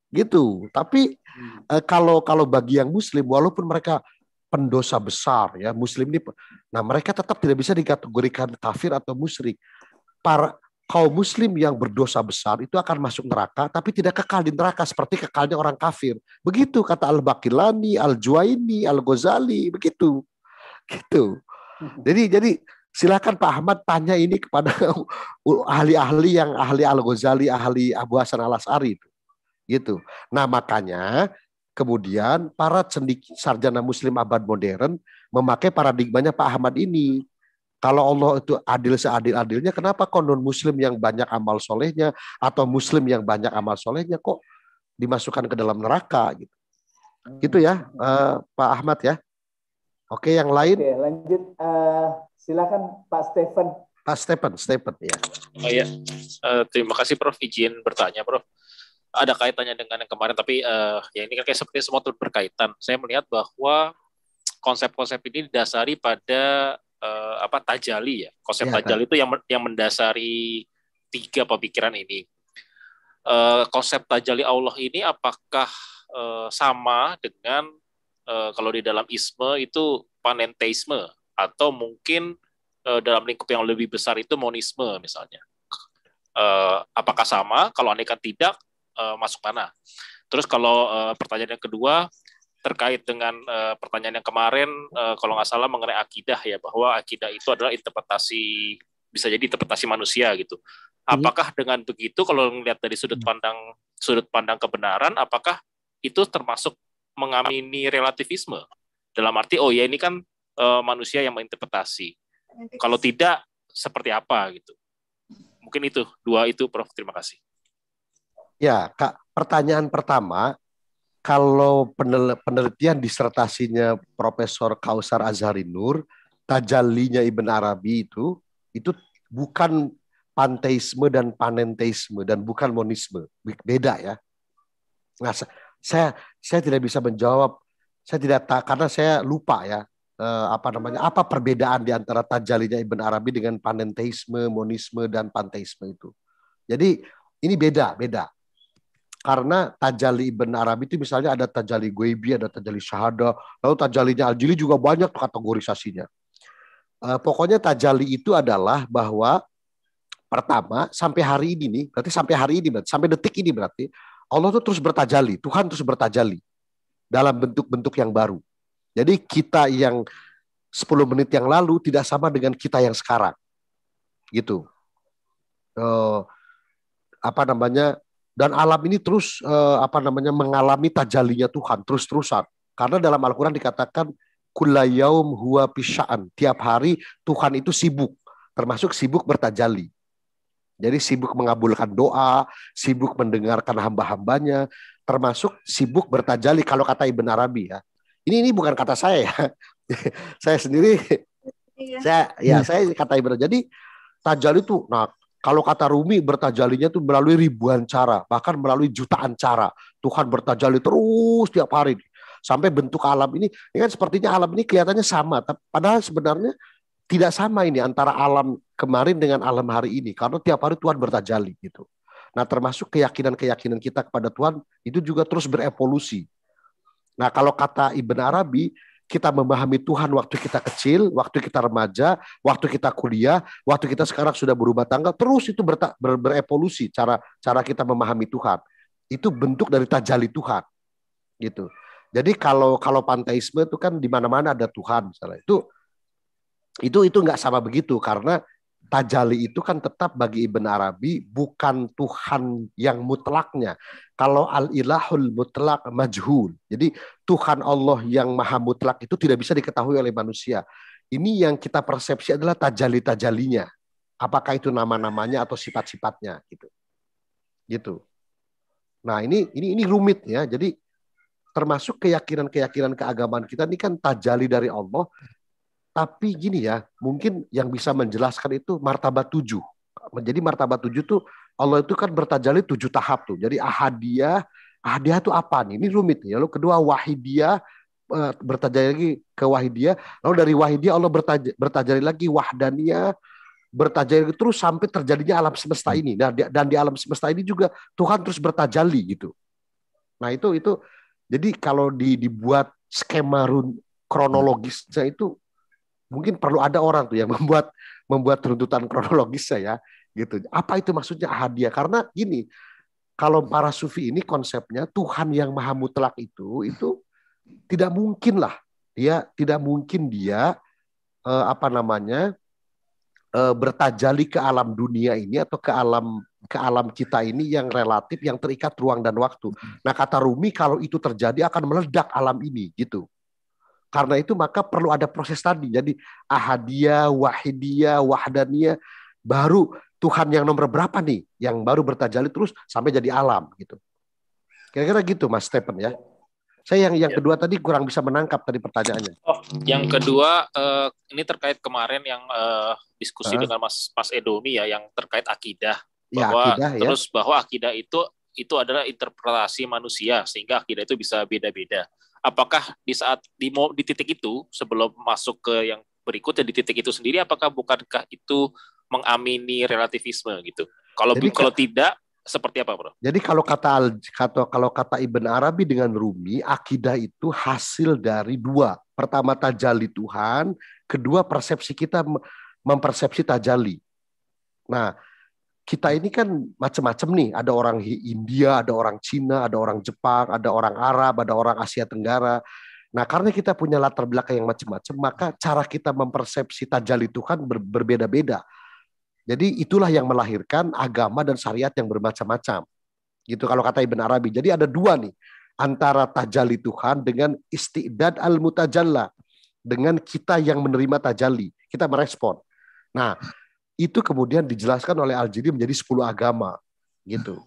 Gitu. Tapi hmm. eh, kalau kalau bagi yang muslim walaupun mereka pendosa besar ya, muslim ini nah mereka tetap tidak bisa dikategorikan kafir atau musyrik. Para kaum muslim yang berdosa besar itu akan masuk neraka tapi tidak kekal di neraka seperti kekalnya orang kafir. Begitu kata Al-Baqilani, Al-Juwaini, Al-Ghazali, begitu. Gitu. Jadi jadi silakan Pak Ahmad tanya ini kepada ahli-ahli yang ahli Al-Ghazali, ahli Abu Hasan Al-As'ari itu. Gitu. Nah, makanya kemudian para cendik sarjana muslim abad modern memakai paradigmanya Pak Ahmad ini kalau Allah itu adil seadil-adilnya, kenapa konon muslim yang banyak amal solehnya atau muslim yang banyak amal solehnya kok dimasukkan ke dalam neraka gitu? Gitu ya, uh, Pak Ahmad ya. Oke, yang lain. Oke, lanjut. Uh, silakan Pak Stephen. Pak Stephen, Stephen ya. Oh iya, uh, terima kasih Prof. Izin bertanya, Prof. Ada kaitannya dengan yang kemarin, tapi uh, ya ini kan kayak seperti semua berkaitan. Saya melihat bahwa konsep-konsep ini didasari pada uh, apa tajali ya konsep ya, tajali itu yang yang mendasari tiga pemikiran ini uh, konsep tajali Allah ini apakah uh, sama dengan uh, kalau di dalam isme itu panenteisme atau mungkin uh, dalam lingkup yang lebih besar itu monisme misalnya uh, apakah sama kalau aneka tidak uh, masuk mana terus kalau uh, pertanyaan yang kedua terkait dengan uh, pertanyaan yang kemarin uh, kalau nggak salah mengenai akidah ya bahwa akidah itu adalah interpretasi bisa jadi interpretasi manusia gitu. Iya. Apakah dengan begitu kalau melihat dari sudut hmm. pandang sudut pandang kebenaran apakah itu termasuk mengamini relativisme dalam arti oh ya ini kan uh, manusia yang menginterpretasi. Kalau tidak seperti apa gitu. Mungkin itu dua itu Prof. Terima kasih. Ya, Kak, pertanyaan pertama kalau penelitian disertasinya Profesor Kausar Azhari Nur, tajallinya Ibn Arabi itu itu bukan panteisme dan panenteisme dan bukan monisme. Beda ya. Nah, saya saya tidak bisa menjawab. Saya tidak tak karena saya lupa ya eh, apa namanya apa perbedaan di antara tajallinya Ibn Arabi dengan panenteisme, monisme dan panteisme itu. Jadi ini beda, beda karena tajali Ibn Arabi itu misalnya ada tajali Guebi, ada tajali Syahada, lalu tajalinya Al-Jili juga banyak kategorisasinya. Uh, pokoknya tajali itu adalah bahwa pertama sampai hari ini nih, berarti sampai hari ini berarti sampai detik ini berarti Allah tuh terus bertajali, Tuhan terus bertajali dalam bentuk-bentuk yang baru. Jadi kita yang 10 menit yang lalu tidak sama dengan kita yang sekarang. Gitu. Uh, apa namanya dan alam ini terus uh, apa namanya mengalami tajalinya Tuhan terus-terusan. Karena dalam Al-Qur'an dikatakan kullayaum huwa pisya'an. Tiap hari Tuhan itu sibuk, termasuk sibuk bertajali. Jadi sibuk mengabulkan doa, sibuk mendengarkan hamba-hambanya, termasuk sibuk bertajali kalau kata Ibn Arabi ya. Ini ini bukan kata saya ya. saya sendiri iya. saya ya saya kata Ibn Jadi tajali itu nah kalau kata Rumi bertajalinya itu melalui ribuan cara, bahkan melalui jutaan cara. Tuhan bertajali terus tiap hari. Sampai bentuk alam ini, ini kan sepertinya alam ini kelihatannya sama, padahal sebenarnya tidak sama ini antara alam kemarin dengan alam hari ini. Karena tiap hari Tuhan bertajali gitu. Nah termasuk keyakinan-keyakinan kita kepada Tuhan itu juga terus berevolusi. Nah kalau kata Ibn Arabi, kita memahami Tuhan waktu kita kecil, waktu kita remaja, waktu kita kuliah, waktu kita sekarang sudah berubah tangga, terus itu ber, ber, berevolusi cara cara kita memahami Tuhan. Itu bentuk dari tajali Tuhan. Gitu. Jadi kalau kalau panteisme itu kan di mana-mana ada Tuhan misalnya. Itu itu itu nggak sama begitu karena tajali itu kan tetap bagi Ibn Arabi bukan Tuhan yang mutlaknya. Kalau al-ilahul mutlak majhul. Jadi Tuhan Allah yang maha mutlak itu tidak bisa diketahui oleh manusia. Ini yang kita persepsi adalah tajali-tajalinya. Apakah itu nama-namanya atau sifat-sifatnya gitu. Gitu. Nah, ini ini ini rumit ya. Jadi termasuk keyakinan-keyakinan keagamaan kita ini kan tajali dari Allah tapi gini ya, mungkin yang bisa menjelaskan itu martabat tujuh. Menjadi martabat tujuh tuh Allah itu kan bertajali tujuh tahap tuh. Jadi ahadiyah, ahadiyah itu apa nih? Ini rumit nih. Lalu kedua wahidiyah, eh, bertajali lagi ke wahidiyah. Lalu dari wahidiyah Allah bertaj bertajali lagi wahdaniyah, bertajali terus sampai terjadinya alam semesta ini. Nah, dan di alam semesta ini juga Tuhan terus bertajali gitu. Nah itu itu jadi kalau di, dibuat skema run, kronologisnya itu mungkin perlu ada orang tuh yang membuat membuat runtutan kronologis ya gitu. Apa itu maksudnya hadiah? Karena gini, kalau para sufi ini konsepnya Tuhan yang maha mutlak itu itu tidak mungkin lah dia tidak mungkin dia eh, apa namanya eh, bertajali ke alam dunia ini atau ke alam ke alam kita ini yang relatif yang terikat ruang dan waktu. Nah kata Rumi kalau itu terjadi akan meledak alam ini gitu. Karena itu maka perlu ada proses tadi. Jadi ahadiyah, wahidiyah, wahdaniyah, baru Tuhan yang nomor berapa nih yang baru bertajali terus sampai jadi alam gitu. Kira-kira gitu Mas Stephen ya. Saya yang yang ya. kedua tadi kurang bisa menangkap tadi pertanyaannya. Oh, yang kedua uh, ini terkait kemarin yang uh, diskusi uh. dengan Mas Mas Edomi ya yang terkait akidah ya, bahwa ya, akidah, terus ya. bahwa akidah itu itu adalah interpretasi manusia sehingga akidah itu bisa beda-beda apakah di saat di di titik itu sebelum masuk ke yang berikutnya di titik itu sendiri apakah bukankah itu mengamini relativisme gitu kalau jadi, kalau tidak seperti apa bro? Jadi kalau kata kata kalau kata Ibn Arabi dengan Rumi akidah itu hasil dari dua pertama tajali Tuhan kedua persepsi kita mempersepsi tajali. Nah kita ini kan macam-macam nih. Ada orang India, ada orang Cina, ada orang Jepang, ada orang Arab, ada orang Asia Tenggara. Nah, karena kita punya latar belakang yang macam-macam, maka cara kita mempersepsi tajali Tuhan ber berbeda-beda. Jadi itulah yang melahirkan agama dan syariat yang bermacam-macam. Gitu kalau kata Ibn Arabi. Jadi ada dua nih antara tajali Tuhan dengan istidad al-mutajalla. Dengan kita yang menerima tajali, kita merespon. Nah, itu kemudian dijelaskan oleh Al-Jidi menjadi 10 agama gitu.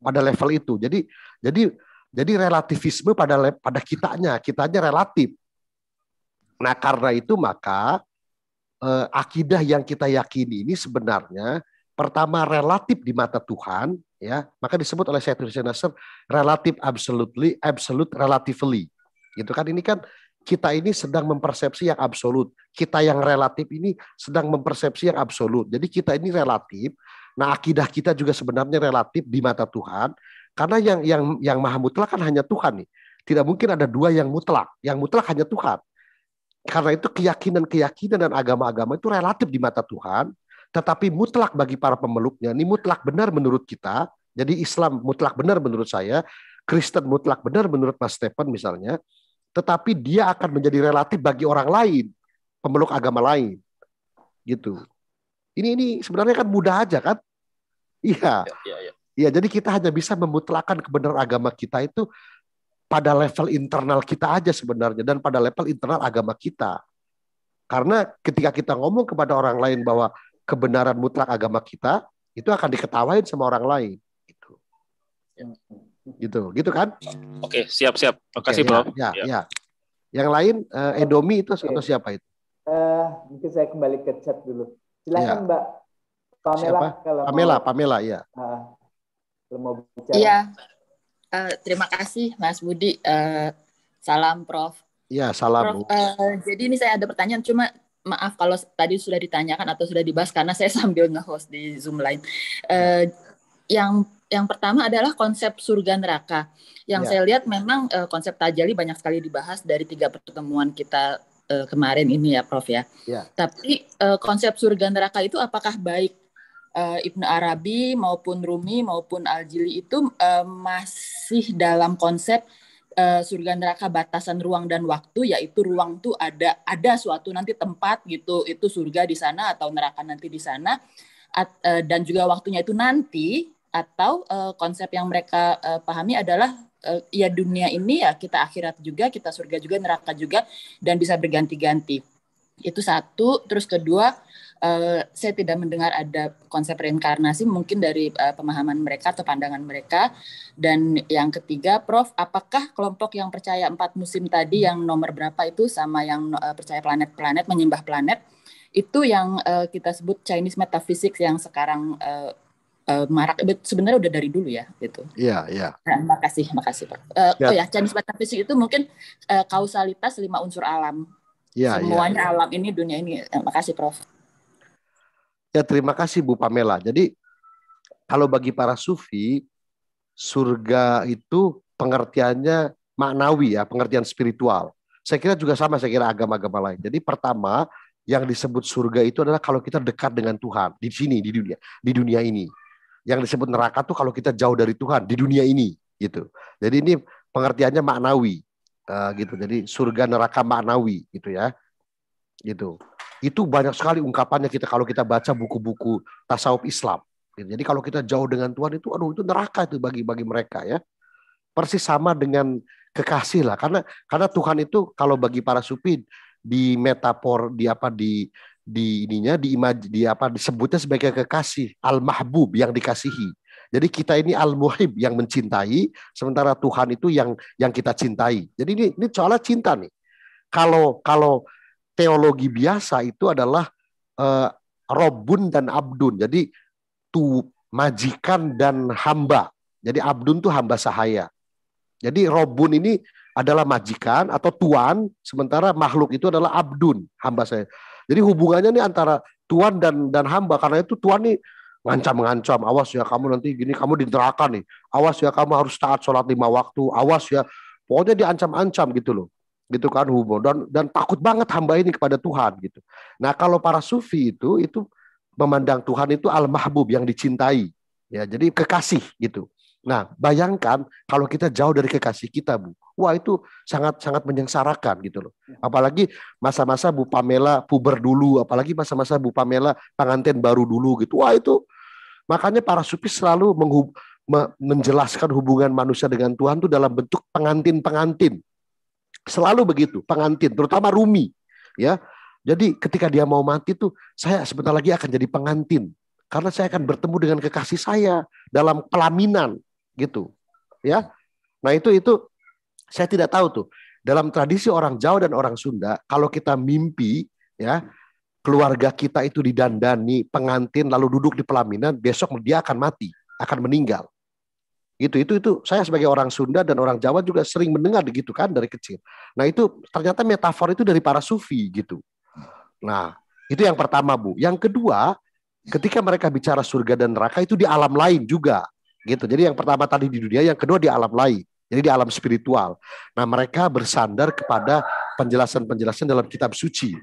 Pada level itu. Jadi jadi jadi relativisme pada pada kitanya, kitanya relatif. Nah, karena itu maka eh, akidah yang kita yakini ini sebenarnya pertama relatif di mata Tuhan, ya, maka disebut oleh Syekh Nasr relatif absolutely, absolute relatively. Gitu kan ini kan kita ini sedang mempersepsi yang absolut. Kita yang relatif ini sedang mempersepsi yang absolut. Jadi kita ini relatif. Nah, akidah kita juga sebenarnya relatif di mata Tuhan. Karena yang yang yang maha mutlak kan hanya Tuhan nih. Tidak mungkin ada dua yang mutlak. Yang mutlak hanya Tuhan. Karena itu keyakinan-keyakinan dan agama-agama itu relatif di mata Tuhan. Tetapi mutlak bagi para pemeluknya. Ini mutlak benar menurut kita. Jadi Islam mutlak benar menurut saya. Kristen mutlak benar menurut Mas Stephen misalnya tetapi dia akan menjadi relatif bagi orang lain, pemeluk agama lain. Gitu. Ini ini sebenarnya kan mudah aja kan? Iya. Iya, iya. Ya. ya, jadi kita hanya bisa memutlakan kebenaran agama kita itu pada level internal kita aja sebenarnya dan pada level internal agama kita. Karena ketika kita ngomong kepada orang lain bahwa kebenaran mutlak agama kita, itu akan diketawain sama orang lain. Gitu. Ya gitu. Gitu kan? Oke siap siap. Makasih okay, bro. ya, ya, ya. yang lain uh, Edomi itu atau siapa itu? Uh, mungkin saya kembali ke chat dulu. Silakan ya. Mbak. Pamela siapa? kalau Pamela mau, Pamela ya. Uh, kalau mau bicara. Iya. Uh, terima kasih Mas Budi. Uh, salam Prof. Iya salam Prof, uh, jadi ini saya ada pertanyaan cuma maaf kalau tadi sudah ditanyakan atau sudah dibahas karena saya sambil nge-host di Zoom lain. Uh, yang yang pertama adalah konsep surga neraka. Yang ya. saya lihat memang uh, konsep tajali banyak sekali dibahas dari tiga pertemuan kita uh, kemarin ini ya, Prof ya. ya. Tapi uh, konsep surga neraka itu apakah baik uh, Ibnu Arabi maupun Rumi maupun Al-Jili itu uh, masih dalam konsep uh, surga neraka batasan ruang dan waktu yaitu ruang tuh ada ada suatu nanti tempat gitu itu surga di sana atau neraka nanti di sana at, uh, dan juga waktunya itu nanti atau uh, konsep yang mereka uh, pahami adalah uh, ya dunia ini ya kita akhirat juga, kita surga juga, neraka juga dan bisa berganti-ganti. Itu satu, terus kedua uh, saya tidak mendengar ada konsep reinkarnasi mungkin dari uh, pemahaman mereka atau pandangan mereka. Dan yang ketiga, Prof, apakah kelompok yang percaya empat musim tadi yang nomor berapa itu sama yang uh, percaya planet-planet menyembah planet itu yang uh, kita sebut Chinese metaphysics yang sekarang uh, uh, marak sebenarnya udah dari dulu ya gitu. Iya, iya. Nah, makasih, makasih Prof. Uh, ya. Oh ya, Chinese metaphysics itu mungkin uh, kausalitas lima unsur alam. Ya, Semuanya ya, ya. alam ini, dunia ini. Uh, makasih Prof. Ya terima kasih Bu Pamela. Jadi kalau bagi para sufi surga itu pengertiannya maknawi ya, pengertian spiritual. Saya kira juga sama saya kira agama-agama lain. Jadi pertama yang disebut surga itu adalah kalau kita dekat dengan Tuhan di sini di dunia, di dunia ini. Yang disebut neraka tuh kalau kita jauh dari Tuhan di dunia ini gitu. Jadi ini pengertiannya maknawi uh, gitu. Jadi surga neraka maknawi gitu ya. Gitu. Itu banyak sekali ungkapannya kita kalau kita baca buku-buku tasawuf Islam. Jadi kalau kita jauh dengan Tuhan itu, aduh itu neraka itu bagi bagi mereka ya. Persis sama dengan kekasih lah, karena karena Tuhan itu kalau bagi para sufi di metafor di apa di di ininya di imaj, di apa disebutnya sebagai kekasih al mahbub yang dikasihi. Jadi kita ini al muhib yang mencintai, sementara Tuhan itu yang yang kita cintai. Jadi ini ini soalnya cinta nih. Kalau kalau teologi biasa itu adalah uh, robun dan abdun. Jadi tu majikan dan hamba. Jadi abdun tuh hamba sahaya. Jadi robun ini adalah majikan atau tuan, sementara makhluk itu adalah abdun, hamba saya. Jadi hubungannya nih antara tuan dan dan hamba karena itu tuan nih ngancam-ngancam, awas ya kamu nanti gini, kamu di neraka nih, awas ya kamu harus taat sholat lima waktu, awas ya, pokoknya diancam-ancam gitu loh. Gitu kan hubung dan dan takut banget hamba ini kepada Tuhan gitu. Nah kalau para sufi itu itu memandang Tuhan itu al mahbub yang dicintai. Ya jadi kekasih gitu. Nah bayangkan kalau kita jauh dari kekasih kita bu, wah itu sangat sangat menyengsarakan gitu loh. Apalagi masa-masa Bu Pamela puber dulu, apalagi masa-masa Bu Pamela pengantin baru dulu gitu, wah itu makanya para sufi selalu menghub, menjelaskan hubungan manusia dengan Tuhan itu dalam bentuk pengantin-pengantin. Selalu begitu, pengantin, terutama Rumi, ya. Jadi ketika dia mau mati tuh, saya sebentar lagi akan jadi pengantin. Karena saya akan bertemu dengan kekasih saya dalam pelaminan, gitu, ya. Nah itu itu saya tidak tahu tuh. Dalam tradisi orang Jawa dan orang Sunda, kalau kita mimpi, ya keluarga kita itu didandani pengantin lalu duduk di pelaminan, besok dia akan mati, akan meninggal. Itu itu itu saya sebagai orang Sunda dan orang Jawa juga sering mendengar gitu kan dari kecil. Nah, itu ternyata metafor itu dari para sufi gitu. Nah, itu yang pertama, Bu. Yang kedua, ketika mereka bicara surga dan neraka itu di alam lain juga gitu. Jadi yang pertama tadi di dunia, yang kedua di alam lain. Jadi di alam spiritual. Nah, mereka bersandar kepada penjelasan-penjelasan dalam kitab suci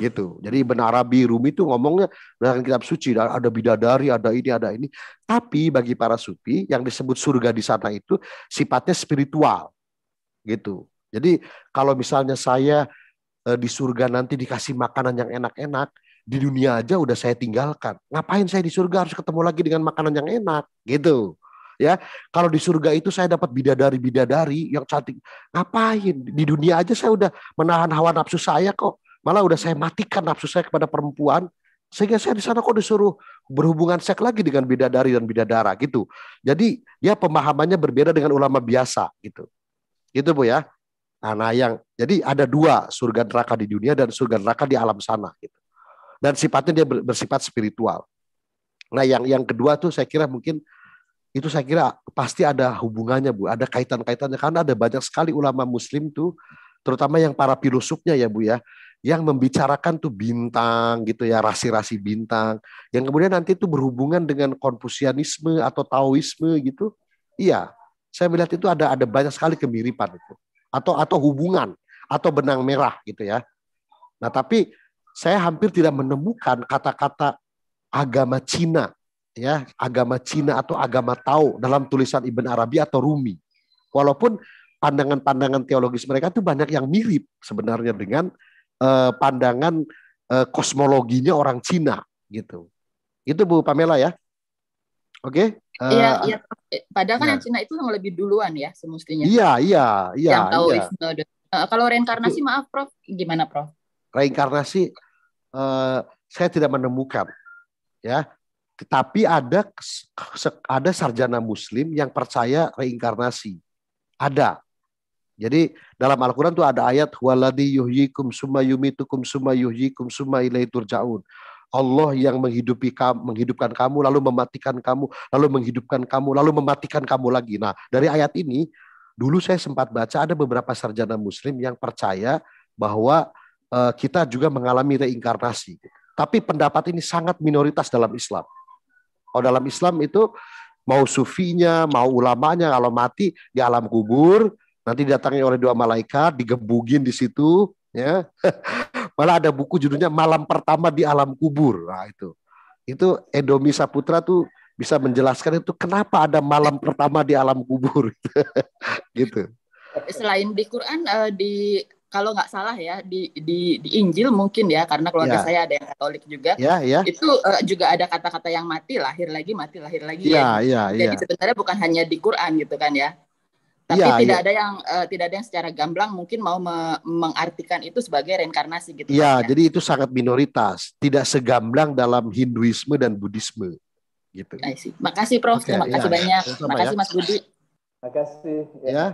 gitu. Jadi Ibn Arabi Rumi itu ngomongnya berdasarkan kitab suci, ada bidadari, ada ini, ada ini. Tapi bagi para sufi yang disebut surga di sana itu sifatnya spiritual. Gitu. Jadi kalau misalnya saya e, di surga nanti dikasih makanan yang enak-enak, di dunia aja udah saya tinggalkan. Ngapain saya di surga harus ketemu lagi dengan makanan yang enak, gitu. Ya, kalau di surga itu saya dapat bidadari-bidadari yang cantik. Ngapain? Di dunia aja saya udah menahan hawa nafsu saya kok Malah udah saya matikan nafsu saya kepada perempuan, sehingga saya di sana kok disuruh berhubungan seks lagi dengan bidadari dan bidadara gitu. Jadi ya pemahamannya berbeda dengan ulama biasa gitu. Gitu Bu ya. Nah, nah yang jadi ada dua surga neraka di dunia dan surga neraka di alam sana gitu. Dan sifatnya dia bersifat spiritual. Nah, yang yang kedua tuh saya kira mungkin itu saya kira pasti ada hubungannya Bu, ada kaitan-kaitannya karena ada banyak sekali ulama muslim tuh terutama yang para filosofnya ya Bu ya yang membicarakan tuh bintang gitu ya, rasi-rasi bintang. Yang kemudian nanti itu berhubungan dengan konfusianisme atau taoisme gitu. Iya, saya melihat itu ada ada banyak sekali kemiripan itu. Atau atau hubungan atau benang merah gitu ya. Nah, tapi saya hampir tidak menemukan kata-kata agama Cina ya, agama Cina atau agama Tao dalam tulisan Ibn Arabi atau Rumi. Walaupun pandangan-pandangan teologis mereka itu banyak yang mirip sebenarnya dengan uh, pandangan uh, kosmologinya orang Cina gitu. Itu Bu Pamela ya. Oke. Okay? Uh, iya, iya. Padahal kan ya. yang Cina itu yang lebih duluan ya semestinya. Iya, iya, iya. Yang tahu iya. Uh, kalau reinkarnasi itu, maaf Prof, gimana Prof? Reinkarnasi uh, saya tidak menemukan. Ya, tetapi ada ada sarjana muslim yang percaya reinkarnasi. Ada. Jadi dalam Al-Quran itu ada ayat waladi yuhyikum summa yumitukum summa yuhyikum summa ilaihi turja'un. Allah yang menghidupi kamu, menghidupkan kamu, lalu mematikan kamu, lalu menghidupkan kamu, lalu mematikan kamu lagi. Nah, dari ayat ini, dulu saya sempat baca ada beberapa sarjana muslim yang percaya bahwa uh, kita juga mengalami reinkarnasi. Tapi pendapat ini sangat minoritas dalam Islam. Kalau dalam Islam itu mau sufinya, mau ulamanya, kalau mati di alam kubur, nanti didatangi oleh dua malaikat, digebugin di situ, ya. Malah ada buku judulnya Malam Pertama di Alam Kubur. Nah, itu. Itu Edomi Saputra tuh bisa menjelaskan itu kenapa ada malam pertama di alam kubur gitu. Selain di Quran uh, di kalau nggak salah ya di, di di Injil mungkin ya karena keluarga ya. saya ada yang Katolik juga. Ya, ya. Itu uh, juga ada kata-kata yang mati lahir lagi mati lahir lagi ya. Ya, ya. Jadi ya. sebenarnya bukan hanya di Quran gitu kan ya. Tapi ya, tidak ya. ada yang uh, tidak ada yang secara gamblang mungkin mau me mengartikan itu sebagai reinkarnasi gitu. Ya, ya, jadi itu sangat minoritas, tidak segamblang dalam Hinduisme dan Buddhisme. Gitu. Makasih Prof, okay, terima kasih ya. banyak. Terima kasih ya. Mas Budi. Terima kasih. Ya. ya.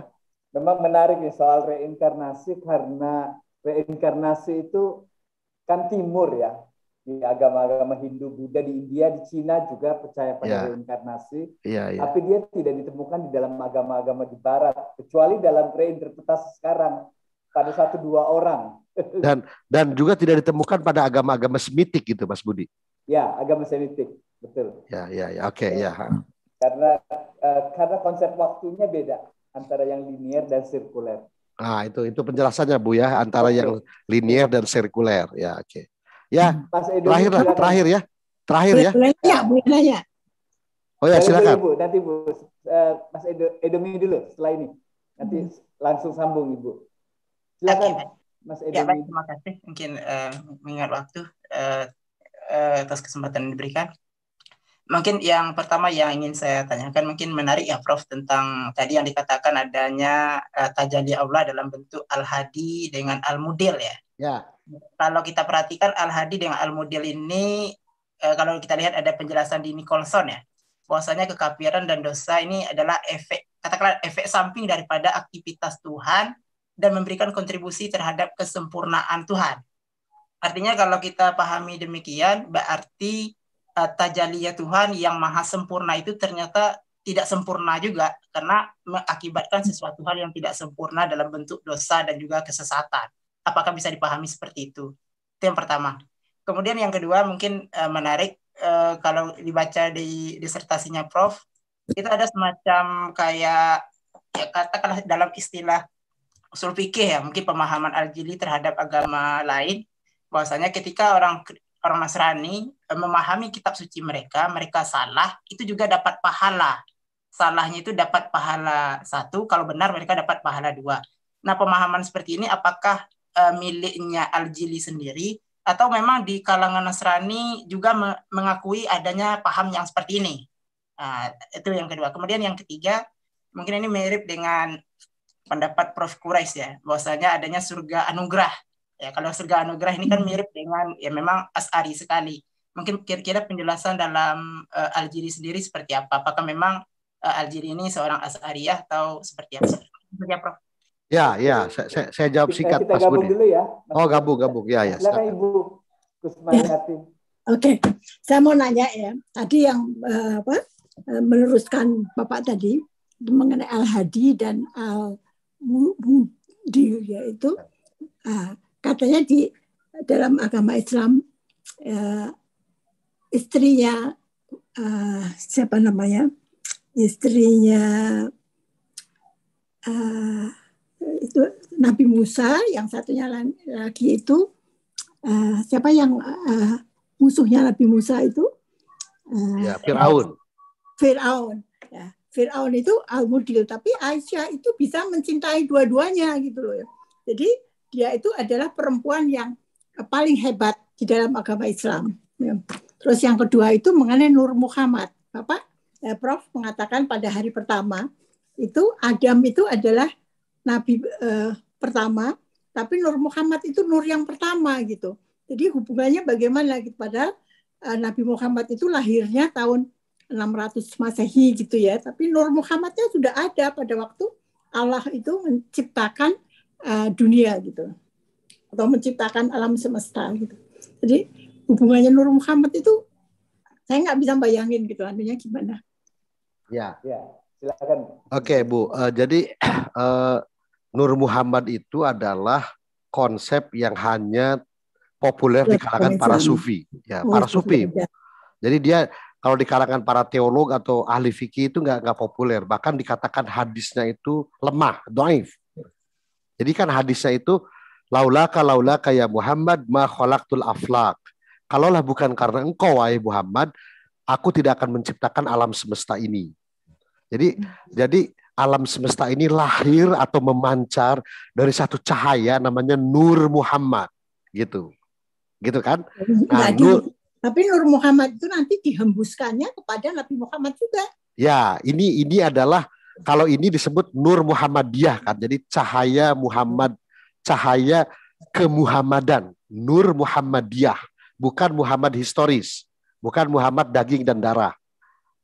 Memang menarik nih soal reinkarnasi karena reinkarnasi itu kan timur ya di agama-agama Hindu, Buddha di India, di Cina juga percaya pada yeah. reinkarnasi. Yeah, yeah. Tapi dia tidak ditemukan di dalam agama-agama di Barat, kecuali dalam reinterpretasi sekarang pada satu dua orang. Dan dan juga tidak ditemukan pada agama-agama Semitik gitu, Mas Budi. Ya, agama Semitik, betul. Ya, ya, ya, oke, okay, ya. Karena uh, karena konsep waktunya beda antara yang linier dan sirkuler. Ah, itu itu penjelasannya Bu ya antara okay. yang linier dan sirkuler. Ya, oke. Okay. Ya, Mas Edo, terakhir lah, terakhir ya. Terakhir ya. Boleh boleh nanya. Oh ya, silakan. Ibu, nanti Bu, uh, Mas Edo, Edomi dulu setelah ini. Nanti hmm. langsung sambung Ibu. Silakan. Okay. Mas Edo. Ya, baik, terima kasih. Mungkin uh, mengingat waktu uh, uh, atas kesempatan yang diberikan. Mungkin yang pertama yang ingin saya tanyakan mungkin menarik ya Prof tentang tadi yang dikatakan adanya uh, tajalli Allah dalam bentuk al-hadi dengan al-mudil ya. Ya kalau kita perhatikan Al-Hadi dengan Al-Mudil ini eh, kalau kita lihat ada penjelasan di Nicholson ya bahwasanya kekafiran dan dosa ini adalah efek katakanlah efek samping daripada aktivitas Tuhan dan memberikan kontribusi terhadap kesempurnaan Tuhan. Artinya kalau kita pahami demikian berarti uh, tajaliyah Tuhan yang maha sempurna itu ternyata tidak sempurna juga karena mengakibatkan sesuatu hal yang tidak sempurna dalam bentuk dosa dan juga kesesatan apakah bisa dipahami seperti itu? Itu yang pertama. Kemudian yang kedua mungkin uh, menarik uh, kalau dibaca di disertasinya Prof, itu ada semacam kayak ya katakanlah dalam istilah usul fikih ya, mungkin pemahaman Al-Jili terhadap agama lain bahwasanya ketika orang orang Nasrani uh, memahami kitab suci mereka, mereka salah, itu juga dapat pahala. Salahnya itu dapat pahala satu, kalau benar mereka dapat pahala dua. Nah, pemahaman seperti ini apakah uh, miliknya Al-Jili sendiri atau memang di kalangan Nasrani juga me mengakui adanya paham yang seperti ini. Nah, itu yang kedua. Kemudian yang ketiga, mungkin ini mirip dengan pendapat Prof. Kurais ya, bahwasanya adanya surga anugerah. Ya, kalau surga anugerah ini kan mirip dengan ya memang As'ari sekali. Mungkin kira-kira penjelasan dalam uh, Al-Jiri sendiri seperti apa? Apakah memang uh, Al-Jiri ini seorang As'ariyah atau seperti apa? Seperti apa, Prof? Ya, ya, saya, saya, saya jawab singkat kita, kita gabung Budi. dulu ya. Mas oh, gabung, gabung. Ya, ya. Silakan Ibu Kusmayati. Ya. Oke, okay. saya mau nanya ya. Tadi yang uh, apa? Uh, meneruskan Bapak tadi mengenai Al Hadi dan Al Mudi yaitu uh, katanya di dalam agama Islam uh, istrinya uh, siapa namanya? Istrinya uh, itu Nabi Musa, yang satunya lagi itu uh, siapa yang uh, musuhnya Nabi Musa itu? Uh, ya, Fir'aun. Fir'aun. Ya, Fir'aun itu al-mudil, tapi Aisyah itu bisa mencintai dua-duanya gitu loh. Ya. Jadi dia itu adalah perempuan yang paling hebat di dalam agama Islam. Ya. Terus yang kedua itu mengenai Nur Muhammad. Bapak, eh, Prof mengatakan pada hari pertama itu Adam itu adalah nabi uh, pertama, tapi Nur Muhammad itu nur yang pertama gitu. Jadi hubungannya bagaimana gitu padahal uh, Nabi Muhammad itu lahirnya tahun 600 Masehi gitu ya. Tapi Nur Muhammadnya sudah ada pada waktu Allah itu menciptakan uh, dunia gitu. Atau menciptakan alam semesta gitu. Jadi hubungannya Nur Muhammad itu saya nggak bisa bayangin gitu artinya gimana. Ya. Ya, silakan. Oke, Bu. Uh, jadi uh, Nur Muhammad itu adalah konsep yang hanya populer di kalangan para sufi, ya, oh, para sufi. Jadi dia kalau di kalangan para teolog atau ahli fikih itu nggak nggak populer, bahkan dikatakan hadisnya itu lemah, doif. Jadi kan hadisnya itu laulaka laulaka ya Muhammad ma khalaqtul aflak. Kalaulah bukan karena engkau wahai Muhammad, aku tidak akan menciptakan alam semesta ini. Jadi jadi alam semesta ini lahir atau memancar dari satu cahaya namanya Nur Muhammad gitu. Gitu kan? Nah, Nur, tapi Nur Muhammad itu nanti dihembuskannya kepada Nabi Muhammad juga. Ya, ini ini adalah kalau ini disebut Nur Muhammadiyah kan. Jadi cahaya Muhammad, cahaya kemuhammadan, Nur Muhammadiyah, bukan Muhammad historis, bukan Muhammad daging dan darah.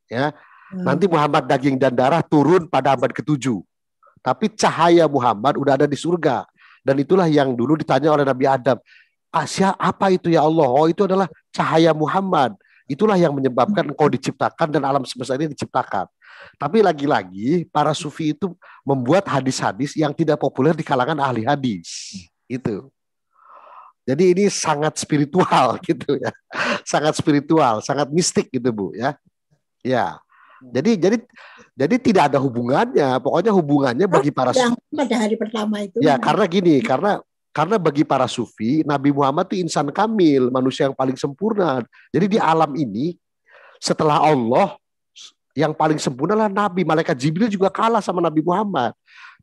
Ya. Hmm. Nanti Muhammad daging dan darah turun pada abad ke-7. Tapi cahaya Muhammad udah ada di surga. Dan itulah yang dulu ditanya oleh Nabi Adam. Asia apa itu ya Allah? Oh itu adalah cahaya Muhammad. Itulah yang menyebabkan engkau diciptakan dan alam semesta ini diciptakan. Tapi lagi-lagi para sufi itu membuat hadis-hadis yang tidak populer di kalangan ahli hadis. Itu. Jadi ini sangat spiritual gitu ya. Sangat spiritual, sangat mistik gitu Bu ya. Ya. Jadi jadi jadi tidak ada hubungannya. Pokoknya hubungannya bagi para yang pada hari pertama itu. Ya, karena gini, karena karena bagi para sufi, Nabi Muhammad itu insan kamil, manusia yang paling sempurna. Jadi di alam ini, setelah Allah, yang paling sempurna lah Nabi. Malaikat Jibril juga kalah sama Nabi Muhammad.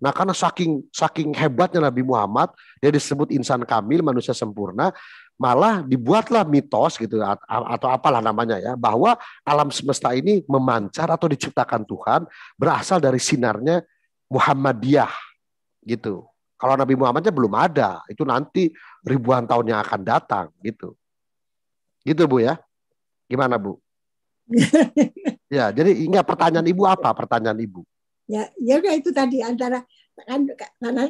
Nah karena saking saking hebatnya Nabi Muhammad, dia disebut insan kamil, manusia sempurna, malah dibuatlah mitos gitu atau apalah namanya ya, bahwa alam semesta ini memancar atau diciptakan Tuhan berasal dari sinarnya Muhammadiyah gitu. Kalau Nabi Muhammadnya belum ada, itu nanti ribuan tahun yang akan datang gitu. Gitu Bu ya. Gimana Bu? Ya, jadi ingat pertanyaan Ibu apa? Pertanyaan Ibu. Ya, ya itu tadi antara kan karena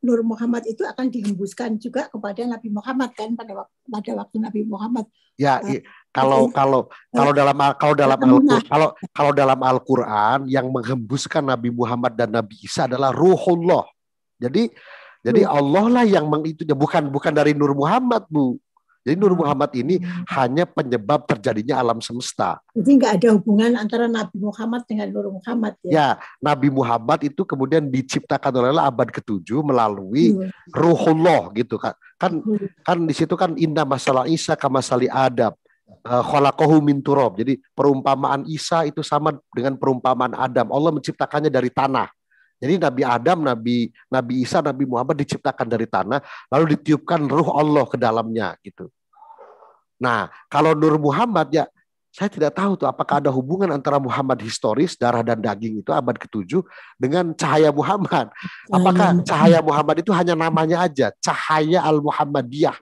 Nur Muhammad itu akan dihembuskan juga kepada Nabi Muhammad kan pada waktu pada waktu Nabi Muhammad. Ya, uh, kalau kalau kalau dalam kalau dalam Al kalau kalau dalam Al-Qur'an yang menghembuskan Nabi Muhammad dan Nabi Isa adalah Ruhullah. Jadi jadi. Allah lah yang mengitunya bukan bukan dari Nur Muhammad, Bu. Jadi Nur. Muhammad ini hmm. hanya penyebab terjadinya alam semesta. Jadi nggak ada hubungan antara Nabi Muhammad dengan Nur Muhammad ya? Ya, Nabi Muhammad itu kemudian diciptakan oleh Allah abad ke-7 melalui hmm. Ruhullah gitu kan. Kan hmm. kan di situ kan indah masalah Isa kamasali Adam. Uh, khalaqahu min turab. Jadi perumpamaan Isa itu sama dengan perumpamaan Adam. Allah menciptakannya dari tanah. Jadi Nabi Adam, Nabi Nabi Isa, Nabi Muhammad diciptakan dari tanah, lalu ditiupkan ruh Allah ke dalamnya gitu. Nah, kalau Nur Muhammad ya saya tidak tahu tuh apakah ada hubungan antara Muhammad historis darah dan daging itu abad ke-7 dengan cahaya Muhammad. Apakah cahaya Muhammad itu hanya namanya aja, cahaya al-Muhammadiyah.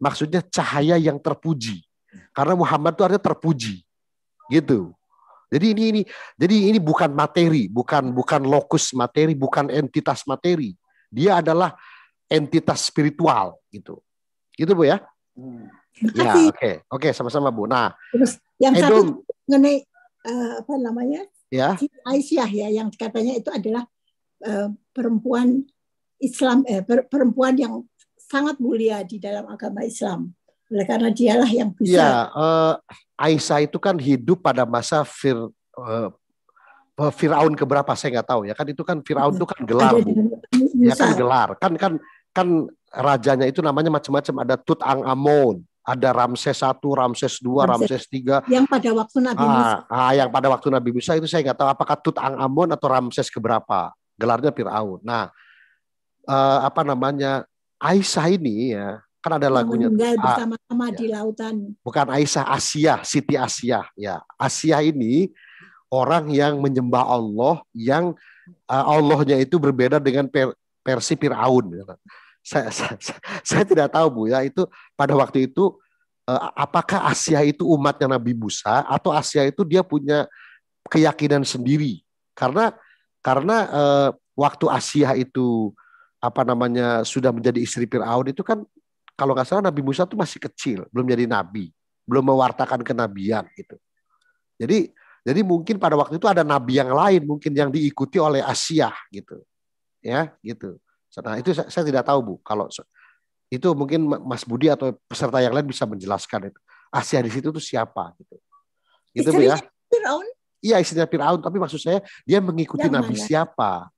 Maksudnya cahaya yang terpuji. Karena Muhammad itu artinya terpuji. Gitu. Jadi ini ini jadi ini bukan materi, bukan bukan lokus materi, bukan entitas materi. Dia adalah entitas spiritual gitu. Gitu Bu ya? Hmm. Ya, oke. Okay. Oke, okay, sama-sama Bu. Nah, Terus yang satu mengenai uh, apa namanya? Ya. Aisyah ya yang katanya itu adalah uh, perempuan Islam eh perempuan yang sangat mulia di dalam agama Islam. Oleh karena dialah yang bisa. Ya, uh, Aisyah itu kan hidup pada masa Fir, uh, Firaun keberapa saya nggak tahu ya kan itu kan Firaun itu kan gelar bu. ya kan gelar kan kan kan rajanya itu namanya macam-macam ada Tut Ang Amon ada Ramses satu, Ramses dua, Ramses tiga. Yang pada waktu Nabi ah, Musa. Ah, yang pada waktu Nabi Musa itu saya nggak tahu apakah Tut Ang Amon atau Ramses keberapa. Gelarnya Firaun. Nah, uh, apa namanya Aisyah ini ya kan ada lagunya meninggal bersama-sama ya. di lautan. Bukan Aisyah, Asia, Siti Asia. Ya, Asia ini orang yang menyembah Allah yang uh, Allahnya itu berbeda dengan per, versi Firaun. Ya. saya, saya, saya tidak tahu Bu ya itu pada waktu itu eh, apakah Asia itu umatnya Nabi Musa atau Asia itu dia punya keyakinan sendiri karena karena eh, waktu Asia itu apa namanya sudah menjadi istri Firaun itu kan kalau nggak salah Nabi Musa itu masih kecil belum jadi nabi belum mewartakan kenabian gitu jadi jadi mungkin pada waktu itu ada nabi yang lain mungkin yang diikuti oleh Asia gitu ya gitu Nah itu saya, saya tidak tahu bu. Kalau itu mungkin Mas Budi atau peserta yang lain bisa menjelaskan itu. Asia di situ tuh siapa gitu. Gitu bu ya. Firaun? Iya istrinya Firaun, tapi maksud saya dia mengikuti yang Nabi mana? siapa?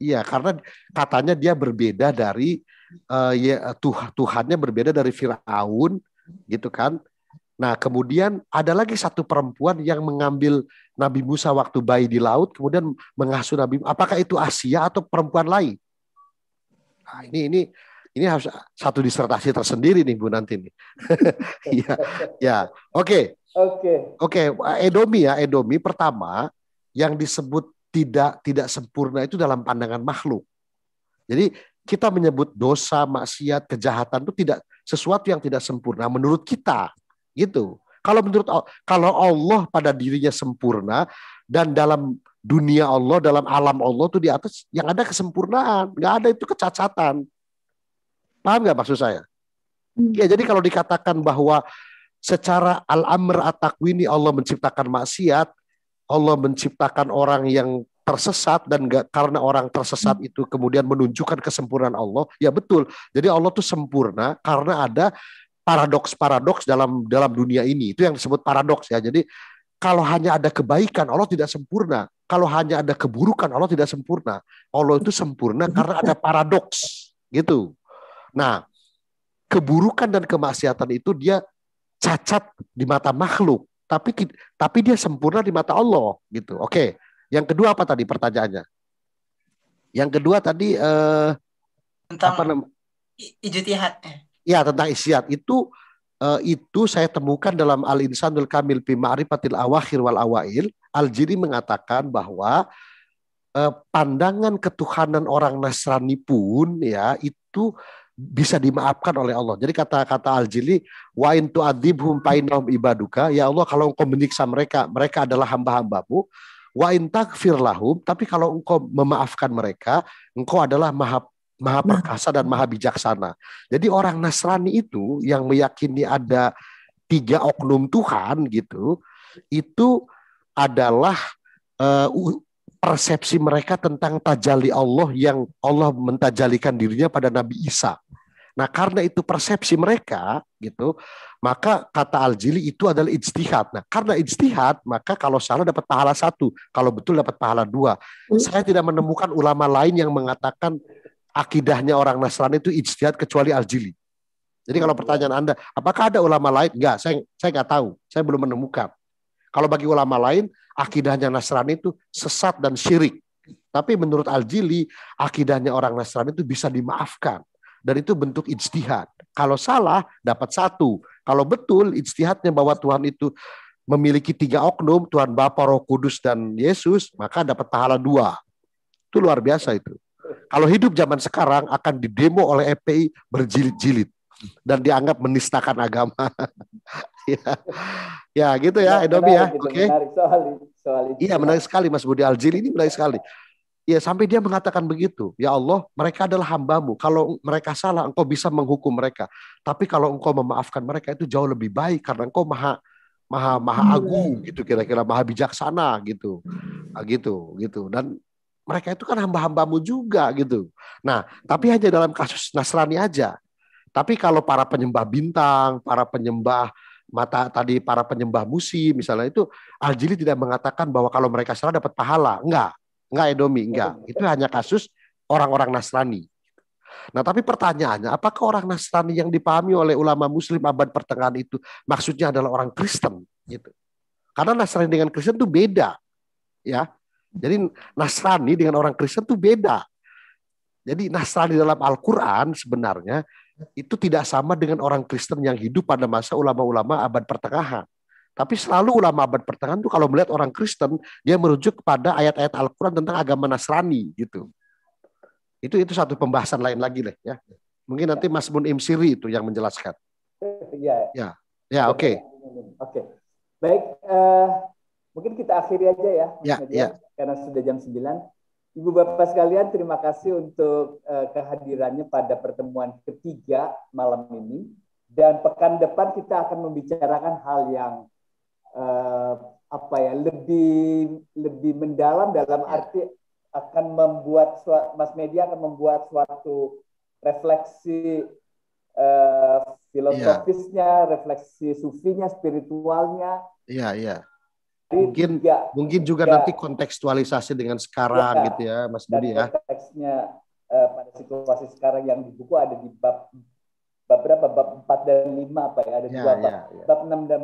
Iya, karena katanya dia berbeda dari uh, ya Tuh, Tuhannya berbeda dari Firaun, gitu kan? Nah, kemudian ada lagi satu perempuan yang mengambil Nabi Musa waktu bayi di laut, kemudian mengasuh Nabi. Apakah itu Asia atau perempuan lain? Nah, ini ini ini harus satu disertasi tersendiri nih Bu nanti nih. ya, ya. Oke. Oke. Oke, Edomi ya, Edomi pertama yang disebut tidak tidak sempurna itu dalam pandangan makhluk. Jadi kita menyebut dosa, maksiat, kejahatan itu tidak sesuatu yang tidak sempurna menurut kita, gitu. Kalau menurut kalau Allah pada dirinya sempurna dan dalam dunia Allah, dalam alam Allah tuh di atas yang ada kesempurnaan, nggak ada itu kecacatan. Paham nggak maksud saya? Hmm. Ya jadi kalau dikatakan bahwa secara al-amr at-takwini Allah menciptakan maksiat, Allah menciptakan orang yang tersesat dan gak, karena orang tersesat hmm. itu kemudian menunjukkan kesempurnaan Allah, ya betul. Jadi Allah tuh sempurna karena ada paradoks-paradoks dalam dalam dunia ini. Itu yang disebut paradoks ya. Jadi kalau hanya ada kebaikan, Allah tidak sempurna. Kalau hanya ada keburukan, Allah tidak sempurna. Allah itu sempurna karena ada paradoks, gitu. Nah, keburukan dan kemaksiatan itu dia cacat di mata makhluk, tapi tapi dia sempurna di mata Allah, gitu. Oke. Yang kedua apa tadi pertanyaannya? Yang kedua tadi eh, tentang apa namanya? Ijtihad. Ya, tentang isyat itu uh, itu saya temukan dalam Al Insanul Kamil fi Ma'rifatil Awakhir wal Awail. Al-Jiri mengatakan bahwa uh, pandangan ketuhanan orang Nasrani pun ya itu bisa dimaafkan oleh Allah. Jadi kata-kata Al-Jili, wa in tu'adzibhum fainahum ibaduka, ya Allah kalau engkau menyiksa mereka, mereka adalah hamba-hambamu. Wa in takfir lahum, tapi kalau engkau memaafkan mereka, engkau adalah maha maha nah. perkasa dan maha bijaksana. Jadi orang Nasrani itu yang meyakini ada tiga oknum Tuhan gitu, itu adalah uh, persepsi mereka tentang tajali Allah yang Allah mentajalikan dirinya pada Nabi Isa. Nah, karena itu persepsi mereka gitu, maka kata Al-Jili itu adalah ijtihad. Nah, karena ijtihad, maka kalau salah dapat pahala satu, kalau betul dapat pahala dua. Hmm. Saya tidak menemukan ulama lain yang mengatakan akidahnya orang Nasrani itu ijtihad kecuali Al-Jili. Jadi kalau pertanyaan Anda, apakah ada ulama lain? Enggak, saya saya nggak tahu. Saya belum menemukan. Kalau bagi ulama lain, akidahnya Nasrani itu sesat dan syirik. Tapi menurut Al-Jili, akidahnya orang Nasrani itu bisa dimaafkan. Dan itu bentuk ijtihad. Kalau salah, dapat satu. Kalau betul, ijtihadnya bahwa Tuhan itu memiliki tiga oknum, Tuhan Bapa, Roh Kudus, dan Yesus, maka dapat pahala dua. Itu luar biasa itu. Kalau hidup zaman sekarang akan didemo oleh FPI berjilid-jilid dan dianggap menistakan agama. ya. ya gitu ya, Edomi ya. Oke. Okay. Iya, menarik sekali Mas Budi Aljil ini menarik sekali. Ya sampai dia mengatakan begitu. Ya Allah, mereka adalah hambamu. Kalau mereka salah, engkau bisa menghukum mereka. Tapi kalau engkau memaafkan mereka itu jauh lebih baik karena engkau maha maha maha agung gitu kira-kira maha bijaksana gitu. Nah, gitu gitu. Dan mereka itu kan hamba-hambamu juga gitu. Nah, tapi hanya dalam kasus Nasrani aja. Tapi kalau para penyembah bintang, para penyembah mata tadi para penyembah musi misalnya itu Aljili tidak mengatakan bahwa kalau mereka salah dapat pahala. Enggak. Enggak Edomi, enggak. Itu hanya kasus orang-orang Nasrani. Nah, tapi pertanyaannya, apakah orang Nasrani yang dipahami oleh ulama Muslim abad pertengahan itu maksudnya adalah orang Kristen gitu? Karena Nasrani dengan Kristen itu beda, ya. Jadi Nasrani dengan orang Kristen itu beda. Jadi Nasrani dalam Al-Quran sebenarnya itu tidak sama dengan orang Kristen yang hidup pada masa ulama-ulama abad pertengahan. Tapi selalu ulama abad pertengahan itu kalau melihat orang Kristen, dia merujuk kepada ayat-ayat Al-Quran tentang agama Nasrani gitu. Itu itu satu pembahasan lain lagi lah ya. Mungkin nanti Mas Mun Imsiri itu yang menjelaskan. Ya. Ya. Ya, oke. Okay. Oke. Baik, uh, mungkin kita akhiri aja ya, ya, ya. karena sudah jam 9. Ibu Bapak sekalian, terima kasih untuk uh, kehadirannya pada pertemuan ketiga malam ini. Dan pekan depan kita akan membicarakan hal yang uh, apa ya lebih lebih mendalam dalam ya. arti akan membuat mas media akan membuat suatu refleksi uh, filosofisnya, ya. refleksi sufinya, spiritualnya. Iya, iya. Mungkin tiga, mungkin juga tiga, nanti kontekstualisasi dengan sekarang ya, gitu ya, Mas Budi ya. Konteksnya uh, pada situasi sekarang yang di buku ada di bab bab berapa? Bab 4 dan 5 apa ya? Ada ya, dua bab. Ya, ya. Bab 6 dan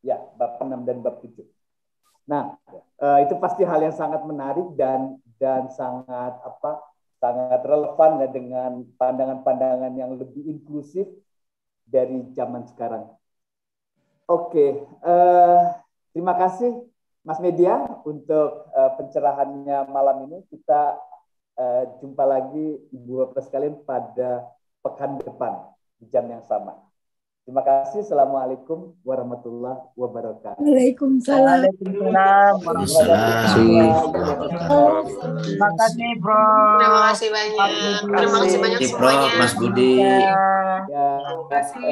ya, bab 6 dan bab 7. Nah, uh, itu pasti hal yang sangat menarik dan dan sangat apa? sangat relevan ya dengan pandangan-pandangan yang lebih inklusif dari zaman sekarang. Oke, uh, terima kasih Mas Media untuk uh, pencerahannya malam ini. Kita jumpa lagi Ibu Bapak sekalian pada pekan depan di jam yang sama. Terima kasih. Assalamualaikum warahmatullahi wabarakatuh. Waalaikumsalam. Terima kasih, Bro. Terima kasih banyak. Terima kasih banyak semuanya. Mas Budi. Ya. Terima kasih,